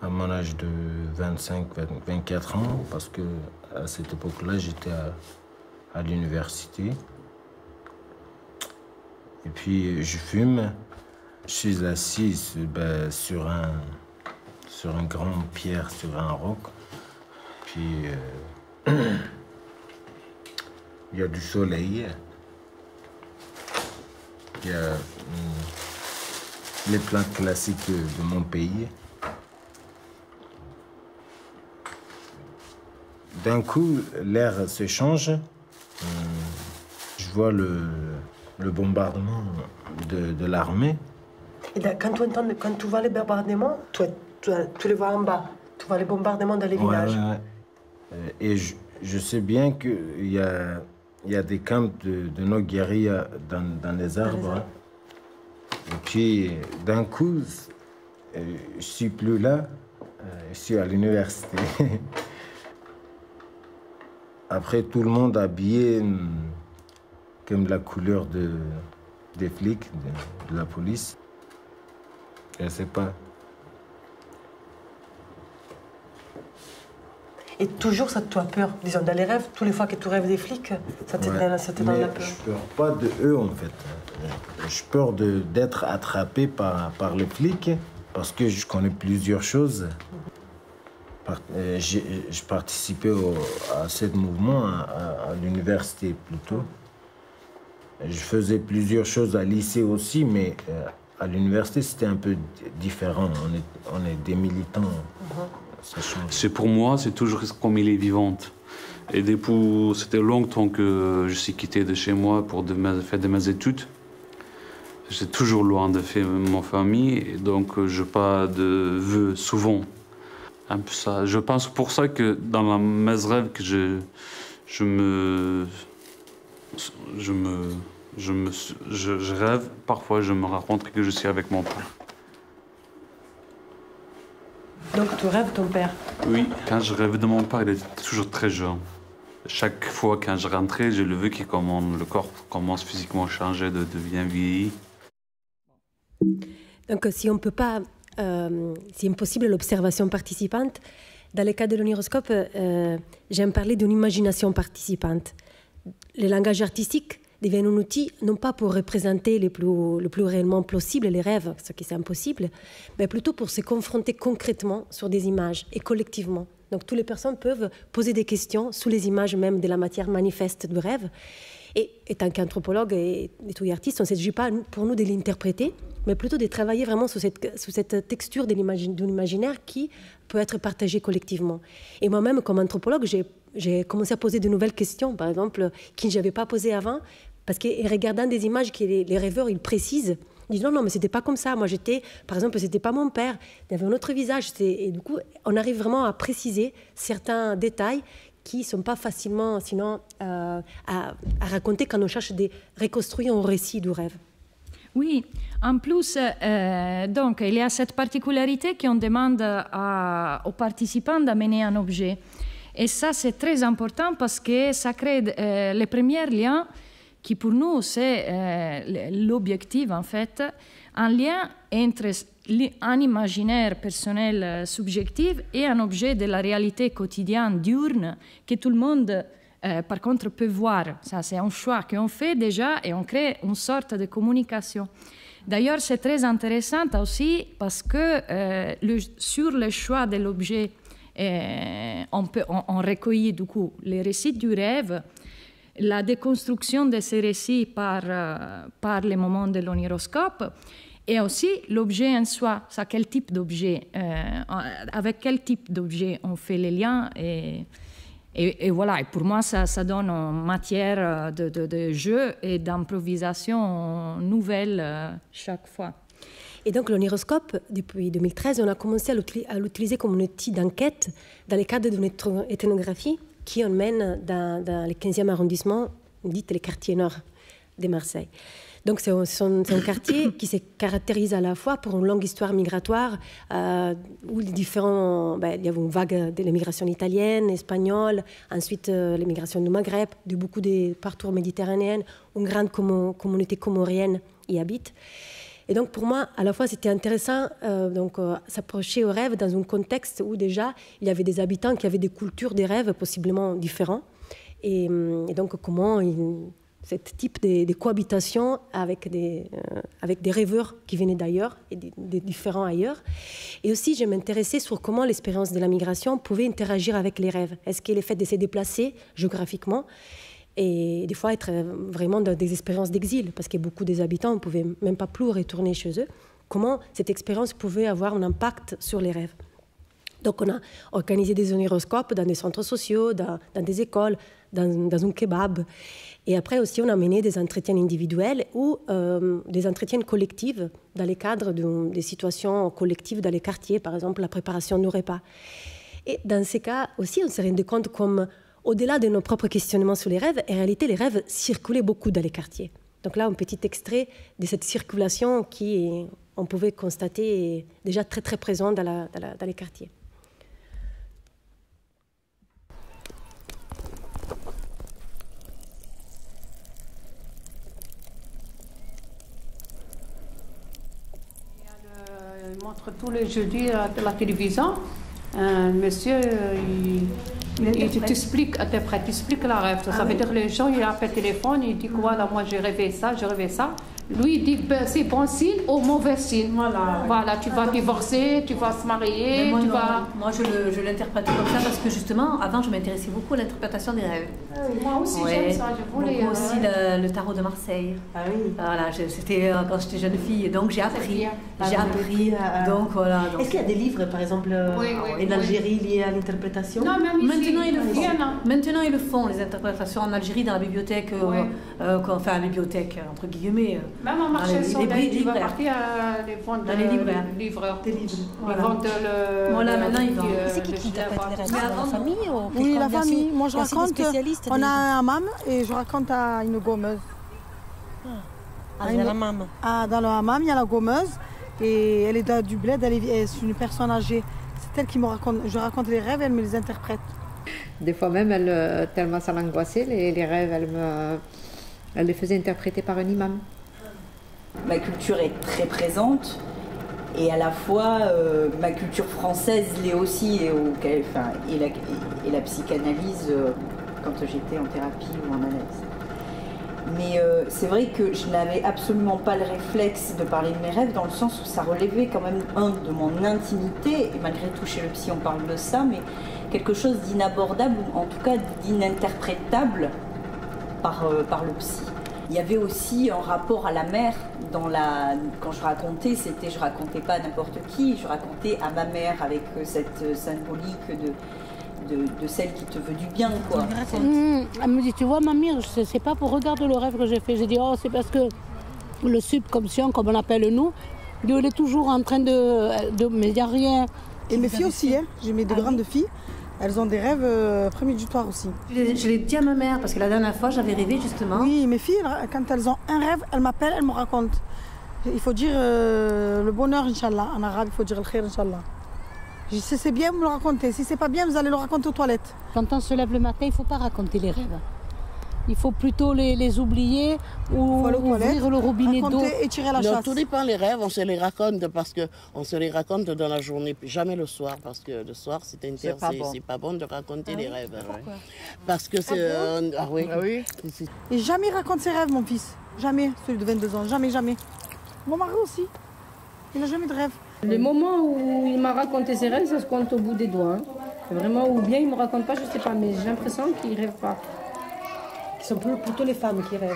à mon âge de 25, 24 ans, parce que à cette époque-là, j'étais à, l'université. Et puis je fume. Je suis assis ben, sur, un, sur un grand pierre, sur un roc. Puis euh, il y a du soleil. Il y a hmm, les plats classiques de mon pays. D'un coup, l'air se change. Hmm, je vois le, le bombardement de, de l'armée. Et quand tu, entends, quand tu vois les bombardements, tu, tu, les vois en bas. Tu vois les bombardements dans les villages. Euh, et je, je sais bien qu'il y a il y a des camps de, nos guerriers dans, dans les arbres. Et puis, d'un coup, euh, je suis plus là, euh, je suis à l'université. Après, tout le monde habillé hum, comme la couleur de, des flics, de, de la police. Je ne sais pas. Et toujours, ça te fait peur. Disons, dans les rêves, tous les fois que tu rêves des flics, ça te ouais. dans la peur. Je peur pas de eux, en fait. Je peur d'être attrapé par, par les flics parce que je connais plusieurs choses. Euh, je participais à ce mouvement à, l'université plutôt. Je faisais plusieurs choses à lycée aussi, mais euh, à l'université c'était un peu différent. On est, on est des militants. Uh-huh. C'est pour moi, c'est toujours comme il est vivante. Et depuis, c'était longtemps que je suis quitté de chez moi pour faire de mes études. J'étais toujours loin de faire ma famille, et donc je pas de vœux souvent. Un peu ça. Je pense pour ça que dans mes rêves que je, je me, je me, je me, je rêve. Parfois, je me raconte que je suis avec mon père. Donc tu rêves ton père Oui, quand je rêve de mon père, il était toujours très jeune. Chaque fois quand je rentrais, j'ai le vu que le corps commence physiquement à changer, de, devient vieilli. Donc si on peut pas, euh, si impossible l'observation participante, dans le cas de l'oniroscope, euh, j'aime parler d'une imagination participante. Le langage artistique devient un outil non pas pour représenter le plus, le plus réellement possible les rêves, ce qui est impossible, mais plutôt pour se confronter concrètement sur des images et collectivement. Donc toutes les personnes peuvent poser des questions sous les images même de la matière manifeste du rêve. Et, en tant qu'anthropologue et, et artiste, on ne s'agit pas pour nous de l'interpréter, mais plutôt de travailler vraiment sous cette texture de l'imaginaire qui peut être partagé collectivement. Et moi-même, comme anthropologue, j'ai commencé à poser de nouvelles questions, par exemple, qui je n'avais pas posées avant, parce qu'en regardant des images que les, rêveurs, ils précisent, ils disent non, non, mais c'était pas comme ça. Moi, j'étais, par exemple, c'était pas mon père. Il avait un autre visage. Et du coup, on arrive vraiment à préciser certains détails qui ne sont pas facilement sinon à, à, raconter quand on cherche de reconstruire un récit du rêve. Oui, en plus, euh, donc, il y a cette particularité qu'on demande à, aux participants d'amener un objet. Et ça, c'est très important parce que ça crée euh, les premiers liens qui, pour nous, c'est euh, l'objectif, en fait, un lien entre un imaginaire personnel subjectif et un objet de la réalité quotidienne, diurne, que tout le monde euh, par contre, peut voir. Ça, c'est un choix qu'on fait déjà et on crée une sorte de communication. D'ailleurs, c'est très intéressant aussi parce que euh, sur le choix de l'objet, euh, on, peut, on, recueille du coup les récits du rêve, la déconstruction de ces récits par, par les moments de l'oniroscope, et aussi l'objet en soi, ça, quel type d'objet, avec quel type d'objet on fait les liens. Et, voilà, et pour moi, ça, donne une matière de, de, jeu et d'improvisation nouvelle euh, chaque fois. Et donc l'oniroscope, depuis 2013, on a commencé à l'utiliser comme un outil d'enquête dans le cadre d'une ethnographie? Qui on mène dans, dans le 15e arrondissement, dit les quartiers nord de Marseille. Donc c'est un, quartier qui se caractérise à la fois pour une longue histoire migratoire, euh, où les différents, ben, il y avait une vague de l'immigration italienne, espagnole, ensuite euh, l'immigration du Maghreb, de beaucoup de parcours méditerranéens, une grande communauté comorienne y habite. Et donc pour moi, à la fois, c'était intéressant euh, donc s'approcher au rêve dans un contexte où déjà il y avait des habitants qui avaient des cultures des rêves possiblement différents. Et, et donc comment ce type de, cohabitation avec des, euh, avec des rêveurs qui venaient d'ailleurs et des, différents ailleurs. Et aussi, je m'intéressais sur comment l'expérience de la migration pouvait interagir avec les rêves. Est-ce qu'il est fait de se déplacer géographiquement? Et des fois être vraiment dans des expériences d'exil, parce que beaucoup des habitants ne pouvaient même pas plus retourner chez eux. Comment cette expérience pouvait avoir un impact sur les rêves? Donc on a organisé des oniroscopes dans des centres sociaux, dans, des écoles, dans, un kebab. Et après aussi, on a mené des entretiens individuels ou euh, des entretiens collectifs dans les cadres de, des situations collectives dans les quartiers, par exemple la préparation du repas. Et dans ces cas aussi, on s'est rendu compte comme, au-delà de nos propres questionnements sur les rêves, en réalité, les rêves circulaient beaucoup dans les quartiers. Donc là, un petit extrait de cette circulation qui, on pouvait constater, déjà très très présente dans, les quartiers. montre tous les jeudis à la télévision. Un monsieur, il, il t'explique, interprète, explique la rêve. Ça, ah veut dire que les gens, il appellent téléphone, il dit voilà, moi j'ai rêvé ça, j'ai rêvé ça. Lui, dit ben, c'est bon signe ou mauvais signe. Voilà. Voilà, tu vas divorcer, tu vas se marier, moi, tu vas. Moi, je l'interprète comme ça parce que justement, avant, je m'intéressais beaucoup à l'interprétation des rêves. Ah moi aussi, j'aime ça, je voulais. Moi aussi, euh, le, tarot de Marseille. Ah oui. Voilà, c'était euh, quand j'étais jeune fille, donc j'ai appris. J'ai appris. donc voilà. Est-ce qu'il y a des livres, par exemple, euh, en Algérie liés à l'interprétation? Non, même ici. Maintenant, ils le font. Maintenant, ils le font, les interprétations en Algérie, dans la bibliothèque, enfin, la bibliothèque, entre guillemets. Même en marché les, les, les libraires. les ventes dans les libraires. livreurs. Des livres. Voilà. Ils vendent le. Voilà, maintenant ils vendent. C'est qui qui t'appelle La famille ou Oui, la famille. Moi, je raconte. On a un hammam et je raconte à une gommeuse. Ah, dans hammam. Ah, dans le hammam, il y a la gommeuse et elle est du bled, elle est, une personne âgée. C'est elle qui me raconte. Je raconte les rêves, elle me les interprète. Des fois même, elle, tellement ça m'angoissait, les, les rêves, elle me, elle les faisait interpréter par un imam ma culture est très présente et à la fois euh, ma culture française l'est aussi et, la, psychanalyse euh, quand j'étais en thérapie ou en malaise. Mais euh, c'est vrai que je n'avais absolument pas le réflexe de parler de mes rêves dans le sens où ça relevait quand même un de mon intimité et malgré tout chez le psy on parle de ça mais quelque chose d'inabordable ou en tout cas d'ininterprétable par, par le psy. Il y avait aussi un rapport à la mère dans la, quand je racontais, c'était, je racontais pas à n'importe qui, je racontais à ma mère avec euh, cette euh, symbolique de, de, de, celle qui te veut du bien, quoi. Mmh, elle me dit, tu vois, mamie, c'est pas pour regarder le rêve que j'ai fait. J'ai dit, oh, c'est parce que le subconscient, comme on appelle nous, il est toujours en train de, de mais il n'y a rien. Et mes filles aussi, hein. j'ai mes deux ah grandes filles. Elles ont des rêves euh, préméditoires aussi. Je l'ai dit à ma mère parce que la dernière fois j'avais rêvé justement. Oui, mes filles, quand elles ont un rêve, elles m'appellent, elles me racontent. Il faut dire euh, le bonheur, Inch'Allah. En arabe, il faut dire le khair, Inch'Allah. Si c'est bien, vous me le racontez. Si c'est pas bien, vous allez le raconter aux toilettes. Quand on se lève le matin, il ne faut pas raconter les rêves. Il faut plutôt les, les oublier ou ouvrir le robinet d'eau. et tirer la chasse. tout dépend les rêves, on se les raconte parce qu'on se les raconte dans la journée, jamais le soir, parce que le soir c'est interdit, c'est pas, bon de raconter ah les rêves. Pourquoi Parce que c'est... Ah, euh, ah oui. ah oui. Et jamais raconte ses rêves, mon fils. Jamais, celui de 22 ans. Jamais, jamais. Mon mari aussi. Il n'a jamais de rêve. Les moments où il m'a raconté ses rêves, ça se compte au bout des doigts. Hein. Vraiment, ou bien il ne me raconte pas, je ne sais pas, mais j'ai l'impression qu'il ne rêve pas. Ce sont plutôt les femmes qui rêvent.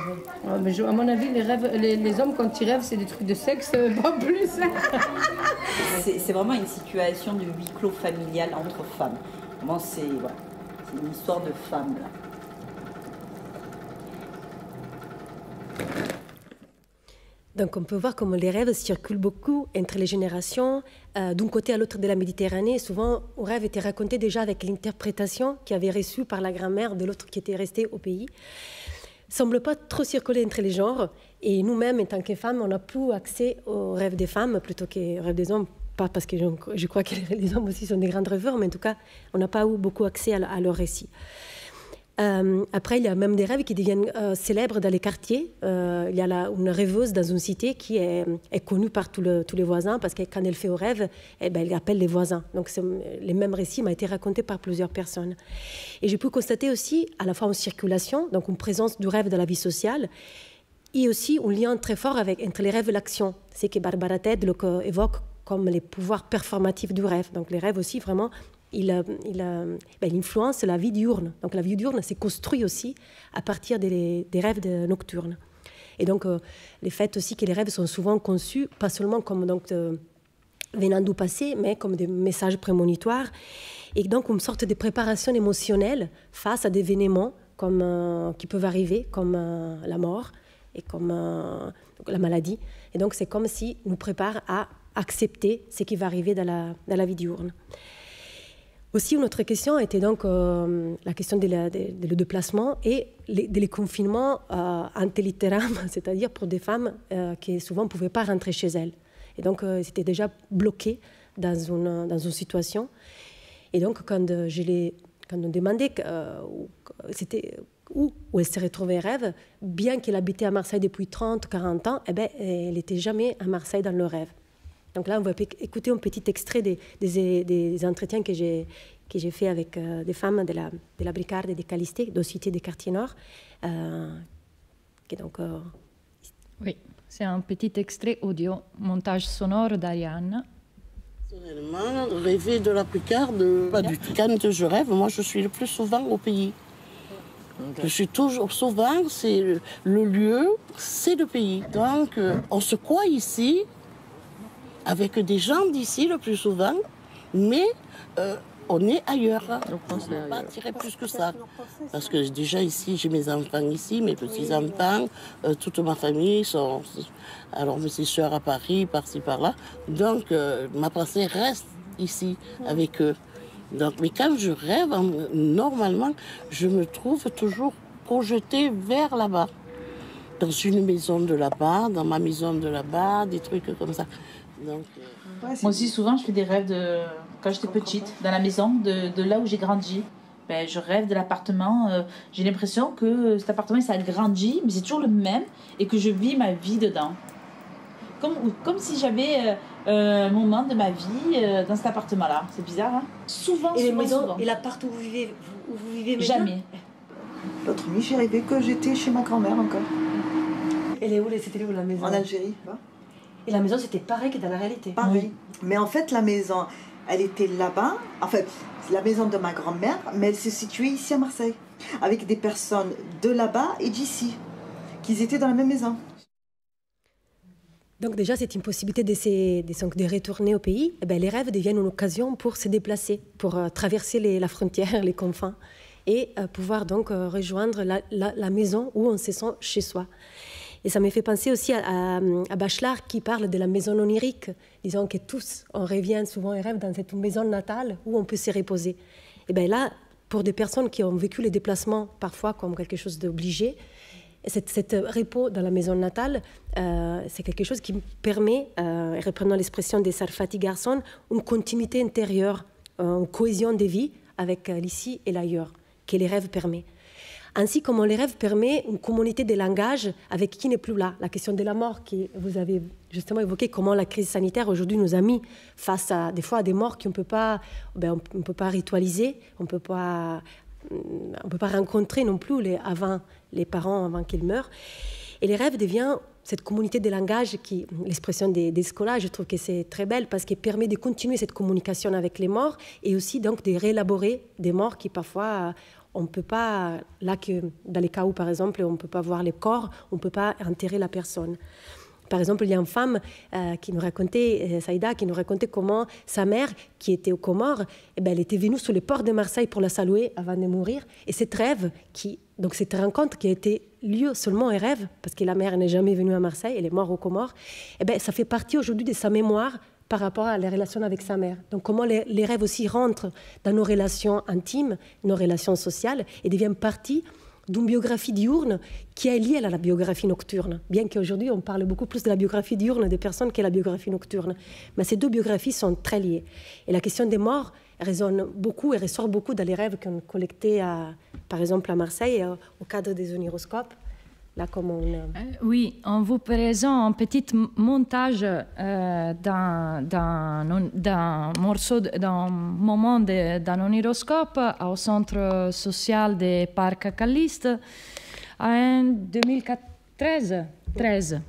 mais à mon avis, les, rêves, les, hommes, quand ils rêvent, c'est des trucs de sexe, pas plus. c'est vraiment une situation de huis clos familial entre femmes. Vraiment, c'est une histoire de femmes. Là. Donc on peut voir comment les rêves circulent beaucoup entre les générations, euh, d'un côté à l'autre de la Méditerranée. Souvent, un rêve était raconté déjà avec l'interprétation qu'il avait reçue par la grand-mère de l'autre qui était resté au pays. Semble pas trop circuler entre les genres. Et nous-mêmes, en tant que femmes, on a plus accès aux rêves des femmes plutôt qu'aux rêves des hommes. Pas parce que je, crois que les hommes aussi sont des grands rêveurs, mais en tout cas, on n'a pas eu beaucoup accès à, à leur récit. Euh, après, il y a même des rêves qui deviennent euh, célèbres dans les quartiers. Euh, il y a une rêveuse dans une cité qui est, connue par tous les voisins parce que quand elle fait au rêve, eh ben, elle appelle les voisins. Donc, les mêmes récits m'ont été racontés par plusieurs personnes. Et j'ai pu constater aussi, à la fois en circulation, donc une présence du rêve dans la vie sociale, et aussi un lien très fort entre les rêves et l'action. C'est que Barbara Ted évoque comme les pouvoirs performatifs du rêve. Donc les rêves aussi, vraiment, il, ben, il, influence la vie diurne. Donc la vie diurne s'est construite aussi à partir des, rêves nocturnes. Et donc, euh, le fait aussi que les rêves sont souvent conçus, pas seulement comme donc, euh, venant du passé, mais comme des messages prémonitoires, et donc une sorte de préparation émotionnelle face à des événements comme, euh, qui peuvent arriver, comme la mort et comme la maladie. Et donc, c'est comme si nous prépare à accepter ce qui va arriver dans la vie diurne. Aussi, une autre question était donc euh, la question du de, déplacement et les, des confinements euh, c'est-à-dire pour des femmes euh, qui souvent ne pouvaient pas rentrer chez elles. Et donc, euh, c'était déjà bloqué dans une, situation. Et donc, quand, on demandait où elle se retrouvait rêve, bien qu'elle habitait à Marseille depuis 30, 40 ans, eh ben, elle n'était jamais à Marseille dans le rêve. Donc là, on va écouter un petit extrait des, des, entretiens que j'ai que j'ai fait avec euh, des femmes de la, de la Bricard et de Calisté, de Cité des Quartiers Nord. Euh, donc, euh, Oui, c'est un petit extrait audio, montage sonore d'Ariane. Personnellement, rêver de la Bricard, pas du tout. Quand je rêve, moi, je suis le plus souvent au pays. Je suis toujours souvent, c'est le lieu, c'est le pays. Donc, on se croit ici, avec des gens d'ici le plus souvent, mais euh, on est ailleurs. On ne peut pas plus que ça. Parce que déjà ici, j'ai mes enfants ici, mes petits-enfants, euh, toute ma famille sont... Alors mes soeurs à Paris, par-ci, par-là. Donc euh, ma pensée reste ici avec eux. Donc, mais quand je rêve, normalement, je me trouve toujours projetée vers là-bas. Dans une maison de là-bas, dans ma maison de là-bas, des trucs comme ça. Donc, euh, Moi aussi, souvent, je fais des rêves de quand j'étais petite, dans la maison, de, de là où j'ai grandi. Ben, je rêve de l'appartement. Euh, j'ai l'impression que cet appartement, ça a grandi, mais c'est toujours le même et que je vis ma vie dedans. Comme, comme si j'avais euh, un moment de ma vie dans cet appartement-là. C'est bizarre, hein? Souvent, et souvent, souvent. Et l'appart où vous vivez, où vous vivez maintenant? Jamais. L'autre nuit, j'ai rêvé que j'étais chez ma grand-mère encore. Elle est où C'était où la maison? En Algérie. Et la maison, c'était pareil que dans la réalité. Pareil. Mais en fait, la maison, elle était là-bas. En fait, la maison de ma grand-mère, mais elle se situait ici à Marseille. Avec des personnes de là-bas et d'ici. Qu'ils étaient dans la même maison. Donc déjà, c'est une possibilité de, de, de, retourner au pays. Et eh bien, les rêves deviennent une occasion pour se déplacer, pour euh, traverser les, la frontière, les confins, et euh, pouvoir donc euh, rejoindre la, la, maison où on se sent chez soi. Et ça me fait penser aussi à, Bachelard qui parle de la maison onirique, disant que tous, on revient souvent et rêve dans cette maison natale où on peut se reposer. Et bien là, pour des personnes qui ont vécu les déplacements parfois comme quelque chose d'obligé, cette, repos dans la maison natale, euh, c'est quelque chose qui permet, euh, reprenant l'expression des Sarfati garçons, une continuité intérieure, une cohésion de vie avec euh, l'ici et l'ailleurs, que les rêves permettent. Ainsi comme les rêves permet une communauté de langage avec qui n'est plus là. La question de la mort, que vous avez justement évoqué, comment la crise sanitaire aujourd'hui nous a mis face à des fois à des morts qu'on ne peut pas, ben, on peut pas ritualiser, on peut pas, on peut pas rencontrer non plus les, avant les parents avant qu'ils meurent. Et les rêves deviennent cette communauté de langage, qui, l'expression des, des scolaires, je trouve que c'est très belle parce qu'elle permet de continuer cette communication avec les morts et aussi donc de réélaborer des morts qui parfois on ne peut pas, là que dans les cas où par exemple on ne peut pas voir les corps, on ne peut pas enterrer la personne. Par exemple, il y a une femme euh, qui nous racontait, euh, Saïda, qui nous racontait comment sa mère, qui était au Comores, eh ben, elle était venue sur les ports de Marseille pour la saluer avant de mourir. Et cette rêve, qui, donc cette rencontre qui a été lieu seulement un rêve, parce que la mère n'est jamais venue à Marseille, elle est morte au Comores, eh ben, ça fait partie aujourd'hui de sa mémoire par rapport à la relation avec sa mère. Donc comment les, les, rêves aussi rentrent dans nos relations intimes, nos relations sociales, et deviennent partie d'une biographie diurne qui est liée à la biographie nocturne, bien qu'aujourd'hui on parle beaucoup plus de la biographie diurne des personnes que la biographie nocturne. Mais ces deux biographies sont très liées. Et la question des morts résonne beaucoup et ressort beaucoup dans les rêves qu'on collectait, à, par exemple à Marseille, euh, au cadre des oniroscopes. Euh, oui, on vous présente un petit montage euh, d'un morceau, d'un moment d'un oniroscope au centre social des parcs Calliste en 2013. 13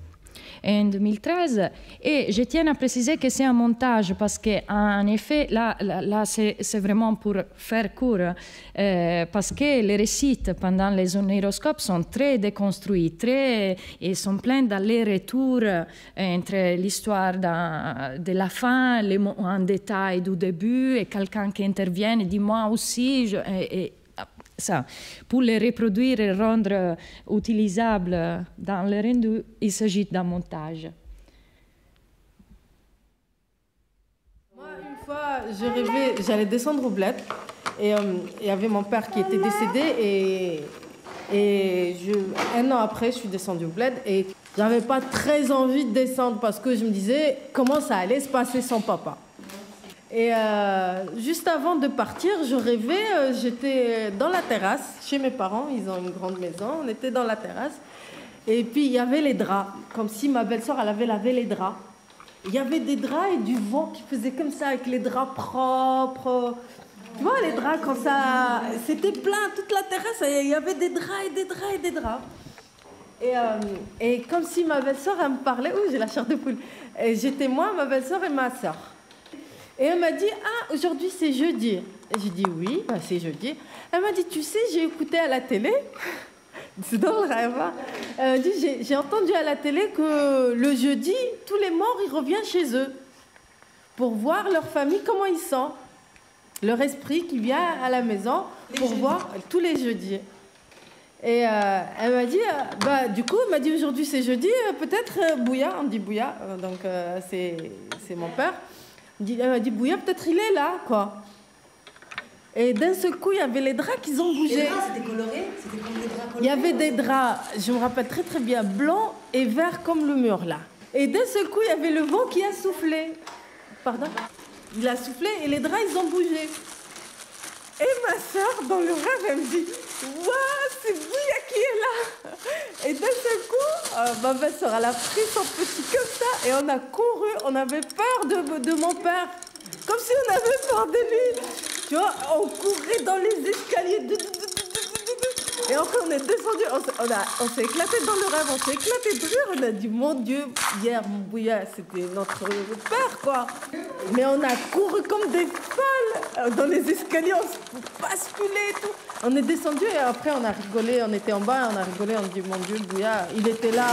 en 2013. Et je tiens à préciser que c'est un montage parce qu'en effet, là, là, c'est vraiment pour faire court, euh, parce que les récits pendant les onéroscopes sont très déconstruits, très, et sont pleins d'allers-retours euh, entre l'histoire de la fin, les mots en détail du début, et quelqu'un qui intervient et dit moi aussi. Et, ça. Pour les reproduire et rendre utilisables dans le rendu, il s'agit d'un montage. Moi, une fois, j'allais descendre au bled et euh, il y avait mon père qui était décédé et, et je, un an après, je suis descendue au bled et j'avais pas très envie de descendre parce que je me disais comment ça allait se passer sans papa? Et euh, juste avant de partir, je rêvais, euh, j'étais dans la terrasse chez mes parents, ils ont une grande maison, on était dans la terrasse. Et puis il y avait les draps, comme si ma belle-sœur, elle avait lavé les draps. Il y avait des draps et du vent qui faisait comme ça avec les draps propres. Tu vois, les draps, quand ça. C'était plein, toute la terrasse, il y avait des draps et des draps et des draps. Et, euh, et comme si ma belle-sœur, elle me parlait. Ouh, j'ai la chair de poule. J'étais moi, ma belle-sœur et ma sœur. Et elle m'a dit, ah, aujourd'hui c'est jeudi. J'ai dit, oui, bah, c'est jeudi. Elle m'a dit, tu sais, j'ai écouté à la télé. c'est dans le rêve. Hein. Elle dit, j'ai entendu à la télé que le jeudi, tous les morts, ils reviennent chez eux pour voir leur famille, comment ils sont. Leur esprit qui vient à la maison pour voir tous les jeudis. Et euh, elle m'a dit, euh, bah, du coup, elle m'a dit aujourd'hui c'est jeudi, euh, peut-être Bouya, on dit Bouya, donc c'est mon père. Elle m'a dit, Bouya, peut-être il est là, quoi. Et d'un seul coup, il y avait les draps qui ont bougé. Les draps, c'était coloré? C'était comme des draps colorés Il y avait des draps, je me rappelle très très bien, blancs et verts comme le mur, là. Et d'un seul coup, il y avait le vent qui a soufflé. Pardon? Il a soufflé et les draps, ils ont bougé. Et ma soeur, dans le rêve, elle me dit Waouh, c'est Bouya qui est là Et d'un seul coup, euh, ma belle elle a pris son petit comme ça et on a couru, on avait peur de, mon père. Comme si on avait peur de lui. Tu vois, on courait dans les escaliers. Et après, on est descendu, on, on, s'est éclaté dans le rêve, on s'est éclaté de rire. On a dit, mon Dieu, hier, Bouya, c'était notre père, quoi. Mais on a couru comme des folles dans les escaliers, on se basculait et tout. On est descendu et après, on a rigolé, on était en bas, on a rigolé, on dit, mon Dieu, il était là,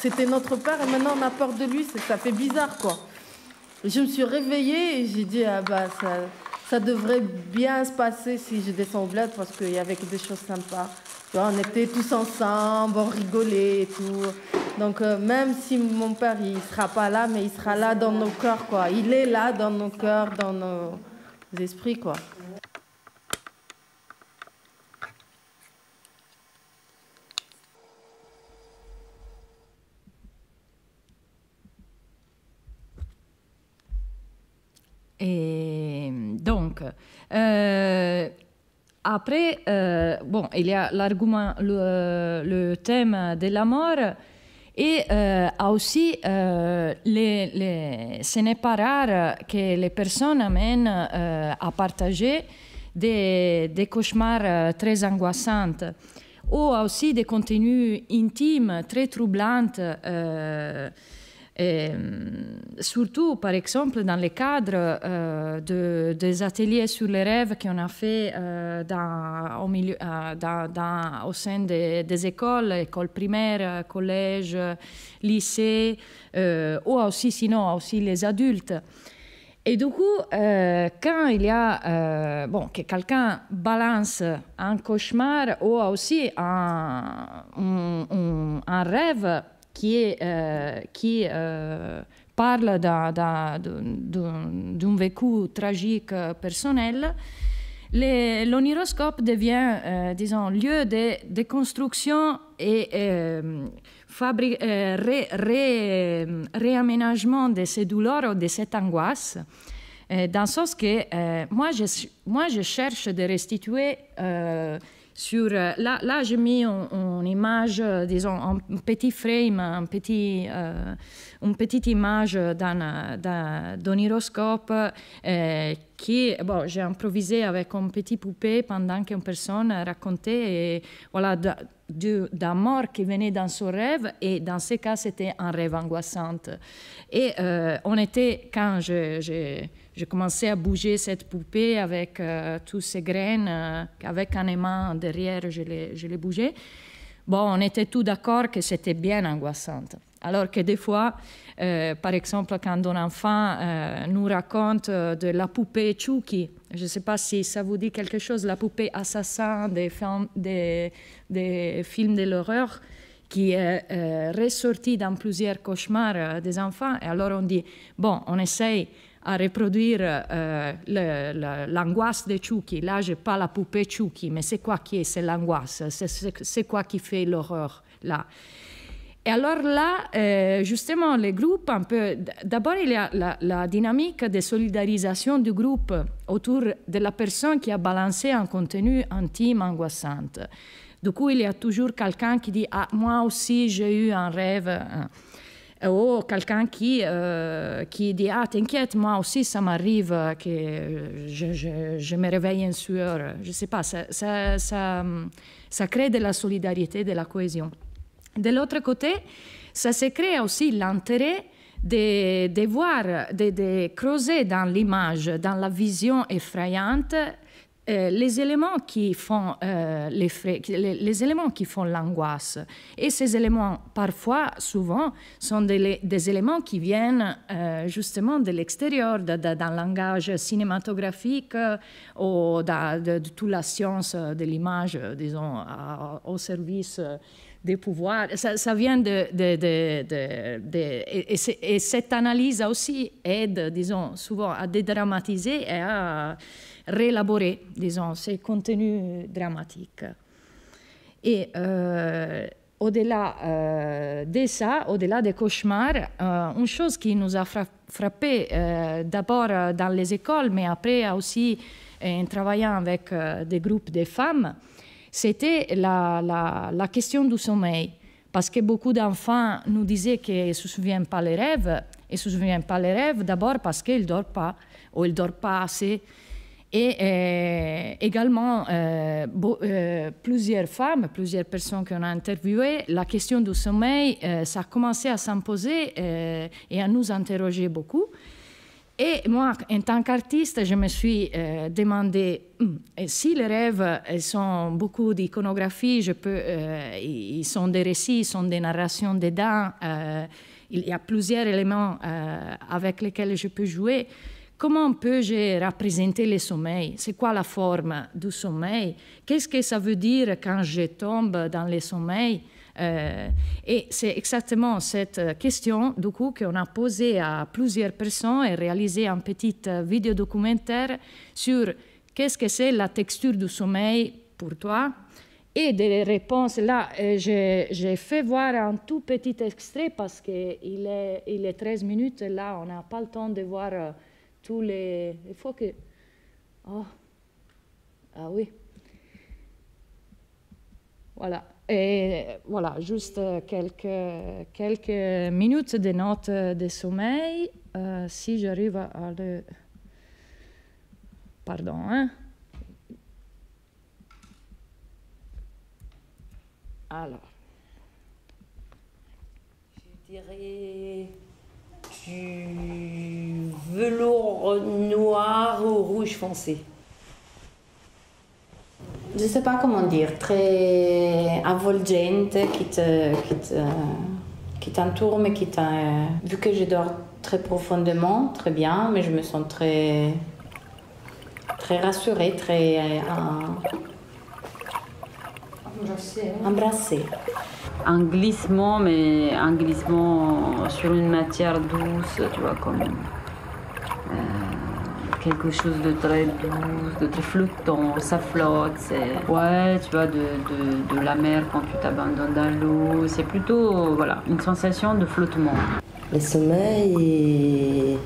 c'était notre père et maintenant on a peur de lui, ça fait bizarre, quoi. Je me suis réveillée et j'ai dit, ah bah, ça ça devrait bien se passer si je descends au bled parce qu'il y avait des choses sympas. on était tous ensemble, on rigolait et tout. Donc euh, même si mon père il sera pas là, mais il sera là dans nos cœurs quoi. Il est là dans nos cœurs, dans nos esprits quoi. et donc, après, bon, il y a l'argument, le, thème de la mort. Et euh, aussi, euh, les, les, ce n'est pas rare que les personnes amènent euh, à partager des, cauchemars euh, très angoissants ou aussi des contenus intimes très troublants. Et, surtout, par exemple, dans le cadre euh, de, des ateliers sur les rêves qu'on a fait euh, euh, dans, au sein des, écoles, écoles primaires, collèges, lycées, ou aussi sinon aussi les adultes. Et du coup, quand il y a bon, que quelqu'un balance un cauchemar ou aussi un rêve qui, euh, euh, parle d'un vécu tragique personnel, l'oniroscope devient, euh, disons, lieu de, de construction et euh, euh, réaménagement de ces douleurs ou de cette angoisse. Euh, dans le sens que moi, je, moi, je cherche de restituer sur, là, là j'ai mis une, image, disons, un petit frame, un petit, euh, une petite image d'un oniroscope euh, qui, bon, j'ai improvisé avec une petite poupée pendant qu'une personne racontait, et, voilà, d'un mort qui venait dans son rêve, et dans ce cas, c'était un rêve angoissant. Et euh, on était, quand je, je j'ai commencé à bouger cette poupée avec euh, toutes ces graines, euh, avec un aimant derrière, je l'ai, je. Bon, on était tous d'accord que c'était bien angoissant. Alors que des fois, euh, par exemple, quand un enfant nous raconte de la poupée Chucky, je ne sais pas si ça vous dit quelque chose, la poupée assassin des, films, de l'horreur, qui est ressortie dans plusieurs cauchemars des enfants. Et alors on dit, bon, on essaye à reproduire euh, l'angoisse de Chucky. Là, je pas la poupée Chucky, mais c'est quoi qui est, c'est l'angoisse, c'est quoi qui fait l'horreur là? Et alors là, euh, justement, les groupes, un peu, d'abord il y a la, la, dynamique de solidarisation du groupe autour de la personne qui a balancé un contenu intime, angoissant. Du coup, il y a toujours quelqu'un qui dit, ah, moi aussi j'ai eu un rêve. Hein ou quelqu'un qui, euh, qui dit Ah, t'inquiète, moi aussi, ça m'arrive que je, je, me réveille en sueur. Je ne sais pas, ça, ça, ça, ça, crée de la solidarité, de la cohésion. De l'autre côté, ça se crée aussi l'intérêt de, de voir, de, de creuser dans l'image, dans la vision effrayante, euh, les éléments qui font euh, les, les, éléments qui font l'angoisse. Et ces éléments, parfois, souvent, sont des, des éléments qui viennent euh, justement de l'extérieur, d'un langage cinématographique ou de, toute la science de l'image, disons, au service des pouvoirs. Ça, vient de... de, de et, et, cette analyse aussi aide, disons, souvent à dédramatiser et à réélaborer, disons, ces contenus dramatiques. Et euh, au-delà euh, de ça, au-delà des cauchemars, euh, une chose qui nous a frappé euh, d'abord dans les écoles, mais après aussi en travaillant avec des groupes de femmes, c'était la, question du sommeil. Parce que beaucoup d'enfants nous disaient qu'ils ne se souviennent pas les rêves. Ils ne se souviennent pas les rêves d'abord parce qu'ils ne dorment pas, ou ils ne dorment pas assez. Et euh, également, euh, euh, plusieurs femmes, plusieurs personnes qu'on a interviewées, la question du sommeil, ça a commencé à s'imposer et à nous interroger beaucoup. Et moi, en tant qu'artiste, je me suis demandé si les rêves sont beaucoup d'iconographie, ils sont des récits, ils sont des narrations dedans, il y a plusieurs éléments avec lesquels je peux jouer. Comment peux-je représenter le sommeil C'est quoi la forme du sommeil? Qu'est-ce que ça veut dire quand je tombe dans le sommeil euh, Et c'est exactement cette question du coup qu'on a posée à plusieurs personnes et réalisé un petit vidéo documentaire sur qu'est-ce que c'est la texture du sommeil pour toi. Et des réponses là, euh, j'ai fait voir un tout petit extrait parce qu'il est, il est 13 minutes, là on n'a pas le temps de voir tous les, les fois que... Oh. Ah oui. Voilà. Et voilà, juste quelques, quelques minutes de notes de sommeil. Euh, si j'arrive à le... Pardon, hein. Alors, je dirais du velours noir ou rouge foncé. Je ne sais pas comment dire, très avvolgente, qui te, qui te, qui t'entoure, mais qui t'a. Vu que je dors très profondément, très bien, mais je me sens très, très rassurée, très euh, embrassée. Un glissement, mais un glissement sur une matière douce, tu vois, comme euh, quelque chose de très douce, de très flottant, ça flotte, c'est... Ouais, tu vois, de, de, de la mer quand tu t'abandonnes dans l'eau, c'est plutôt, voilà, une sensation de flottement. Le sommeil est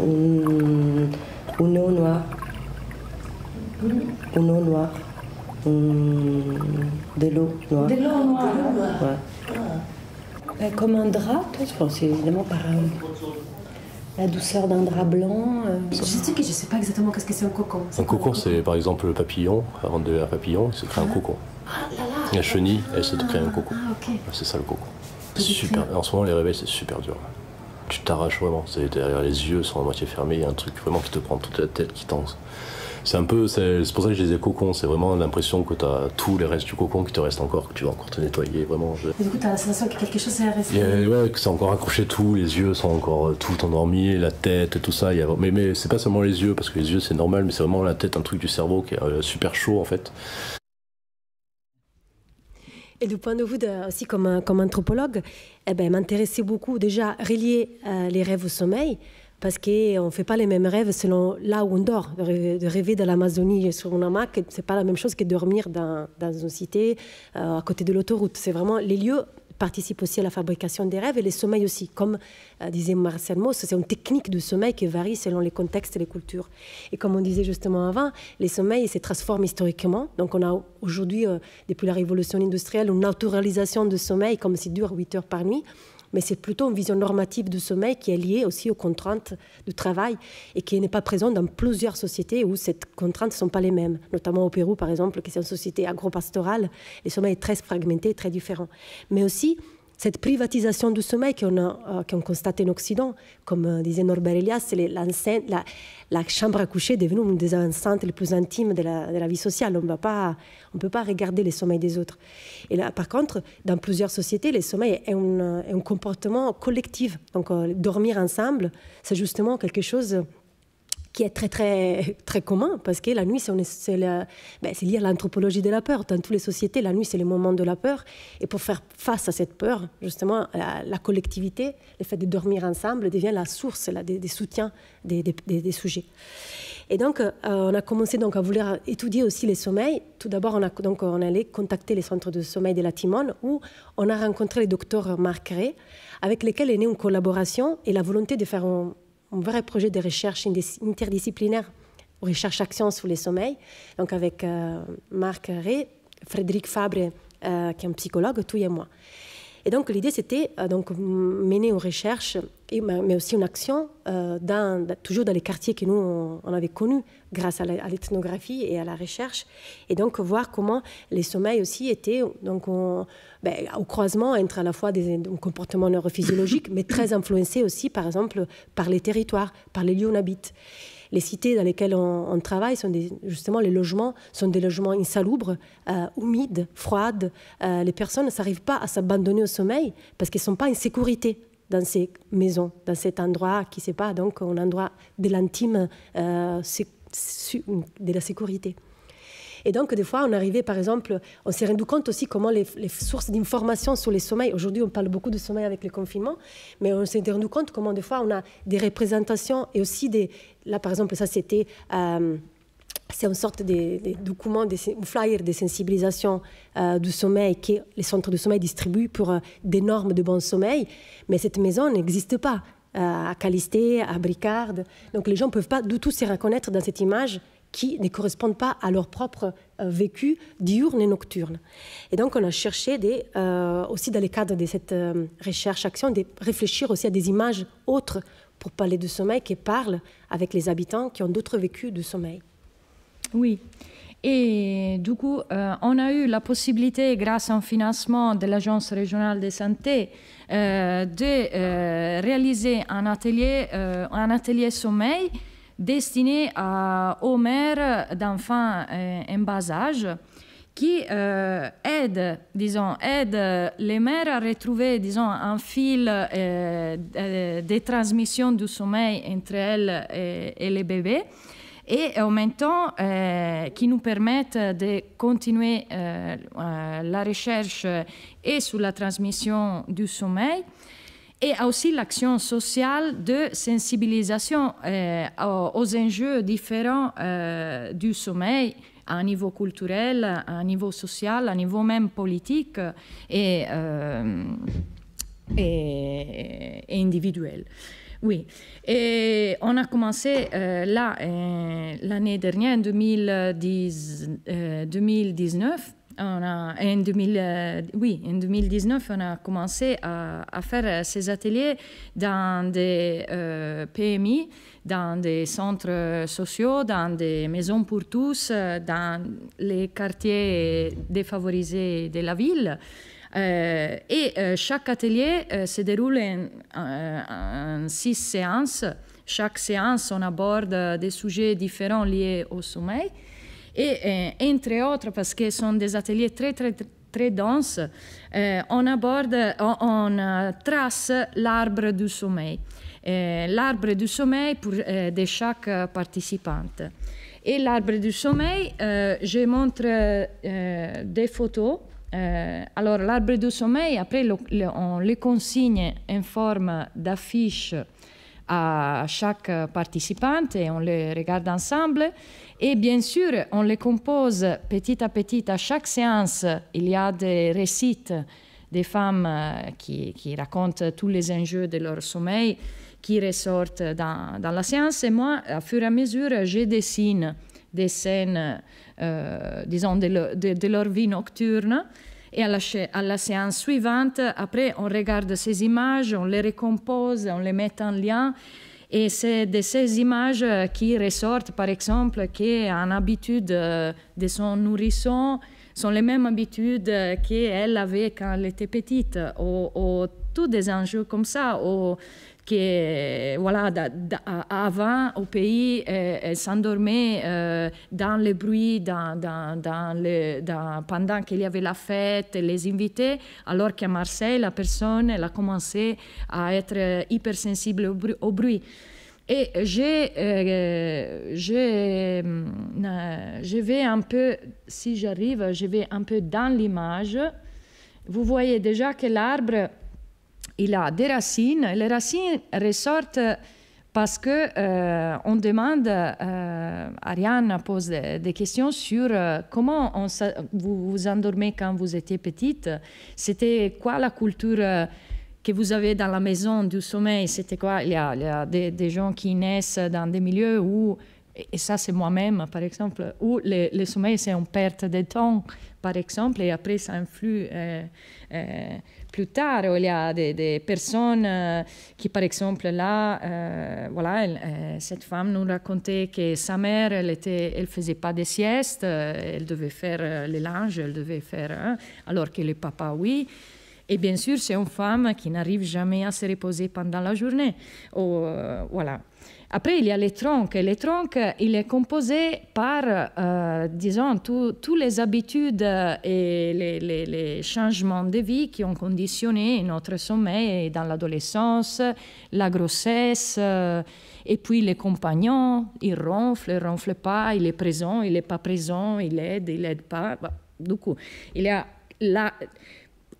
une, une eau noire. Une eau noire. Une- de l'eau noire. De l'eau noire. Ouais. Euh, Comme un drap, toi, je pense, c'est évidemment pareil. La douceur d'un drap blanc. euh, Je sais que je sais pas exactement qu'est-ce que c'est un cocon. Un cocon, c'est par exemple le papillon. Avant de un papillon, il se crée un cocon. La chenille, elle se crée un cocon. C'est ça le cocon. C'est super. En ce moment, les réveils, c'est super dur. Tu t'arraches vraiment. C'est derrière les yeux, sont à moitié fermés. Il y a un truc vraiment qui te prend toute la tête, qui tense. C'est un peu, c'est pour ça que je disais cocon. C'est vraiment l'impression que tu as tous les restes du cocon qui te restent encore, que tu vas encore te nettoyer. Vraiment. je- Et du coup, t'as la sensation que quelque chose est resté. ouais, que c'est encore accroché tout, les yeux sont encore euh, tout endormis, la tête, tout ça. il y a- mais mais c'est pas seulement les yeux, parce que les yeux c'est normal, mais c'est vraiment la tête, un truc du cerveau qui est euh, super chaud en fait. Et du point de vue de- aussi comme, comme anthropologue, eh ben, m'intéressait beaucoup déjà relier euh, les rêves au sommeil, parce qu'on ne fait pas les mêmes rêves selon là où on dort. De rêver, de rêver de l'Amazonie sur un hamac, c'est pas la même chose que dormir dans, dans une cité euh, à côté de l'autoroute. C'est vraiment les lieux participent aussi à la fabrication des rêves et les sommeils aussi. Comme euh, disait Marcel Mauss, c'est une technique de sommeil qui varie selon les contextes et les cultures. Et comme on disait justement avant, les sommeils se transforment historiquement. Donc on a aujourd'hui, euh, depuis la révolution industrielle, une naturalisation de sommeil comme s'il dure 8 heures par nuit. Mais c'est plutôt une vision normative du sommeil qui est liée aussi aux contraintes du travail et qui n'est pas présente dans plusieurs sociétés où ces contraintes ne sont pas les mêmes. Notamment au Pérou, par exemple, qui est une société agro-pastorale, le sommeil est très fragmenté, très différent. Mais aussi, cette privatisation du sommeil qu'on euh, constate en Occident, comme euh, disait Norbert Elias, la, la chambre à coucher est devenue une des enceintes les plus intimes de la, vie sociale. On ne peut pas regarder les sommeils des autres. Et là, par contre, dans plusieurs sociétés, le sommeil est un, est un comportement collectif. Donc, euh, dormir ensemble, c'est justement quelque chose qui est très très très commun parce que la nuit c'est, ben, lié à l'anthropologie de la peur. Dans toutes les sociétés la nuit c'est le moment de la peur. Et pour faire face à cette peur justement la, collectivité le fait de dormir ensemble devient la source des, soutiens des- des sujets. Et donc euh, on a commencé donc à vouloir étudier aussi les sommeils. Tout d'abord on a donc on allait contacter les centres de sommeil de la Timone où on a rencontré le docteur Marc Ray avec lesquels est née une collaboration et la volonté de faire un, un vrai projet de recherche interdisciplinaire, recherche-action sur les sommeils, donc avec euh, Marc Ray, Frédéric Fabre, euh, qui est un psychologue, tout et moi. Et donc l'idée c'était euh, donc mener une recherche, et, mais aussi une action, euh, toujours dans les quartiers que nous on, avait connus grâce à l'ethnographie et à la recherche, et donc voir comment les sommeils aussi étaient donc on- ben, au croisement entre à la fois des, un comportement neurophysiologique, mais très influencé aussi par exemple par les territoires, par les lieux où on habite. Les cités dans lesquelles on, travaille sont des, justement les logements sont des logements insalubres, euh, humides, froides. Euh, les personnes ne s'arrivent pas à s'abandonner au sommeil parce qu'elles ne sont pas en sécurité dans ces maisons, dans cet endroit qui n'est pas donc un endroit de l'intime, euh, de la sécurité. Et donc, des fois, on arrivait, par exemple, on s'est rendu compte aussi comment les, sources d'information sur les sommeils, aujourd'hui, on parle beaucoup de sommeil avec le confinement, mais on s'est rendu compte comment, des fois, on a des représentations et aussi des. Là, par exemple, ça, c'était. euh, c'est une sorte de, de document, de, un flyer de sensibilisation euh, du sommeil que les centres de sommeil distribuent pour euh, des normes de bon sommeil. Mais cette maison n'existe pas. à Calisté, à Bricard. Donc les gens ne peuvent pas du tout se reconnaître dans cette image qui ne correspondent pas à leur propre euh, vécu diurne et nocturne. Et donc on a cherché aussi dans le cadre de cette recherche-action de réfléchir aussi à des images autres pour parler de sommeil qui parlent avec les habitants qui ont d'autres vécus de sommeil. Oui. Et du coup, euh, on a eu la possibilité, grâce à un financement de l'Agence régionale de santé, euh, de euh, réaliser un atelier, sommeil destiné aux mères d'enfants en bas âge qui aide, disons, aide les mères à retrouver, disons, un fil de transmission du sommeil entre elles et les bébés et en même temps euh, qui nous permettent de continuer euh, euh, la recherche et sur la transmission du sommeil et aussi l'action sociale de sensibilisation aux enjeux différents du sommeil à un niveau culturel, à un niveau social, à un niveau même politique et individuel. Oui, et on a commencé euh, là euh, l'année dernière, en 2010, 2019. On a, en, 2000, euh, oui, en 2019, on a commencé à faire ces ateliers dans des PMI, dans des centres sociaux, dans des maisons pour tous, dans les quartiers défavorisés de la ville. Euh, et euh, chaque atelier euh, se déroule en, six séances. Chaque séance, on aborde des sujets différents liés au sommeil. Et entre autres, parce que ce sont des ateliers très, très, très denses, on aborde, on, trace l'arbre du sommeil. l'arbre du sommeil pour, de chaque participante. Et l'arbre du sommeil, je montre des photos euh, alors, l'arbre du sommeil, après, on les consigne en forme d'affiche à chaque participante et on les regarde ensemble. Et bien sûr, on les compose petit à petit. À chaque séance, il y a des récits des femmes euh, qui, racontent tous les enjeux de leur sommeil qui ressortent dans, la séance. Et moi, à fur et à mesure, je dessine des scènes, euh, disons, de, leur vie nocturne. Et à la, à la, séance suivante, après, on regarde ces images, on les recompose, on les met en lien. Et c'est de ces images qui ressortent, par exemple, qu'une habitude euh, de son nourrisson sont les mêmes habitudes qu'elle avait quand elle était petite, ou, ou tous des enjeux comme ça, que voilà, avant au pays, euh, elle s'endormait euh, dans le bruit, dans, dans, pendant qu'il y avait la fête, les invités, alors qu'à Marseille, la personne elle a commencé à être hypersensible au, bruit. Et euh, je, je vais un peu, si j'arrive, je vais un peu dans l'image. Vous voyez déjà que l'arbre il a des racines. Les racines ressortent parce que euh, on demande, euh, Ariane pose des, questions sur euh, comment vous vous endormez quand vous étiez petite. C'était quoi la culture que vous avez dans la maison du sommeil? C'était quoi? Il y a, des, gens qui naissent dans des milieux où, et ça c'est moi-même par exemple, où le, le sommeil c'est une perte de temps par exemple, et après ça influe plus tard, il y a des, personnes euh, qui, par exemple, là, euh, voilà, euh, cette femme nous racontait que sa mère, elle était, faisait pas de sieste, elle devait faire les linges, elle devait faire, hein, alors que le papa, oui. Et bien sûr, c'est une femme qui n'arrive jamais à se reposer pendant la journée. Voilà. Après, il y a les troncs. Les troncs, il est composé par, euh, disons, toutes les habitudes et les, changements de vie qui ont conditionné notre sommeil dans l'adolescence, la grossesse, euh, et puis les compagnons. Il ronfle, il ronfle pas, il est présent, il n'est pas présent, il aide, il aide pas. du coup, il y a la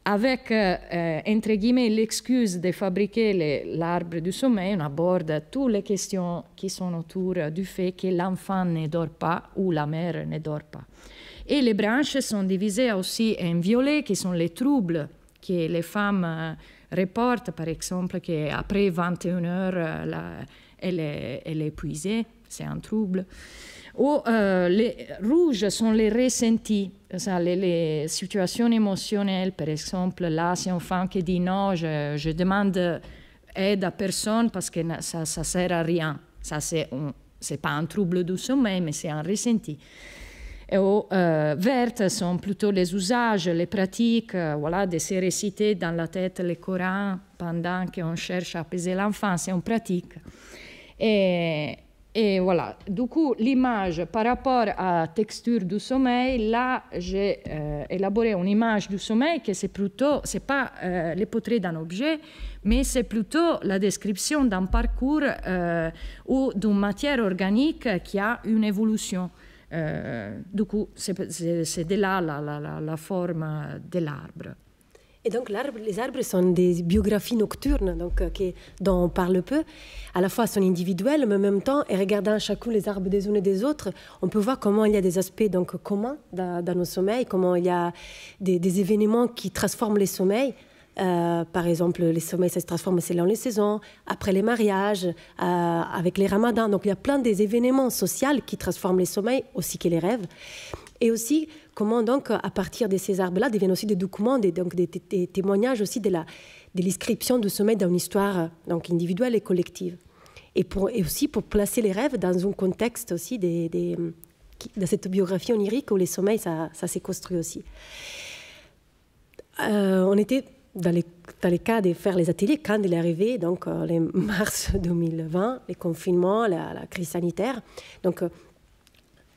avec, euh, entre guillemets, l'excuse de fabriquer l'arbre du sommeil, on aborde toutes les questions qui sont autour du fait que l'enfant ne dort pas ou la mère ne dort pas. Et les branches sont divisées aussi en violet, qui sont les troubles que les femmes reporte, par exemple, qu'après 21 heures, elle, est, elle est épuisée, c'est un trouble. Ou les rouges sont les ressentis, les, situations émotionnelles, par exemple, là, c'est une femme qui dit non, je, demande aide à personne parce que ça ne sert à rien. Ça, c'est n'est pas un trouble du sommeil, mais c'est un ressenti. Et aux euh, sont plutôt les usages, les pratiques, euh, voilà, de se réciter dans la tête le Coran pendant qu'on cherche à apaiser l'enfant, c'est une pratique. Et, et voilà, du coup, l'image par rapport à la texture du sommeil, là, j'ai euh, élaboré une image du sommeil que c'est plutôt, pas euh, le portrait d'un objet, mais c'est plutôt la description d'un parcours euh, ou d'une matière organique qui a une évolution. du coup, c'est de là la forme de l'arbre. Et donc les arbres sont des biographies nocturnes donc, euh, dont on parle peu. À la fois sont individuelles, mais en même temps, et regardant chacun les arbres des uns et des autres, on peut voir comment il y a des aspects donc, communs dans, nos sommeils, comment il y a des, événements qui transforment les sommeils. Euh, par exemple, les sommeils, ça se transforme selon les saisons, après les mariages, euh, avec les ramadans. Donc, il y a plein des événements sociaux qui transforment les sommeils, aussi que les rêves. Et aussi, comment donc, à partir de ces arbres-là, deviennent aussi des documents, des, donc des, témoignages aussi de, la, de l'inscription de sommeil dans une histoire donc, individuelle et collective. Et, pour, et aussi pour placer les rêves dans un contexte aussi des, des, de cette biographie onirique où les sommeils, ça, ça s'est construit aussi. Euh, on était dans les, dans les, cas de faire les ateliers quand il est arrivé, donc euh, les mars 2020, les confinements, la, la crise sanitaire. Donc, euh,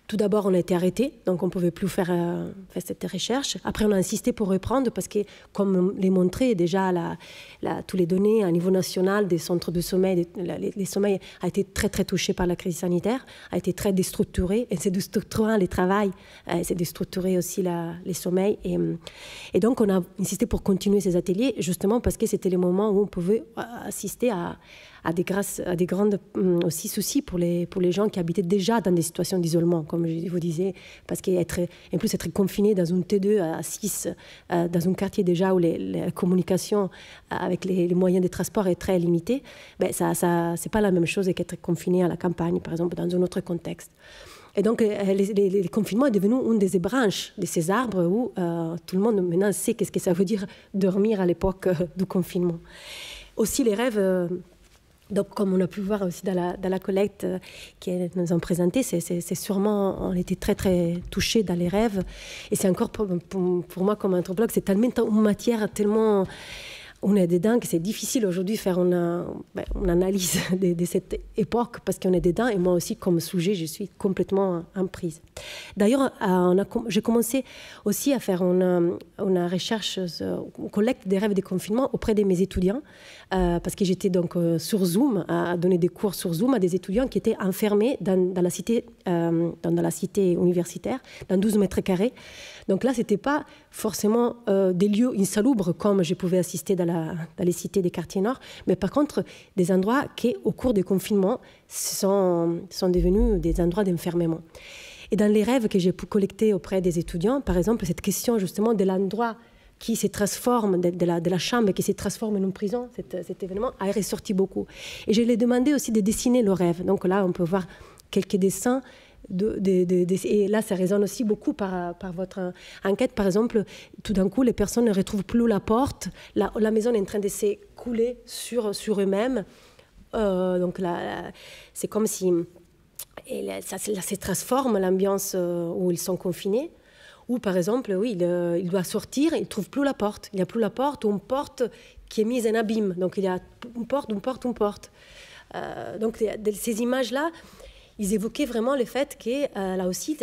tout d'abord, on a été arrêté, donc on ne pouvait plus faire, euh, faire, cette recherche. Après, on a insisté pour reprendre parce que, comme les montrait déjà, la, tous les données à niveau national des centres de sommeil, les, les, sommeils a été très très touché par la crise sanitaire, a été très déstructuré. Et c'est déstructurant les travail, euh, c'est déstructuré aussi les sommeils. Et, euh, et, donc, on a insisté pour continuer ces ateliers, justement parce que c'était le moment où on pouvait assister à à des, grâces, grandes hum, aussi soucis pour les, pour les gens qui habitaient déjà dans des situations d'isolement, comme je vous disais, parce qu'être, en plus être confiné dans une T2 à 6, euh, dans un quartier déjà où la communication avec les, moyens de transport est très limitée, ben ça, c'est pas la même chose qu'être confiné à la campagne, par exemple, dans un autre contexte. Et donc, euh, les, confinements est devenu une des branches de ces arbres où euh, tout le monde maintenant sait qu'est-ce que ça veut dire dormir à l'époque du confinement. Aussi, les rêves donc, comme on a pu voir aussi dans la, collecte euh, qu'elles nous ont présentée, c'est sûrement, on était très très touchés dans les rêves. Et c'est encore pour, pour, moi comme anthropologue, c'est tellement une matière tellement on est dedans que c'est difficile aujourd'hui de faire une, ben, analyse de, cette époque parce qu'on est dedans et moi aussi comme sujet je suis complètement en prise. D'ailleurs euh, j'ai commencé aussi à faire une, recherche, euh, une collecte des rêves de confinement auprès de mes étudiants euh, parce que j'étais donc sur Zoom à, donner des cours sur Zoom à des étudiants qui étaient enfermés dans, la, cité, dans la cité universitaire dans 12 mètres carrés. Donc là, ce n'était pas forcément euh, des lieux insalubres comme je pouvais assister dans, les cités des quartiers nord, mais par contre des endroits qui, au cours des confinements, sont, sont devenus des endroits d'enfermement. Et dans les rêves que j'ai pu collecter auprès des étudiants, par exemple, cette question justement de l'endroit qui se transforme, de, la, chambre qui se transforme en prison, cet, cet événement a ressorti beaucoup. Et je leur ai demandé aussi de dessiner le rêve. Donc là, on peut voir quelques dessins et là, ça résonne aussi beaucoup par, votre enquête. Par exemple, tout d'un coup, les personnes ne retrouvent plus la porte. La, maison est en train de s'écouler sur, sur eux-mêmes. Euh, donc là, c'est comme si ça, se transforme l'ambiance euh, où ils sont confinés. Ou par exemple, oui, il, euh, doit sortir, il ne trouve plus la porte. Il n'y a plus la porte ou une porte qui est mise en abîme. Donc il y a une porte, une porte, une porte. donc ces images-là, ils évoquaient vraiment le fait que euh, là aussi,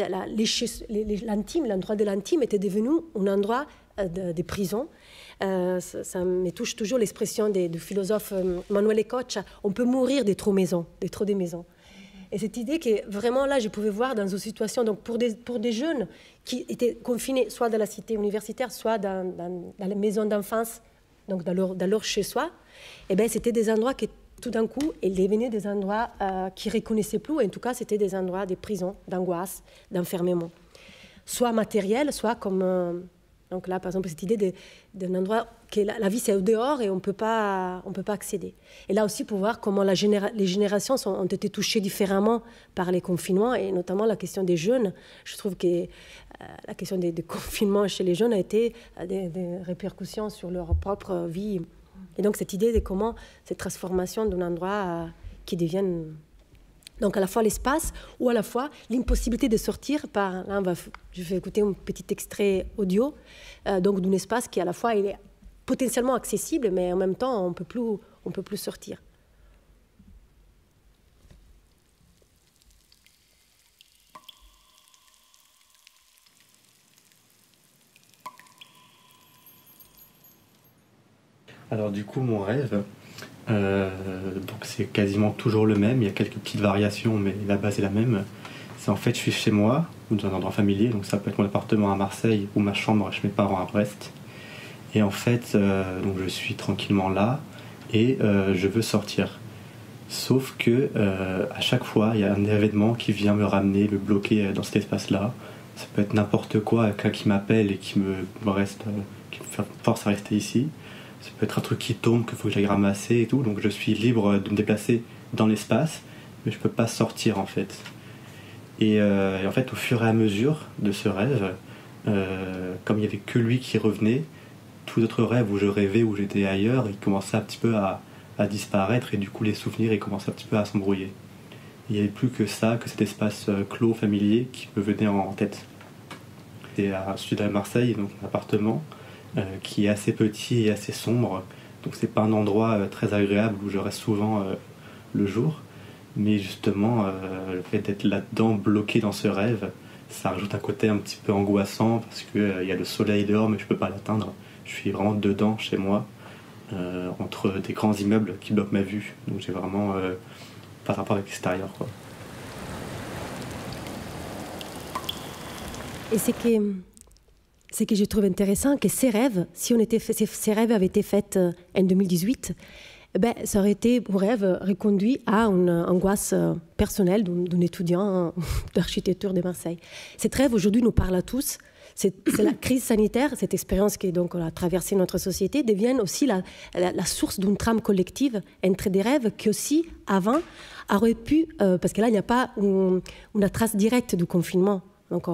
l'intime, l'endroit de l'intime était devenu un endroit euh, de, prison. Euh, ça, me touche toujours l'expression du philosophe Manuel Ecocha, on peut mourir des trop maisons, des trop des maisons. Et cette idée que vraiment là, je pouvais voir dans une situation, donc pour des, pour des jeunes qui étaient confinés soit dans la cité universitaire, soit dans, dans, les maisons d'enfance, donc dans leur, dans leur chez-soi, eh ben, c'était des endroits qui tout d'un coup, il devenait des endroits euh, qui ne reconnaissaient plus, en tout cas, c'était des endroits de prison, d'angoisse, d'enfermement. Soit matériel, soit comme, euh, Donc là, par exemple, cette idée d'un endroit que la, vie c'est au dehors et on on peut pas accéder. Et là aussi pour voir comment les générations ont été touchées différemment par les confinements et notamment la question des jeunes. Je trouve que euh, la question des, confinements chez les jeunes a été euh, des, répercussions sur leur propre vie. Et donc cette idée de comment cette transformation d'un endroit euh, qui devienne donc à la fois l'espace ou à la fois l'impossibilité de sortir par... Là, va, je vais écouter un petit extrait audio euh, donc d'un espace qui à la fois est potentiellement accessible, mais en même temps on peut plus, on peut plus sortir. Alors du coup mon rêve, euh, donc c'est quasiment toujours le même, il y a quelques petites variations, mais la base est la même. C'est en fait, je suis chez moi, ou dans un endroit familier, donc ça peut être mon appartement à Marseille ou ma chambre chez mes parents à Brest. Et en fait, euh, donc je suis tranquillement là et euh, je veux sortir. Sauf que à chaque fois, il y a un événement qui vient me ramener, me bloquer dans cet espace-là. Ça peut être n'importe quoi, quelqu'un qui m'appelle et qui me, reste, qui me force à rester ici ça peut être un truc qui tombe, qu'il faut que j'aille ramasser et tout. Donc je suis libre de me déplacer dans l'espace, mais je peux pas sortir en fait. Et, euh, en fait, au fur et à mesure de ce rêve, euh, comme il n'y avait que lui qui revenait, tous les autres rêves où je rêvais, où j'étais ailleurs, ils commençaient un petit peu à, disparaître et du coup les souvenirs ils commençaient un petit peu à s'embrouiller. Il n'y avait plus que ça, que cet espace euh, clos familier qui me venait en tête. C'était à sud de Marseille, donc un appartement. Euh, qui est assez petit et assez sombre. Donc c'est pas un endroit euh, très agréable où je reste souvent euh, le jour. Mais justement, le fait d'être là-dedans, bloqué dans ce rêve, ça rajoute un côté un petit peu angoissant parce qu'il y a le soleil dehors mais je peux pas l'atteindre. Je suis vraiment dedans chez moi, entre des grands immeubles qui bloquent ma vue. Donc j'ai vraiment pas de rapport avec l'extérieur. Et c'est que ce que je trouve intéressant, que ces rêves, si on était ces rêves avaient été faits euh, en 2018, eh ben, ça aurait été, pour rêve, reconduit à une angoisse euh, personnelle d'un étudiant d'architecture de Marseille. Cette rêve, aujourd'hui, nous parle à tous. C'est la crise sanitaire, cette expérience qui donc, a traversé notre société, devient aussi la, source d'une trame collective entre des rêves qui aussi, avant, auraient pu, euh, parce que là, il n'y a pas une, une trace directe du confinement donc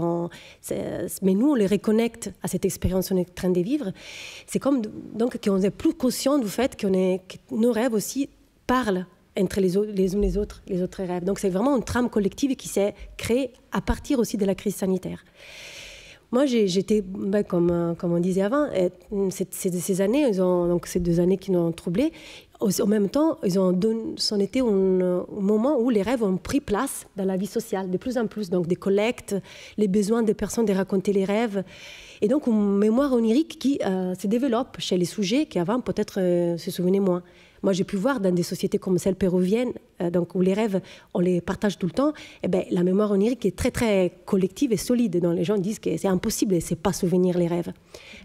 mais nous, on les reconnecte à cette expérience qu'on est en train de vivre. C'est comme donc qu'on est plus conscient du fait qu'on est, que nos rêves aussi parlent entre les, les uns les autres, les autres rêves. Donc c'est vraiment une trame collective qui s'est créée à partir aussi de la crise sanitaire. Moi, j'étais, ben, comme, comme on disait avant, ces, années, donc ces deux années qui nous ont troublés, en même temps, ils ont c'en était un, moment où les rêves ont pris place dans la vie sociale, de plus en plus. Donc, des collectes, les besoins des personnes de raconter les rêves. Et donc, une mémoire onirique qui euh, se développe chez les sujets qui avant peut-être euh, se souvenaient moins. Moi, j'ai pu voir dans des sociétés comme celle péruvienne, euh, donc où les rêves, on les partage tout le temps, eh ben, la mémoire onirique est très, très collective et solide. Donc, les gens disent que c'est impossible de ne pas souvenir les rêves.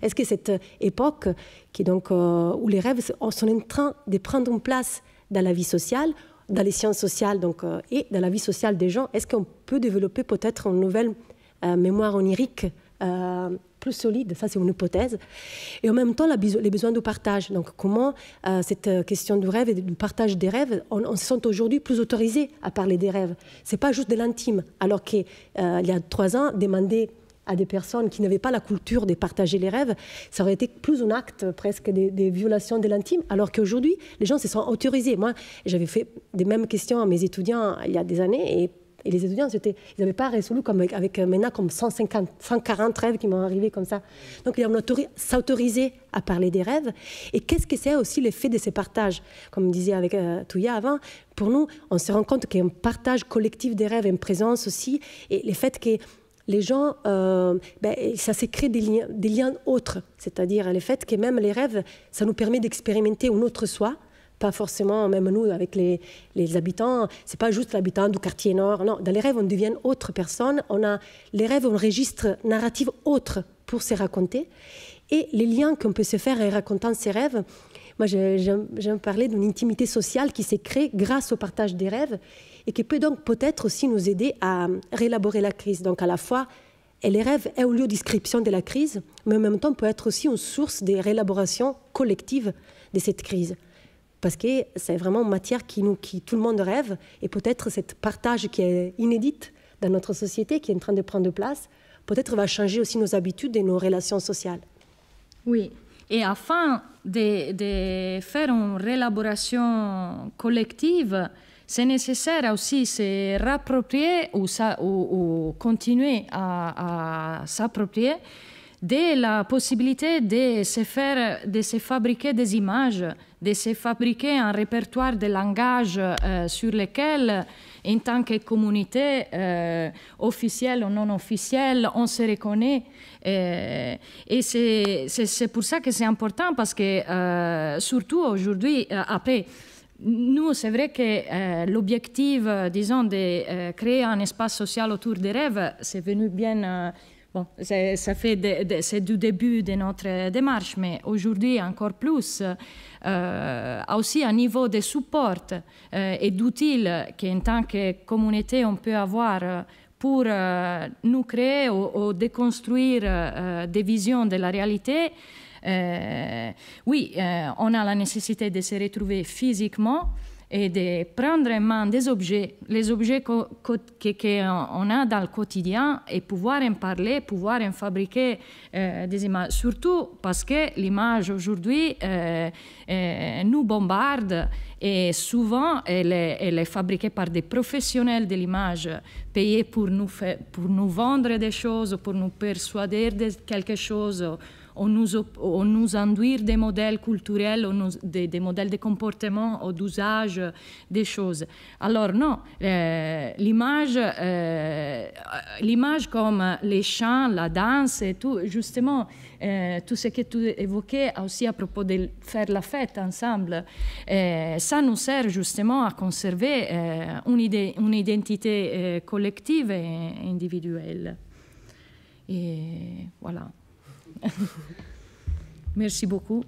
Est-ce que cette époque qui donc, euh, où les rêves sont en train de prendre une place dans la vie sociale, dans les sciences sociales donc, euh, et dans la vie sociale des gens, est-ce qu'on peut développer peut-être une nouvelle mémoire onirique plus solide, ça c'est une hypothèse, et en même temps les besoins de partage. Donc comment euh, cette question du rêve et du partage des rêves, on, se sent aujourd'hui plus autorisé à parler des rêves. C'est pas juste de l'intime, alors qu'il euh, y a trois ans, demander à des personnes qui n'avaient pas la culture de partager les rêves, ça aurait été plus un acte presque des, violations de l'intime, alors qu'aujourd'hui, les gens se sont autorisés. Moi, j'avais fait des mêmes questions à mes étudiants il y a des années, et et les étudiants, ils n'avaient pas résolu comme avec, avec maintenant comme 150, 140 rêves qui m'ont arrivé comme ça. Donc, ils ont s'autoriser à parler des rêves. Et qu'est-ce que c'est aussi l'effet de ces partages? Comme disait avec euh, Touya avant, pour nous, on se rend compte qu'il y a un partage collectif des rêves, une présence aussi, et le fait que les gens, euh, ben, ça s'est créé des liens, des liens autres, c'est-à-dire le fait que même les rêves, ça nous permet d'expérimenter un autre soi, pas forcément, même nous, avec les, les habitants, c'est pas juste l'habitant du quartier nord. Non, dans les rêves, on devient autre personne. On a, les rêves un registre narratif autre pour se raconter. Et les liens qu'on peut se faire en racontant ces rêves, moi, j'aime parler d'une intimité sociale qui s'est créée grâce au partage des rêves et qui peut donc peut-être aussi nous aider à réélaborer la crise. Donc, à la fois Et les rêves est un lieu d'inscription de la crise, mais en même temps peut être aussi une source de réélaboration collective de cette crise. Parce que c'est vraiment une matière qui, nous, qui tout le monde rêve, et peut-être cette partage qui est inédite dans notre société, qui est en train de prendre place, peut-être va changer aussi nos habitudes et nos relations sociales. Oui, et afin de, faire une réélaboration collective, c'est nécessaire aussi se rapproprier ou, ou continuer à, à s'approprier de la possibilité de se, faire, de se fabriquer des images, de se fabriquer un répertoire de langage euh, sur lequel, en tant que communauté euh, officielle ou non officielle, on se reconnaît. Euh, et c'est pour ça que c'est important parce que, euh, surtout aujourd'hui, euh, après, nous, c'est vrai que euh, l'objectif, disons, de créer un espace social autour des rêves, c'est venu bien Bon, ça fait c'est du début de notre démarche, mais aujourd'hui encore plus, euh, aussi un niveau de support euh, et d'outils qu'en tant que communauté on peut avoir pour euh, nous créer ou, déconstruire euh, des visions de la réalité. Euh, oui, euh, on a la nécessité de se retrouver physiquement, et de prendre en main des objets, les objets qu'on a dans le quotidien et pouvoir en parler, pouvoir en fabriquer euh, des images. Surtout parce que l'image aujourd'hui euh, euh, nous bombarde et souvent elle est, elle fabriquée par des professionnels de l'image payés pour nous, pour nous vendre des choses, pour nous persuader de quelque chose on nous, on nous induire des modèles culturels, des, modèles de comportement ou d'usage des choses. Alors non, euh, l'image, euh, l'image comme les chants, la danse et tout, justement, euh, tout ce que tu évoquais aussi à propos de faire la fête ensemble, ça nous sert justement à conserver une, une, identité collective et individuelle. Et voilà. Merci beaucoup.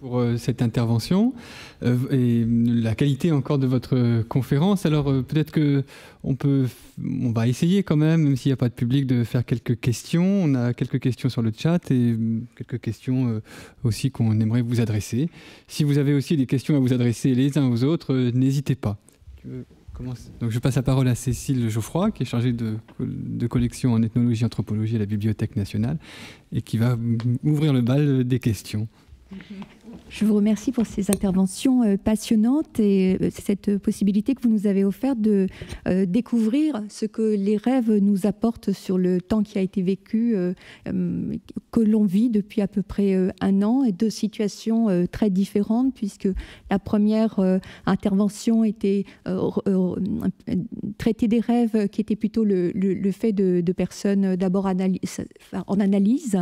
Pour euh, cette intervention euh, et la qualité encore de votre conférence. Alors euh, peut-être que on peut, on va essayer quand même, même s'il n'y a pas de public, de faire quelques questions. On a quelques questions sur le chat et euh, quelques questions euh, aussi qu'on aimerait vous adresser. Si vous avez aussi des questions à vous adresser les uns aux autres, euh, n'hésitez pas. Donc je passe la parole à Cécile Geoffroy, qui est chargée de, de collection en ethnologie et anthropologie à la Bibliothèque nationale, et qui va ouvrir le bal des questions. Je vous remercie pour ces interventions euh, passionnantes et euh, cette possibilité que vous nous avez offerte de euh, découvrir ce que les rêves nous apportent sur le temps qui a été vécu, que l'on vit depuis à peu près un an, et deux situations très différentes, puisque la première intervention était traiter des rêves qui étaient plutôt le, fait de, personnes d'abord en analyse,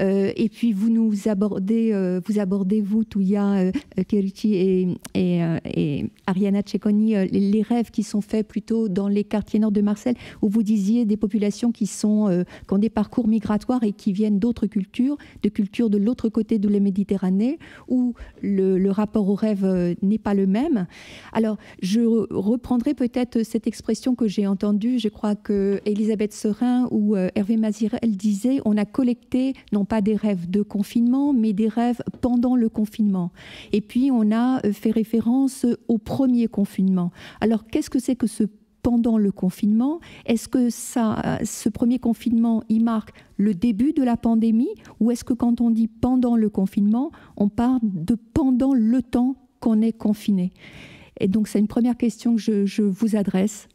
et puis vous nous abordez, vous abordez vous Touya Kerichi et, et, et Ariana Cecconi, les rêves qui sont faits plutôt dans les quartiers nord de Marseille, où vous disiez des populations qui, ont des parcours migratoires et qui viennent d'autres cultures, de cultures de l'autre côté de la Méditerranée, où le, le rapport au rêve n'est pas le même. Alors, je reprendrai peut-être cette expression que j'ai entendue, je crois que Elisabeth Serin ou Hervé Mazirel disaient, on a collecté non pas des rêves de confinement, mais des rêves pendant le confinement. Et puis, on a fait référence au premier confinement. Alors, qu'est-ce que c'est que ce pendant le confinement? Est-ce que ça, ce premier confinement, il marque le début de la pandémie? Ou est-ce que quand on dit pendant le confinement, on parle de pendant le temps qu'on est confiné? Et donc c'est une première question que je vous adresse.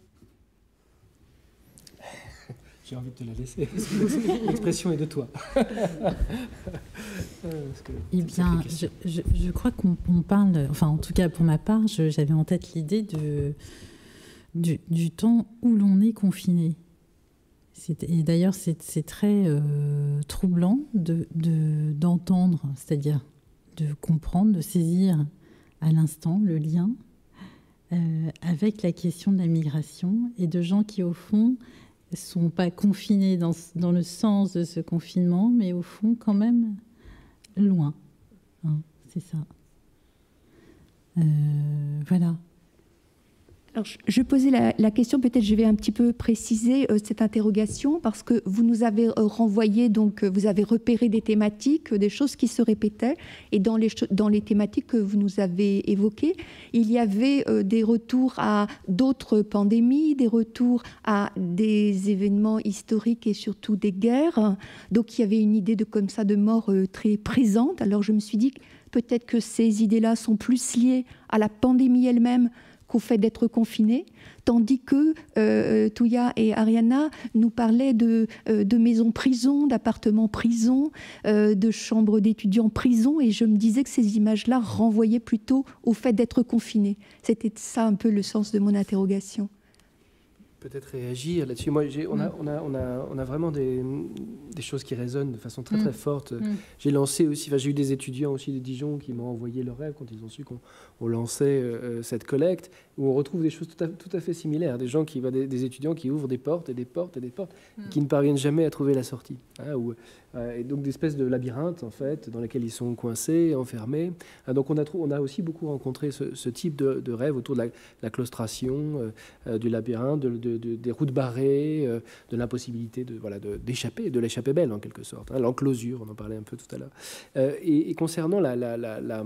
J'ai envie de te la laisser. L'expression est de toi. eh bien, je, je, je, crois qu'on parle, enfin en tout cas pour ma part, j'avais en tête l'idée de du, du, temps où l'on est confiné. Et d'ailleurs, c'est très euh, troublant d'entendre, de, de, c'est-à-dire de comprendre, de saisir à l'instant le lien euh, avec la question de la migration et de gens qui, au fond, sont pas confinés dans, dans, le sens de ce confinement, mais au fond, quand même, loin. Hein, c'est ça. Euh, voilà. Alors, je posais la, la question, peut-être je vais un petit peu préciser euh, cette interrogation, parce que vous nous avez euh, renvoyé, donc euh, vous avez repéré des thématiques, des choses qui se répétaient, et dans les, dans les thématiques que vous nous avez évoquées, il y avait des retours à d'autres pandémies, des retours à des événements historiques et surtout des guerres. Donc il y avait une idée de comme ça de mort très présente. Alors je me suis dit peut-être que ces idées-là sont plus liées à la pandémie elle-même qu'au fait d'être confiné, tandis que euh, Touya et Ariana nous parlaient de, euh, de maisons prison, d'appartements prison, euh, de chambres d'étudiants prison, et je me disais que ces images-là renvoyaient plutôt au fait d'être confiné. C'était ça un peu le sens de mon interrogation peut-être réagir là-dessus. Moi, on, a, mm. on, a, on, a, on, a, vraiment des, des, choses qui résonnent de façon très, très mm. forte. Mm. J'ai lancé aussi, j'ai eu des étudiants aussi de Dijon qui m'ont envoyé leurs rêves quand ils ont su qu'on lançait euh, euh, cette collecte, où on retrouve des choses tout à, tout à fait similaires. Des gens qui, des, des, étudiants qui ouvrent des portes et des portes et des portes, et qui ne parviennent jamais à trouver la sortie. Hein, euh, et donc des espèces de labyrinthes, en fait, dans lesquels ils sont coincés, enfermés. Ah, donc on a, on a aussi beaucoup rencontré ce, type de, de, rêve autour de la, claustration, du labyrinthe, de des routes barrées, euh, de l'impossibilité de voilà d'échapper, de l'échapper belle en quelque sorte. Hein, l'enclosure, on en parlait un peu tout à l'heure. Euh, et, concernant la, la,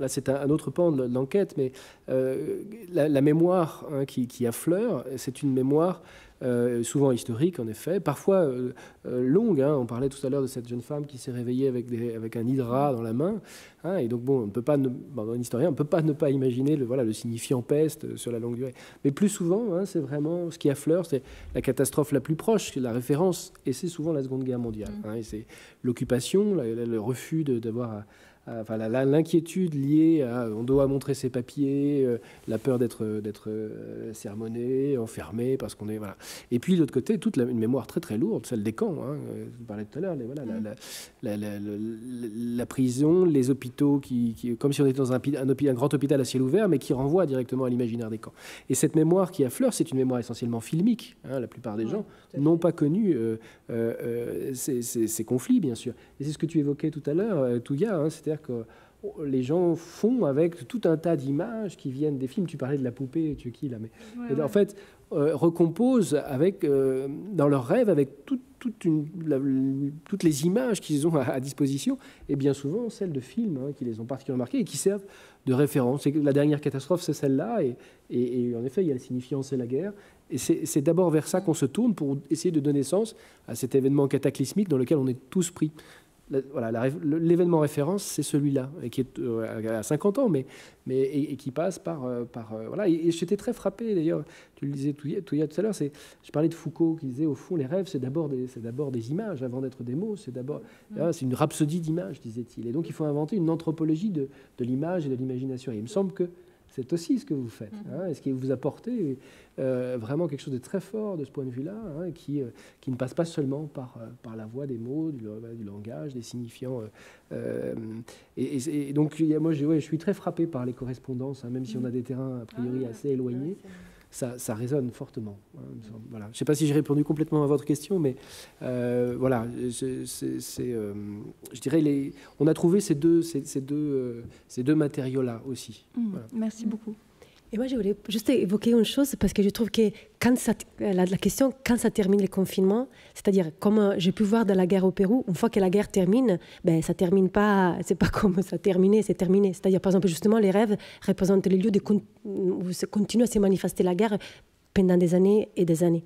là c'est un, autre pan de l'enquête, mais euh, la, mémoire hein, qui, qui, affleure, c'est une mémoire euh, souvent historique en effet, parfois euh, longue. Hein. On parlait tout à l'heure de cette jeune femme qui s'est réveillée avec, des, avec un hydra dans la main. Hein. et donc, bon, on ne peut pas, ne, un historien, on ne peut pas ne pas imaginer le, voilà, le signifiant peste sur la longue durée. Mais plus souvent, c'est vraiment ce qui affleure, c'est la catastrophe la plus proche, la référence, et c'est souvent la Seconde Guerre mondiale. Mmh. et c'est l'occupation, le refus d'avoir enfin, l'inquiétude liée à on doit montrer ses papiers, euh, la peur d'être euh, sermonné, enfermé, parce qu'on est voilà. Et puis de l'autre côté, toute la, une mémoire très très lourde, celle des camps. Hein, vous parlez tout à l'heure, voilà, la, la, la, prison, les hôpitaux qui, comme si on était dans un, un, un, grand hôpital à ciel ouvert, mais qui renvoie directement à l'imaginaire des camps. Et cette mémoire qui affleure, c'est une mémoire essentiellement filmique. Hein, la plupart des gens n'ont pas connu ces, ces, ces, conflits, bien sûr. Et c'est ce que tu évoquais tout à l'heure, Touya, hein, c'est-à-dire que les gens font avec tout un tas d'images qui viennent des films. Tu parlais de la poupée Chucky là, mais en fait euh, recomposent avec euh, dans leurs rêves avec toute une, toutes les images qu'ils ont à, disposition et bien souvent celles de films hein, qui les ont particulièrement marquées et qui servent de référence. La dernière catastrophe, c'est celle-là et, et, en effet, il y a le signifiant, c'est la guerre. Et c'est d'abord vers ça qu'on se tourne pour essayer de donner sens à cet événement cataclysmique dans lequel on est tous pris voilà, l'événement référence, c'est celui-là, qui est euh, à 50 ans, mais, mais et, qui passe par, euh, par euh, voilà. Et, j'étais très frappé d'ailleurs. Tu le disais tout, tout, tout à l'heure. C'est, je parlais de Foucault qui disait au fond les rêves, c'est d'abord des, c'est d'abord des images avant d'être des mots. C'est d'abord, mm. c'est une rhapsodie d'images, disait-il. Et donc il faut inventer une anthropologie de, de l'image et de l'imagination. Et il me semble que c'est aussi ce que vous faites. Hein, et ce qui vous apportez euh, vraiment quelque chose de très fort de ce point de vue-là, hein, qui, euh, qui ne passe pas seulement par, euh, par la voix des mots, du, du langage, des signifiants. Et, donc, moi, je, je suis très frappé par les correspondances, hein, même si on a des terrains a priori ah assez éloignés ça, résonne fortement. Hein, voilà. Je ne sais pas si j'ai répondu complètement à votre question, mais euh, voilà, c'est, euh, je dirais, les, on a trouvé ces deux, ces, deux, euh, ces deux matériaux-là aussi. Mmh, merci beaucoup. Et moi, je voulais juste évoquer une chose, parce que je trouve que ça, la, question, quand ça termine le confinement, c'est-à-dire comme j'ai pu voir dans la guerre au Pérou, une fois que la guerre termine, ben, ça termine pas, c'est pas comme ça terminé, c'est terminé. C'est-à-dire, par exemple, justement, les rêves représentent les lieux où se continue à se manifester la guerre pendant des années et des années.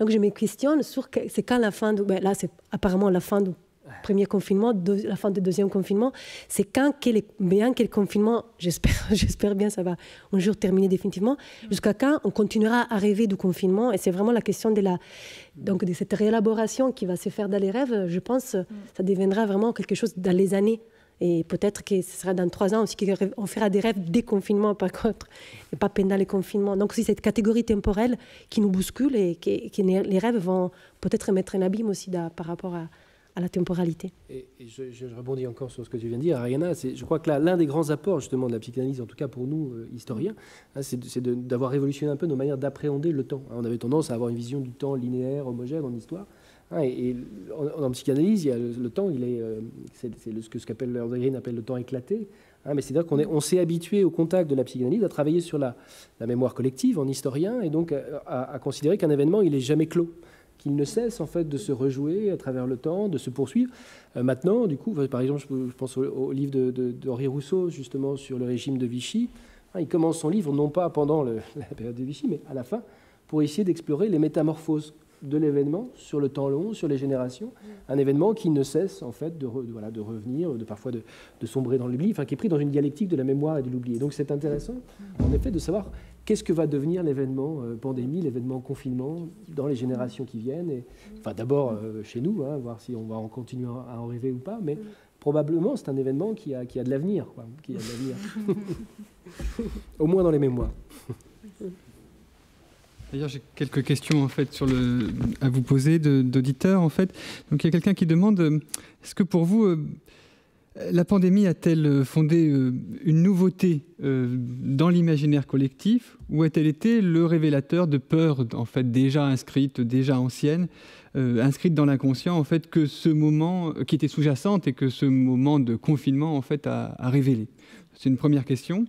Donc, je me questionne sur c'est quand la fin, de, ben, là, c'est apparemment la fin du premier confinement, la fin du deuxième confinement, c'est quand quel bien quel confinement, j'espère, j'espère bien ça va un jour terminer définitivement, jusqu'à quand on continuera à rêver du confinement. Et c'est vraiment la question de, la, donc de cette réélaboration qui va se faire dans les rêves. Je pense ça deviendra vraiment quelque chose dans les années. Et peut-être que ce sera dans trois ans aussi qu'on fera des rêves des confinements, par contre, et pas pendant les confinements. Donc, c'est cette catégorie temporelle qui nous bouscule et que, les rêves vont peut-être mettre un abîme aussi par rapport à, à la temporalité. Et, je, rebondis encore sur ce que tu viens de dire, Ariana. Je crois que l'un des grands apports justement de la psychanalyse, en tout cas pour nous euh, historiens, hein, c'est d'avoir révolutionné un peu nos manières d'appréhender le temps. Hein, on avait tendance à avoir une vision du temps linéaire, homogène en histoire. Hein, et, en, psychanalyse, le, temps, euh, c'est ce que ce qu'appelle Green appelle le temps éclaté. Mais c'est-à-dire qu'on on s'est habitué au contact de la psychanalyse à travailler sur la, mémoire collective en historien et donc à, considérer qu'un événement, il est jamais clos, qu'il ne cesse en fait de se rejouer à travers le temps, de se poursuivre. Euh, maintenant, du coup, par exemple, je pense au, livre d'Henri de, Rousseau, justement, sur le régime de Vichy. Hein, il commence son livre non pas pendant la période de Vichy, mais à la fin, pour essayer d'explorer les métamorphoses de l'événement sur le temps long, sur les générations, un événement qui ne cesse en fait de, de revenir, de parfois de, sombrer dans l'oubli, enfin qui est pris dans une dialectique de la mémoire et de l'oubli. donc c'est intéressant en effet de savoir qu'est-ce que va devenir l'événement euh, pandémie, l'événement confinement dans les générations qui viennent. Et, enfin d'abord euh, chez nous, hein, voir si on va en continuer à en rêver ou pas, mais probablement c'est un événement qui a, qui a de l'avenir, qui a de l'avenir, au moins dans les mémoires. D'ailleurs, j'ai quelques questions en fait sur le, à vous poser d'auditeurs en fait. Donc, il y a quelqu'un qui demande euh, est-ce que pour vous la pandémie a-t-elle fondé euh, une nouveauté dans l'imaginaire collectif ou a-t-elle été le révélateur de peurs en fait déjà inscrites, déjà anciennes, inscrites dans l'inconscient en fait que ce moment qui était sous-jacente et que ce moment de confinement en fait a, a révélé? C'est une première question.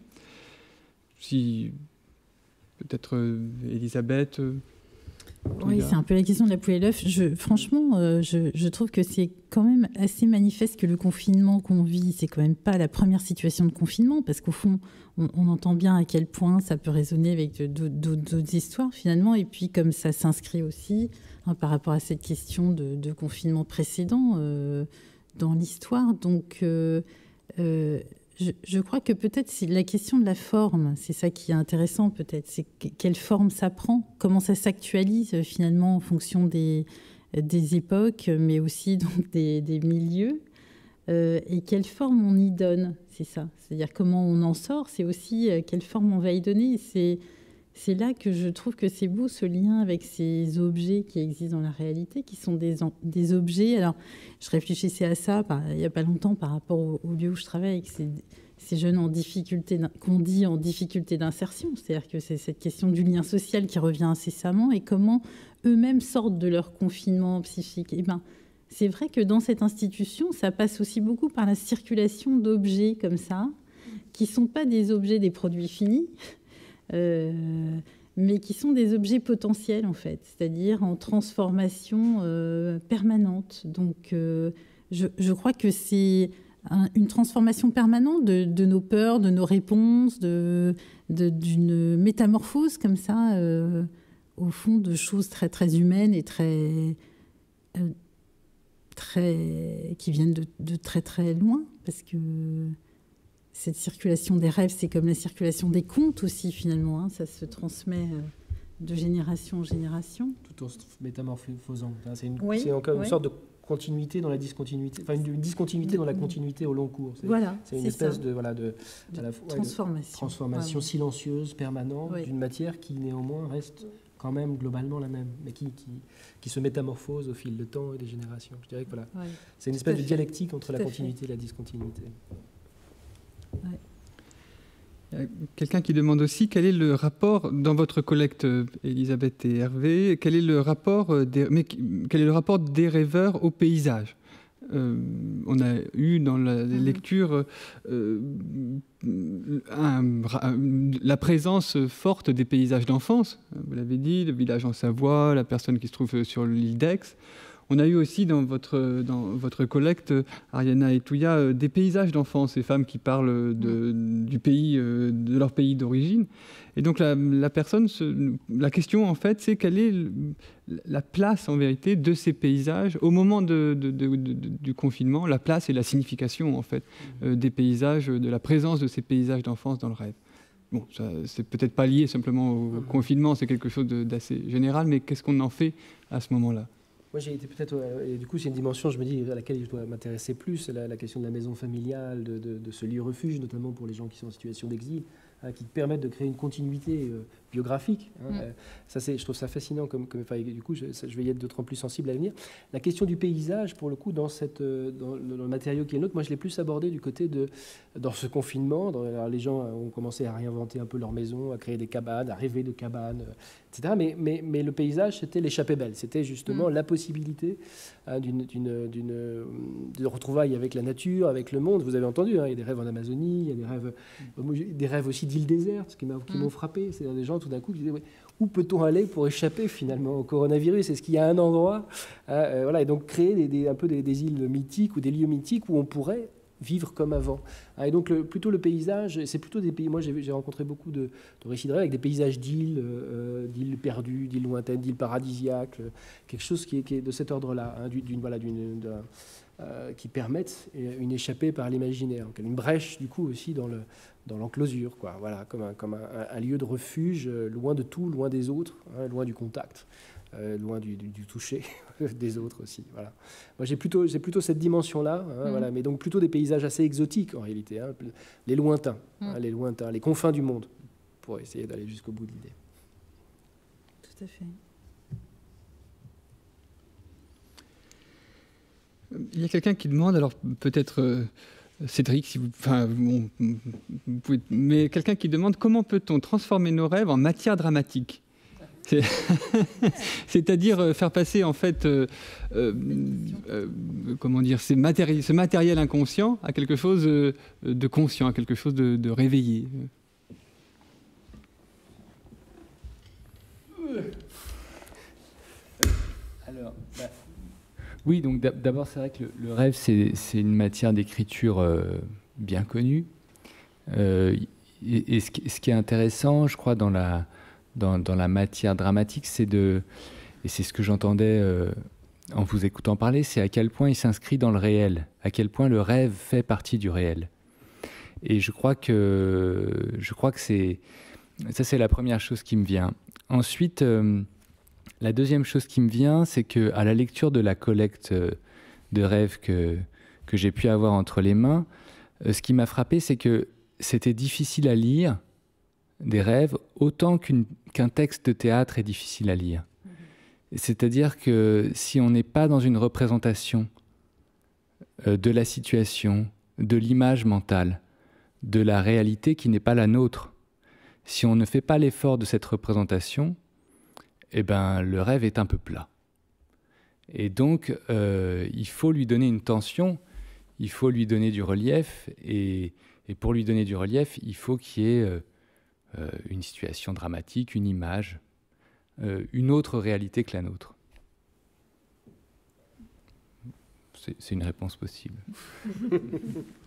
Si Peut-être euh, Elisabeth euh, oui, c'est un peu la question de la poule et l'œuf. franchement, euh, je, trouve que c'est quand même assez manifeste que le confinement qu'on vit, c'est quand même pas la première situation de confinement, parce qu'au fond, on, entend bien à quel point ça peut résonner avec d'autres histoires finalement, et puis comme ça s'inscrit aussi hein, par rapport à cette question de, confinement précédent dans l'histoire. Donc, je, crois que peut-être la question de la forme, c'est ça qui est intéressant peut-être, c'est quelle forme ça prend, comment ça s'actualise euh, finalement en fonction des, des époques, mais aussi donc des, milieux, euh, et quelle forme on y donne, c'est ça. C'est-à-dire comment on en sort, c'est aussi euh, quelle forme on va y donner. C'est là que je trouve que c'est beau ce lien avec ces objets qui existent dans la réalité, qui sont des, objets. Alors, je réfléchissais à ça il n'y a pas longtemps par rapport au, lieu où je travaille avec ces, jeunes en difficulté, qu'on dit en difficulté d'insertion. C'est-à-dire que c'est cette question du lien social qui revient incessamment et comment eux-mêmes sortent de leur confinement psychique. Eh ben, c'est vrai que dans cette institution, ça passe aussi beaucoup par la circulation d'objets comme ça, qui sont pas des objets des produits finis, mais qui sont des objets potentiels en fait, c'est-à-dire en transformation euh, permanente. Donc euh, je, crois que c'est une transformation permanente de, nos peurs, de nos réponses, d'une de, métamorphose comme ça, au fond de choses très très humaines et très, très qui viennent de, de, très très loin, parce que cette circulation des rêves, c'est comme la circulation des contes aussi, finalement. Hein. Ça se transmet euh, de génération en génération. Tout en se métamorphosant. C'est une, encore une sorte de continuité dans la discontinuité, enfin une discontinuité dans la continuité au long cours. C'est, voilà, c'est une espèce de voilà de, transformation, transformation silencieuse permanente d'une matière qui néanmoins reste quand même globalement la même, mais qui, qui, qui, se métamorphose au fil du temps et des générations. Je dirais que voilà, c'est une espèce de dialectique entre la continuité et la discontinuité. Quelqu'un qui demande aussi quel est le rapport dans votre collecte, Elisabeth et Hervé, quel est le rapport euh, des, mais quel est le rapport des rêveurs au paysage? Euh, on a eu dans la mhm. lecture euh, la présence forte des paysages d'enfance. Vous l'avez dit, le village en Savoie, la personne qui se trouve sur l'île d'Aix. On a eu aussi dans votre, dans votre collecte, Ariana et Touya, euh, des paysages d'enfance, ces femmes qui parlent de, du pays, euh, de leur pays d'origine. Et donc la, personne, la question en fait, c'est quelle est la place en vérité de ces paysages au moment de, du confinement, la place et la signification en fait euh, des paysages, de la présence de ces paysages d'enfance dans le rêve. Bon, c'est peut-être pas lié simplement au confinement, c'est quelque chose d'assez général, mais qu'est-ce qu'on en fait à ce moment-là? Moi, j'ai été peut-être. Et du coup, c'est une dimension, je me dis, à laquelle je dois m'intéresser plus, la, question de la maison familiale, de, ce lieu refuge, notamment pour les gens qui sont en situation d'exil. hein, qui permettent de créer une continuité euh, biographique. Hein. Mm. Euh, ça, c'est, je trouve ça fascinant. Comme, comme enfin, du coup, je, je, vais y être d'autant plus sensible à l'avenir. La question du paysage, pour le coup, dans, cette, euh, dans, le, dans le matériau qui est le nôtre, moi, je l'ai plus abordé du côté de, dans ce confinement. Dans, alors, les gens ont commencé à réinventer un peu leur maison, à créer des cabanes, à rêver de cabanes, etc. Mais, mais, mais le paysage, c'était l'échappée belle. C'était justement Mm. la possibilité hein, d'une, d'une, d'une, de retrouvailles avec la nature, avec le monde. Vous avez entendu, hein, il y a des rêves en Amazonie, il y a des rêves, j'ai des rêves aussi d'îles désertes, qui, m'a, qui m'ont Mm. frappé. C'est des gens tout d'un coup disaient ouais, où peut-on aller pour échapper finalement au coronavirus? Est-ce qu'il y a un endroit hein, euh, Voilà, et donc créer des, un peu des, îles mythiques ou des lieux mythiques où on pourrait vivre comme avant. Ah, et donc le- plutôt le paysage, c'est plutôt des pays. Moi j'ai, rencontré beaucoup de, de récits avec des paysages d'îles, euh, d'îles perdues, d'îles lointaines, d'îles paradisiaques, euh, quelque chose qui est, de cet ordre-là, hein, du- d'une voilà, d'une, d'un- euh, qui permettent une échappée par l'imaginaire, une brèche du coup aussi dans le dans l'enclosure, quoi. Voilà, comme un comme un, un lieu de refuge, euh, loin de tout, loin des autres, hein, loin du contact. euh, loin du, du- du toucher des autres aussi. Voilà. Moi, j'ai plutôt, j'ai plutôt cette dimension-là, hein, Mhm. voilà, mais donc plutôt des paysages assez exotiques en réalité, hein, les lointains, hein, Mhm. les lointains, les confins du monde, pour essayer d'aller jusqu'au bout de l'idée. Tout à fait. Il y a quelqu'un qui demande, alors peut-être euh, Cédric, si vous, enfin, pouvez- mais quelqu'un qui demande comment peut-on transformer nos rêves en matière dramatique? C'est- C'est-à-dire euh, faire passer en fait, euh, euh, comment dire, ce matériel inconscient à quelque chose de conscient, à quelque chose de réveillé. Alors, bah, oui, donc d'ab- d'abord, c'est vrai que le, rêve, c'est une matière d'écriture euh, bien connue. Euh, et ce, qui, est intéressant, je crois, dans la, dans, dans la matière dramatique, c'est de. Et c'est ce que j'entendais euh, en vous écoutant parler, c'est à quel point il s'inscrit dans le réel, à quel point le rêve fait partie du réel. Et je crois que, je crois que c'est. Ça, c'est la première chose qui me vient. Ensuite. La deuxième chose qui me vient, c'est que à la lecture de la collecte euh, de rêves que, que j'ai pu avoir entre les mains, euh, ce qui m'a frappé, c'est que c'était difficile à lire des rêves autant qu'un texte de théâtre est difficile à lire. C'est-à-dire que si on n'est pas dans une représentation euh, de la situation, de l'image mentale, de la réalité qui n'est pas la nôtre, si on ne fait pas l'effort de cette représentation, eh ben, le rêve est un peu plat. Et donc, euh, il faut lui donner une tension, il faut lui donner du relief, et, pour lui donner du relief, il faut qu'il y ait euh, euh, une situation dramatique, une image, une autre réalité que la nôtre. C'est une réponse possible.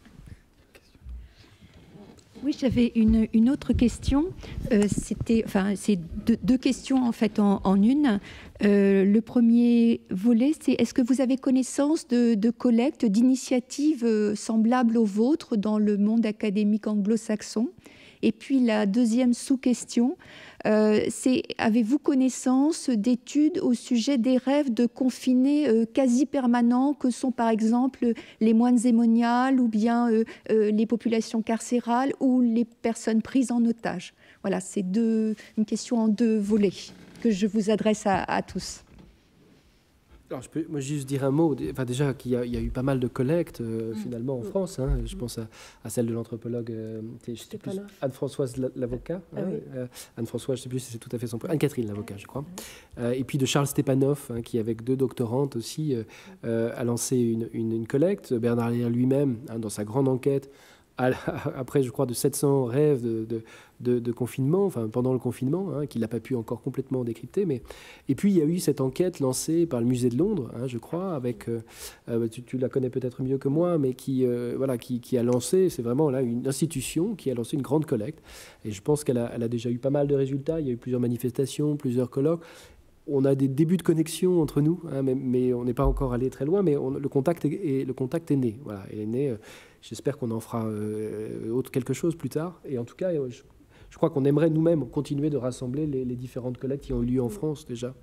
Oui, j'avais une, une autre question. Euh, C'était, enfin, c'est deux, questions en fait en, en une. Euh, le premier volet, c'est est-ce que vous avez connaissance de, de collectes, d'initiatives euh, semblables aux vôtres dans le monde académique anglo-saxon? Et puis la deuxième sous-question, euh, c'est avez-vous connaissance d'études au sujet des rêves de confinés euh, quasi permanents que sont par exemple les moines zémoniales ou bien euh, les populations carcérales ou les personnes prises en otage? Voilà, c'est une question en deux volets que je vous adresse à tous. Alors, je peux moi, juste dire un mot. Enfin, déjà, qu'il y, a- il y a eu pas mal de collectes euh, finalement en France. hein. Je pense à, à celle de l'anthropologue euh. Anne-Françoise La- Lavocat. Ah hein, oui. euh, Anne-Françoise, je ne sais plus si c'est tout à fait son prénom. Anne-Catherine Lavocat, je crois. Euh, et puis de Charles Stepanov, hein, qui, avec deux doctorantes aussi, a lancé une, une- une collecte. Bernard Léa lui-même, dans sa grande enquête, après, je crois, de 700 rêves de, confinement, enfin pendant le confinement, hein, qu'il n'a pas pu encore complètement décrypter. Mais... Et puis, il y a eu cette enquête lancée par le musée de Londres, hein, je crois, avec, euh, euh, tu, tu la connais peut-être mieux que moi, mais qui, euh, voilà, qui, a lancé, c'est vraiment là une institution qui a lancé une grande collecte. Et je pense qu'elle a, déjà eu pas mal de résultats. Il y a eu plusieurs manifestations, plusieurs colloques. On a des débuts de connexion entre nous, hein, mais, on n'est pas encore allé très loin, mais le, contact est, le contact est né. Voilà, il est né. J'espère qu'on en fera euh, autre quelque chose plus tard. Et en tout cas, euh, je, crois qu'on aimerait nous-mêmes continuer de rassembler les, différentes collectes qui ont eu lieu en France déjà.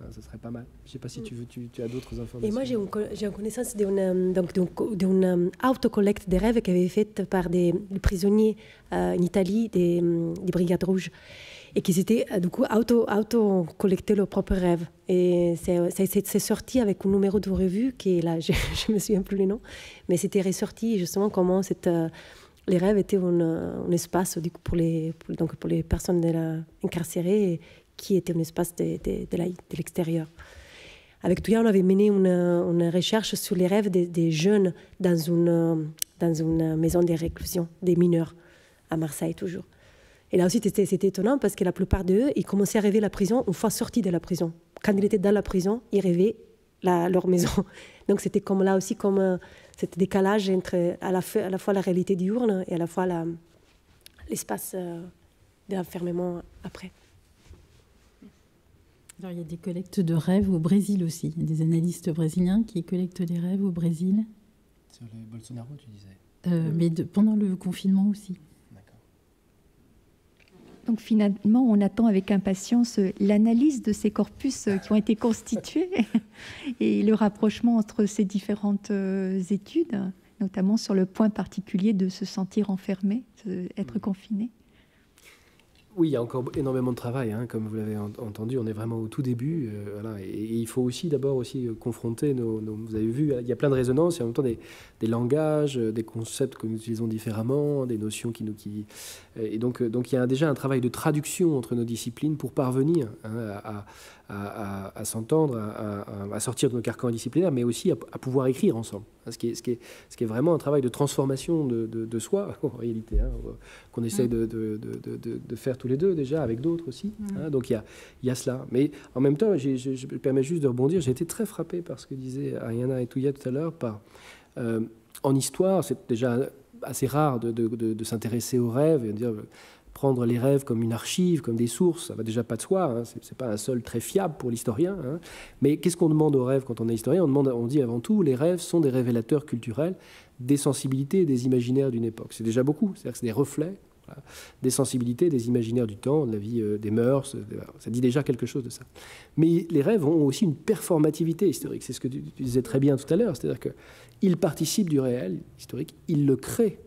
Hein, ce serait pas mal. Je ne sais pas si tu, as d'autres informations. Et moi, j'ai une, connaissance d'une euh, autocollecte des rêves qui avait été faite par des, prisonniers en Italie des Brigades Rouges et qu'ils étaient du coup auto, auto leurs propres rêves. Et c'est sorti avec un numéro de revue qui là, je ne me souviens plus les noms, mais c'était ressorti justement comment cette, les rêves étaient un, espace du coup, pour, les, donc pour les personnes incarcérées qui était un espace de, l'extérieur. Avec Touya, on avait mené une, une, recherche sur les rêves des, jeunes dans une, dans une maison de réclusion, des mineurs, à Marseille toujours. Et là aussi, c'était étonnant parce que la plupart d'eux, ils commençaient à rêver la prison une fois sortis de la prison. Quand ils étaient dans la prison, ils rêvaient la, leur maison. Donc c'était comme là aussi, comme cet décalage entre à la, à la, fois la réalité diurne et à la fois l'espace euh, d'enfermement après. Alors, il y a des collectes de rêves au Brésil aussi. Il y a des analystes brésiliens qui collectent des rêves au Brésil. Sur les Bolsonaro, tu disais euh, Mais pendant le confinement aussi. Donc finalement, on attend avec impatience l'analyse de ces corpus euh, qui ont été constitués et le rapprochement entre ces différentes euh, études, notamment sur le point particulier de se sentir enfermé, être confiné. Oui, il y a encore énormément de travail, hein, comme vous l'avez entendu. On est vraiment au tout début. Euh, et, il faut aussi d'abord aussi euh, confronter nos, Vous avez vu, il y a plein de résonances. Il y a en même temps des, langages, euh, des concepts que nous utilisons différemment, des notions qui nous. Qui, et donc, donc il y a déjà un travail de traduction entre nos disciplines pour parvenir hein, à, s'entendre, à, sortir de nos carcans disciplinaires, mais aussi à, pouvoir écrire ensemble. Ce qui, est, ce, qui est, ce qui est vraiment un travail de transformation de, de, soi, en réalité, hein, qu'on essaie de, de, faire tous les deux déjà, avec d'autres aussi. Hein. donc il y a, y a cela. Mais en même temps, je, je, me permets juste de rebondir, j'ai été très frappé par ce que disait Ariana et Touya tout à l'heure, par... Euh, en histoire, c'est déjà assez rare de, s'intéresser aux rêves et de dire prendre les rêves comme une archive, comme des sources, ça va déjà pas de soi, hein, ce n'est pas un sol très fiable pour l'historien. Hein. Mais qu'est-ce qu'on demande aux rêves quand on est historien? On, demande, on dit avant tout, les rêves sont des révélateurs culturels des sensibilités et des imaginaires d'une époque. C'est déjà beaucoup, c'est-à-dire que c'est des reflets des sensibilités, des imaginaires du temps, de la vie, euh, des mœurs, ça dit déjà quelque chose de ça. Mais les rêves ont aussi une performativité historique, c'est ce que tu, tu disais très bien tout à l'heure, c'est-à-dire qu'ils participent du réel historique, ils le créent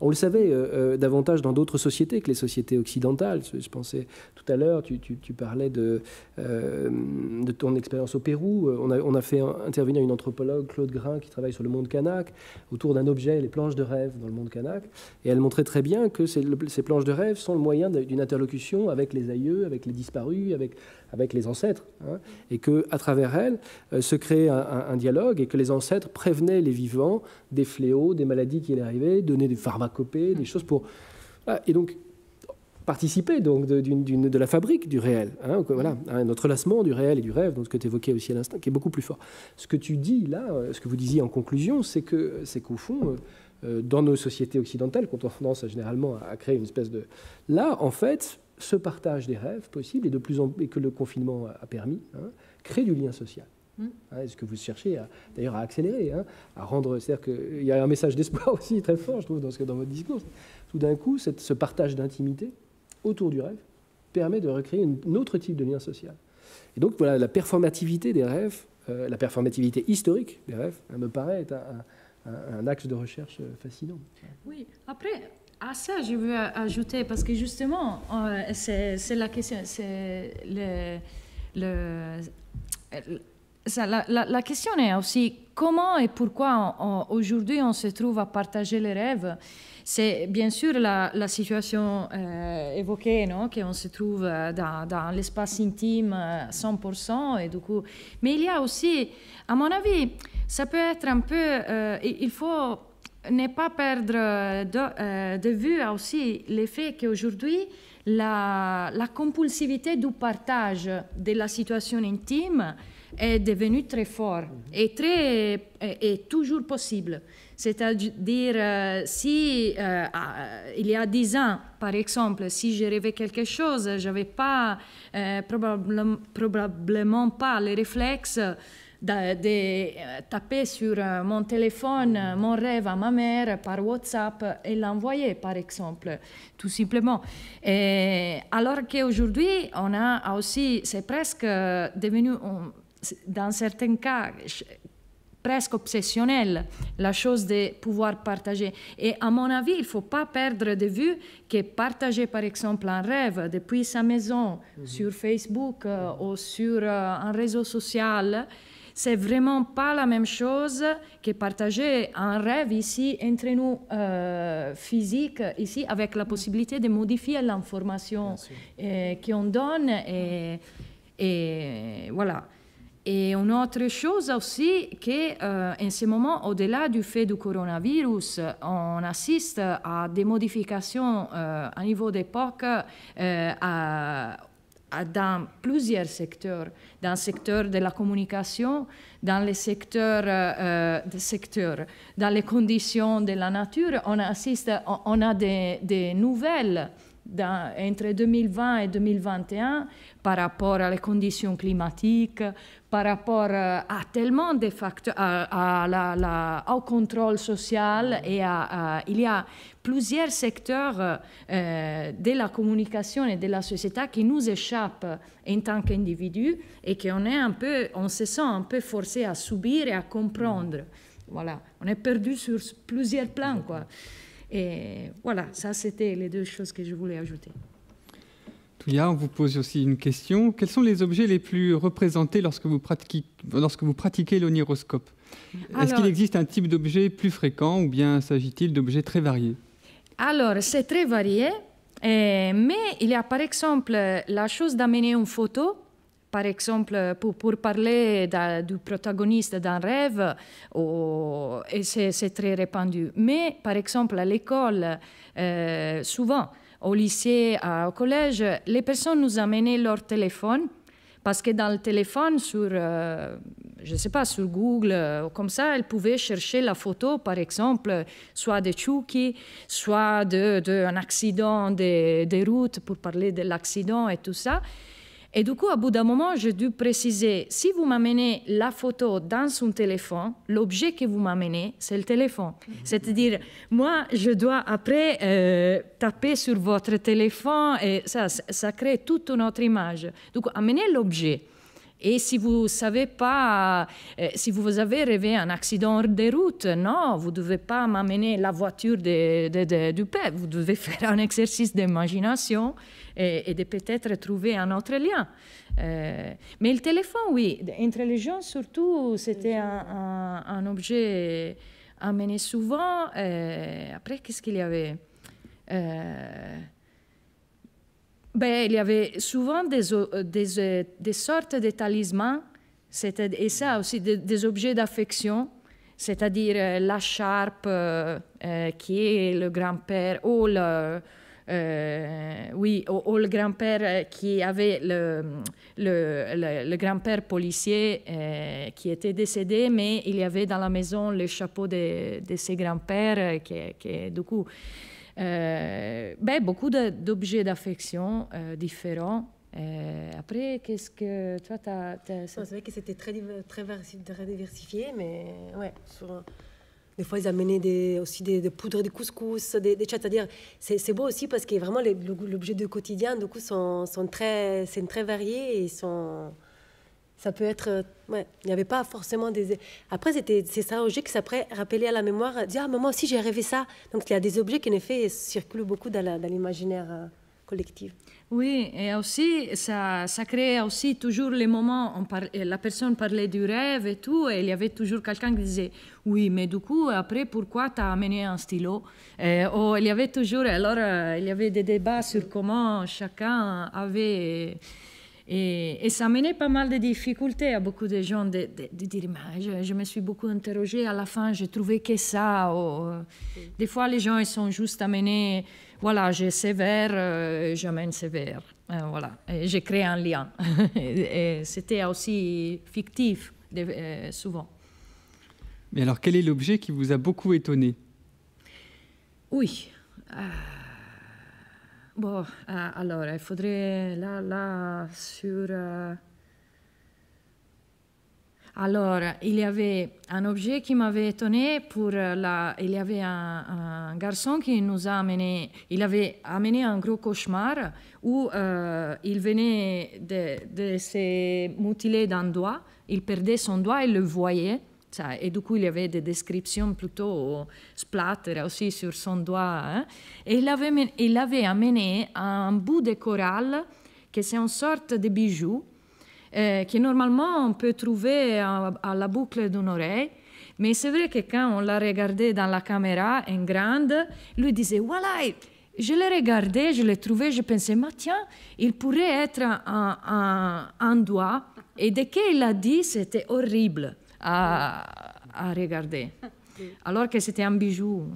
On le savait euh, euh, davantage dans d'autres sociétés que les sociétés occidentales. Je, pensais tout à l'heure, tu, parlais de, euh, de ton expérience au Pérou. On a, fait intervenir une anthropologue, Claude Grain, qui travaille sur le monde kanak, autour d'un objet, les planches de rêve dans le monde kanak. Et elle montrait très bien que ces, planches de rêve sont le moyen d'une interlocution avec les aïeux, avec les disparus, avec les ancêtres, hein, et que à travers elles se créait un, dialogue et que les ancêtres prévenaient les vivants des fléaux, des maladies qui allaient arriver, donnaient des pharmacopées, des choses pour et donc participer donc de, la fabrique du réel, hein, voilà, notre lassement du réel et du rêve, donc ce que tu évoquais aussi à l'instant, qui est beaucoup plus fort. Ce que tu dis là, euh, ce que vous disiez en conclusion, c'est que c'est qu'au fond, euh, dans nos sociétés occidentales, quand on tendance généralement à créer une espèce de, là, en fait, ce partage des rêves possibles et, de plus en, et que le confinement a permis, hein, crée du lien social. Mm. Hein, est ce que vous cherchez d'ailleurs à accélérer, hein, à rendre. C'est-à-dire qu'il y a un message d'espoir aussi très fort, je trouve, dans, ce, dans votre discours. Tout d'un coup, cette, ce partage d'intimité autour du rêve permet de recréer un autre type de lien social. Et donc, voilà, la performativité des rêves, euh, la performativité historique des rêves, me paraît être un, un axe de recherche euh, fascinant. Oui, après, à ça, je veux ajouter, parce que justement, euh, c'est la question, c'est le, le, la, question est aussi comment et pourquoi aujourd'hui on se trouve à partager les rêves? C'est bien sûr la, situation euh, évoquée, non qu'on se trouve euh, dans, dans l'espace intime 100%, et du coup, mais il y a aussi, à mon avis, ça peut être un peu, il faut ne pas perdre de, euh, de vue aussi l'effet qu'aujourd'hui, la, la, compulsivité du partage de la situation intime est devenue très forte et très, est, toujours possible. C'est-à-dire, euh, si euh, il y a dix ans, par exemple, si je rêvais quelque chose, je n'avais pas, probablement, probablement pas les réflexes de, taper sur mon téléphone mon rêve à ma mère par WhatsApp et l'envoyer, par exemple, tout simplement. Et alors qu'aujourd'hui, on a aussi, c'est presque devenu, dans certains cas, presque obsessionnel, la chose de pouvoir partager. Et à mon avis, il ne faut pas perdre de vue que partager, par exemple, un rêve depuis sa maison mhm. sur Facebook euh, ou sur euh, un réseau social, c'est vraiment pas la même chose que partager un rêve ici entre nous euh, physique ici avec la possibilité de modifier l'information qu'on donne et, et voilà. Et une autre chose aussi, qu'en euh, ce moment, au-delà du fait du coronavirus, on assiste à des modifications euh, à niveau d'époque euh, dans plusieurs secteurs, dans le secteur de la communication, dans les secteurs, secteurs. Dans les conditions de la nature, on assiste, on, a des, nouvelles entre 2020 et 2021 par rapport les conditions climatiques, par rapport euh, à tellement de facteurs, à, la, au contrôle social et à, il y a plusieurs secteurs euh, de la communication et de la société qui nous échappent en tant qu'individus et qu'on est un peu, on se sent un peu forcé à subir et à comprendre. Voilà, on est perdu sur plusieurs plans, quoi. Et voilà, ça c'était les deux choses que je voulais ajouter. Toulia, on vous pose aussi une question. Quels sont les objets les plus représentés lorsque vous pratiquez, lorsque vous pratiquez l'oniroscope? Est-ce qu'il existe un type d'objet plus fréquent ou bien s'agit-il d'objets très variés? Alors, c'est très varié, mais il y a par exemple la chose d'amener une photo par exemple, pour, pour parler du protagoniste d'un rêve, et c'est très répandu. Mais, par exemple, à l'école, euh, souvent, au lycée, au collège, les personnes nous amenaient leur téléphone parce que dans le téléphone, sur, euh, je sais pas, sur Google, euh, comme ça, elles pouvaient chercher la photo, par exemple, soit de Chucky, soit d'un de, accident de, de route, pour parler de l'accident et tout ça. Et du coup, à bout d'un moment, j'ai dû préciser, si vous m'amenez la photo dans son téléphone, l'objet que vous m'amenez, c'est le téléphone. Mhm. C'est-à-dire, moi, je dois après euh, taper sur votre téléphone et ça, ça crée toute une autre image. Donc, amenez l'objet. Et si vous savez pas, euh, si vous avez rêvé un accident de route, non, vous ne devez pas m'amener la voiture de, du père. Vous devez faire un exercice d'imagination et, de peut-être trouver un autre lien. Euh, mais le téléphone, oui, entre les gens surtout, c'était un, un, objet amené souvent. Euh, après, qu'est-ce qu'il y avait? Ben, il y avait souvent des, euh, euh, des sortes de talismans, et ça aussi, des, objets d'affection, c'est-à-dire euh, la charpe qui est le grand-père, ou le, oui, ou, le grand-père qui avait le, le, grand-père policier qui était décédé, mais il y avait dans la maison le chapeau de, de ses grands-pères, qui, qui, du coup, ben, beaucoup d'objets d'affection euh, différents. Euh, après, qu'est-ce que toi, tu as... C'est vrai que c'était très, très, diversifié, mais ouais, des fois, ils amenaient aussi des, poudres de couscous, des, des C'est-à-dire, c'est beau aussi parce que vraiment, l'objet du quotidien, du coup, sont, sont très, très variés et sont ça peut être. Euh, ouais, il n'y avait pas forcément des. Après, c'est ça, objet qui s'après rappelé à la mémoire, dire Ah, moi aussi j'ai rêvé ça. Donc il y a des objets qui, en effet, circulent beaucoup dans, l'imaginaire euh, collectif. Oui, et aussi, ça, ça crée aussi toujours les moments, on la personne parlait du rêve et tout, et il y avait toujours quelqu'un qui disait Oui, mais du coup, après, pourquoi tu as amené un stylo? Et, oh, Il y avait toujours, alors, euh, il y avait des débats sur comment chacun avait et, ça amenait pas mal de difficultés à beaucoup de gens de, dire mais je, me suis beaucoup interrogée, à la fin j'ai trouvé que ça. Euh, des fois les gens ils sont juste amenés, voilà, j'ai sévère, euh, j'amène sévère. Euh, voilà, j'ai créé un lien. et, c'était aussi fictif souvent. Mais alors quel est l'objet qui vous a beaucoup étonné Oui. Bon, euh, alors, il faudrait là, là, sur. Euh, Alors, il y avait un objet qui m'avait étonné pour la. Il y avait un, garçon qui nous a amené. Il avait amené un gros cauchemar où euh, il venait de, se mutiler d'un doigt. Il perdait son doigt et le voyait. Et du coup, il y avait des descriptions plutôt splatter aussi sur son doigt. Et il avait, il avait amené un bout de corail, qui c'est une sorte de bijou que normalement on peut trouver à, la boucle d'une oreille. Mais c'est vrai que quand on l'a regardé dans la caméra en grande, lui disait voilà, je l'ai regardé, je l'ai trouvé, je pensais, mais tiens, il pourrait être un, un, doigt. Et dès qu'il l'a dit, c'était horrible à, regarder. Alors que c'était un bijou.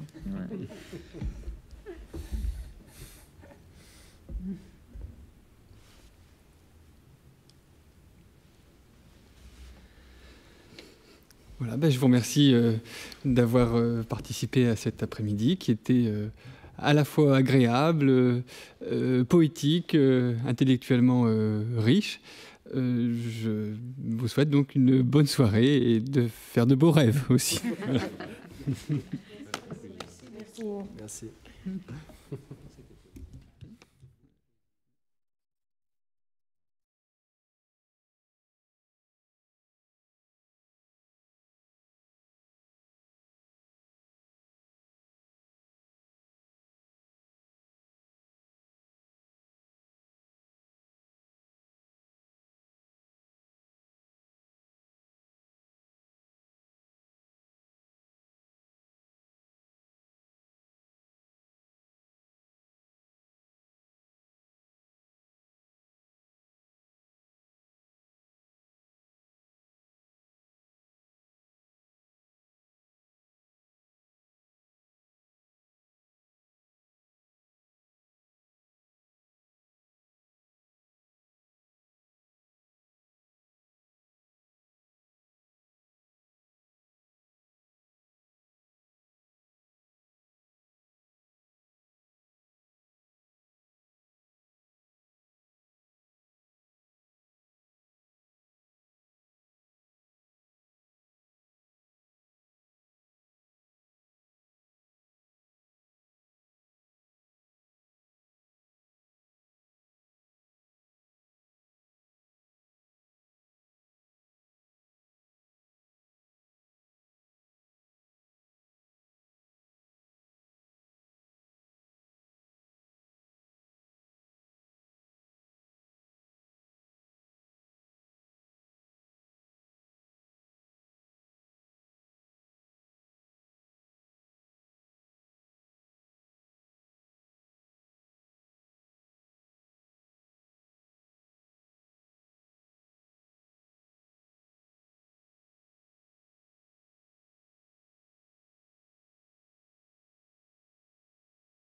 Voilà, ben je vous remercie euh, d'avoir euh, participé à cet après-midi qui était euh, à la fois agréable, poétique, intellectuellement riche. Je vous souhaite donc une bonne soirée et de faire de beaux rêves aussi. Merci.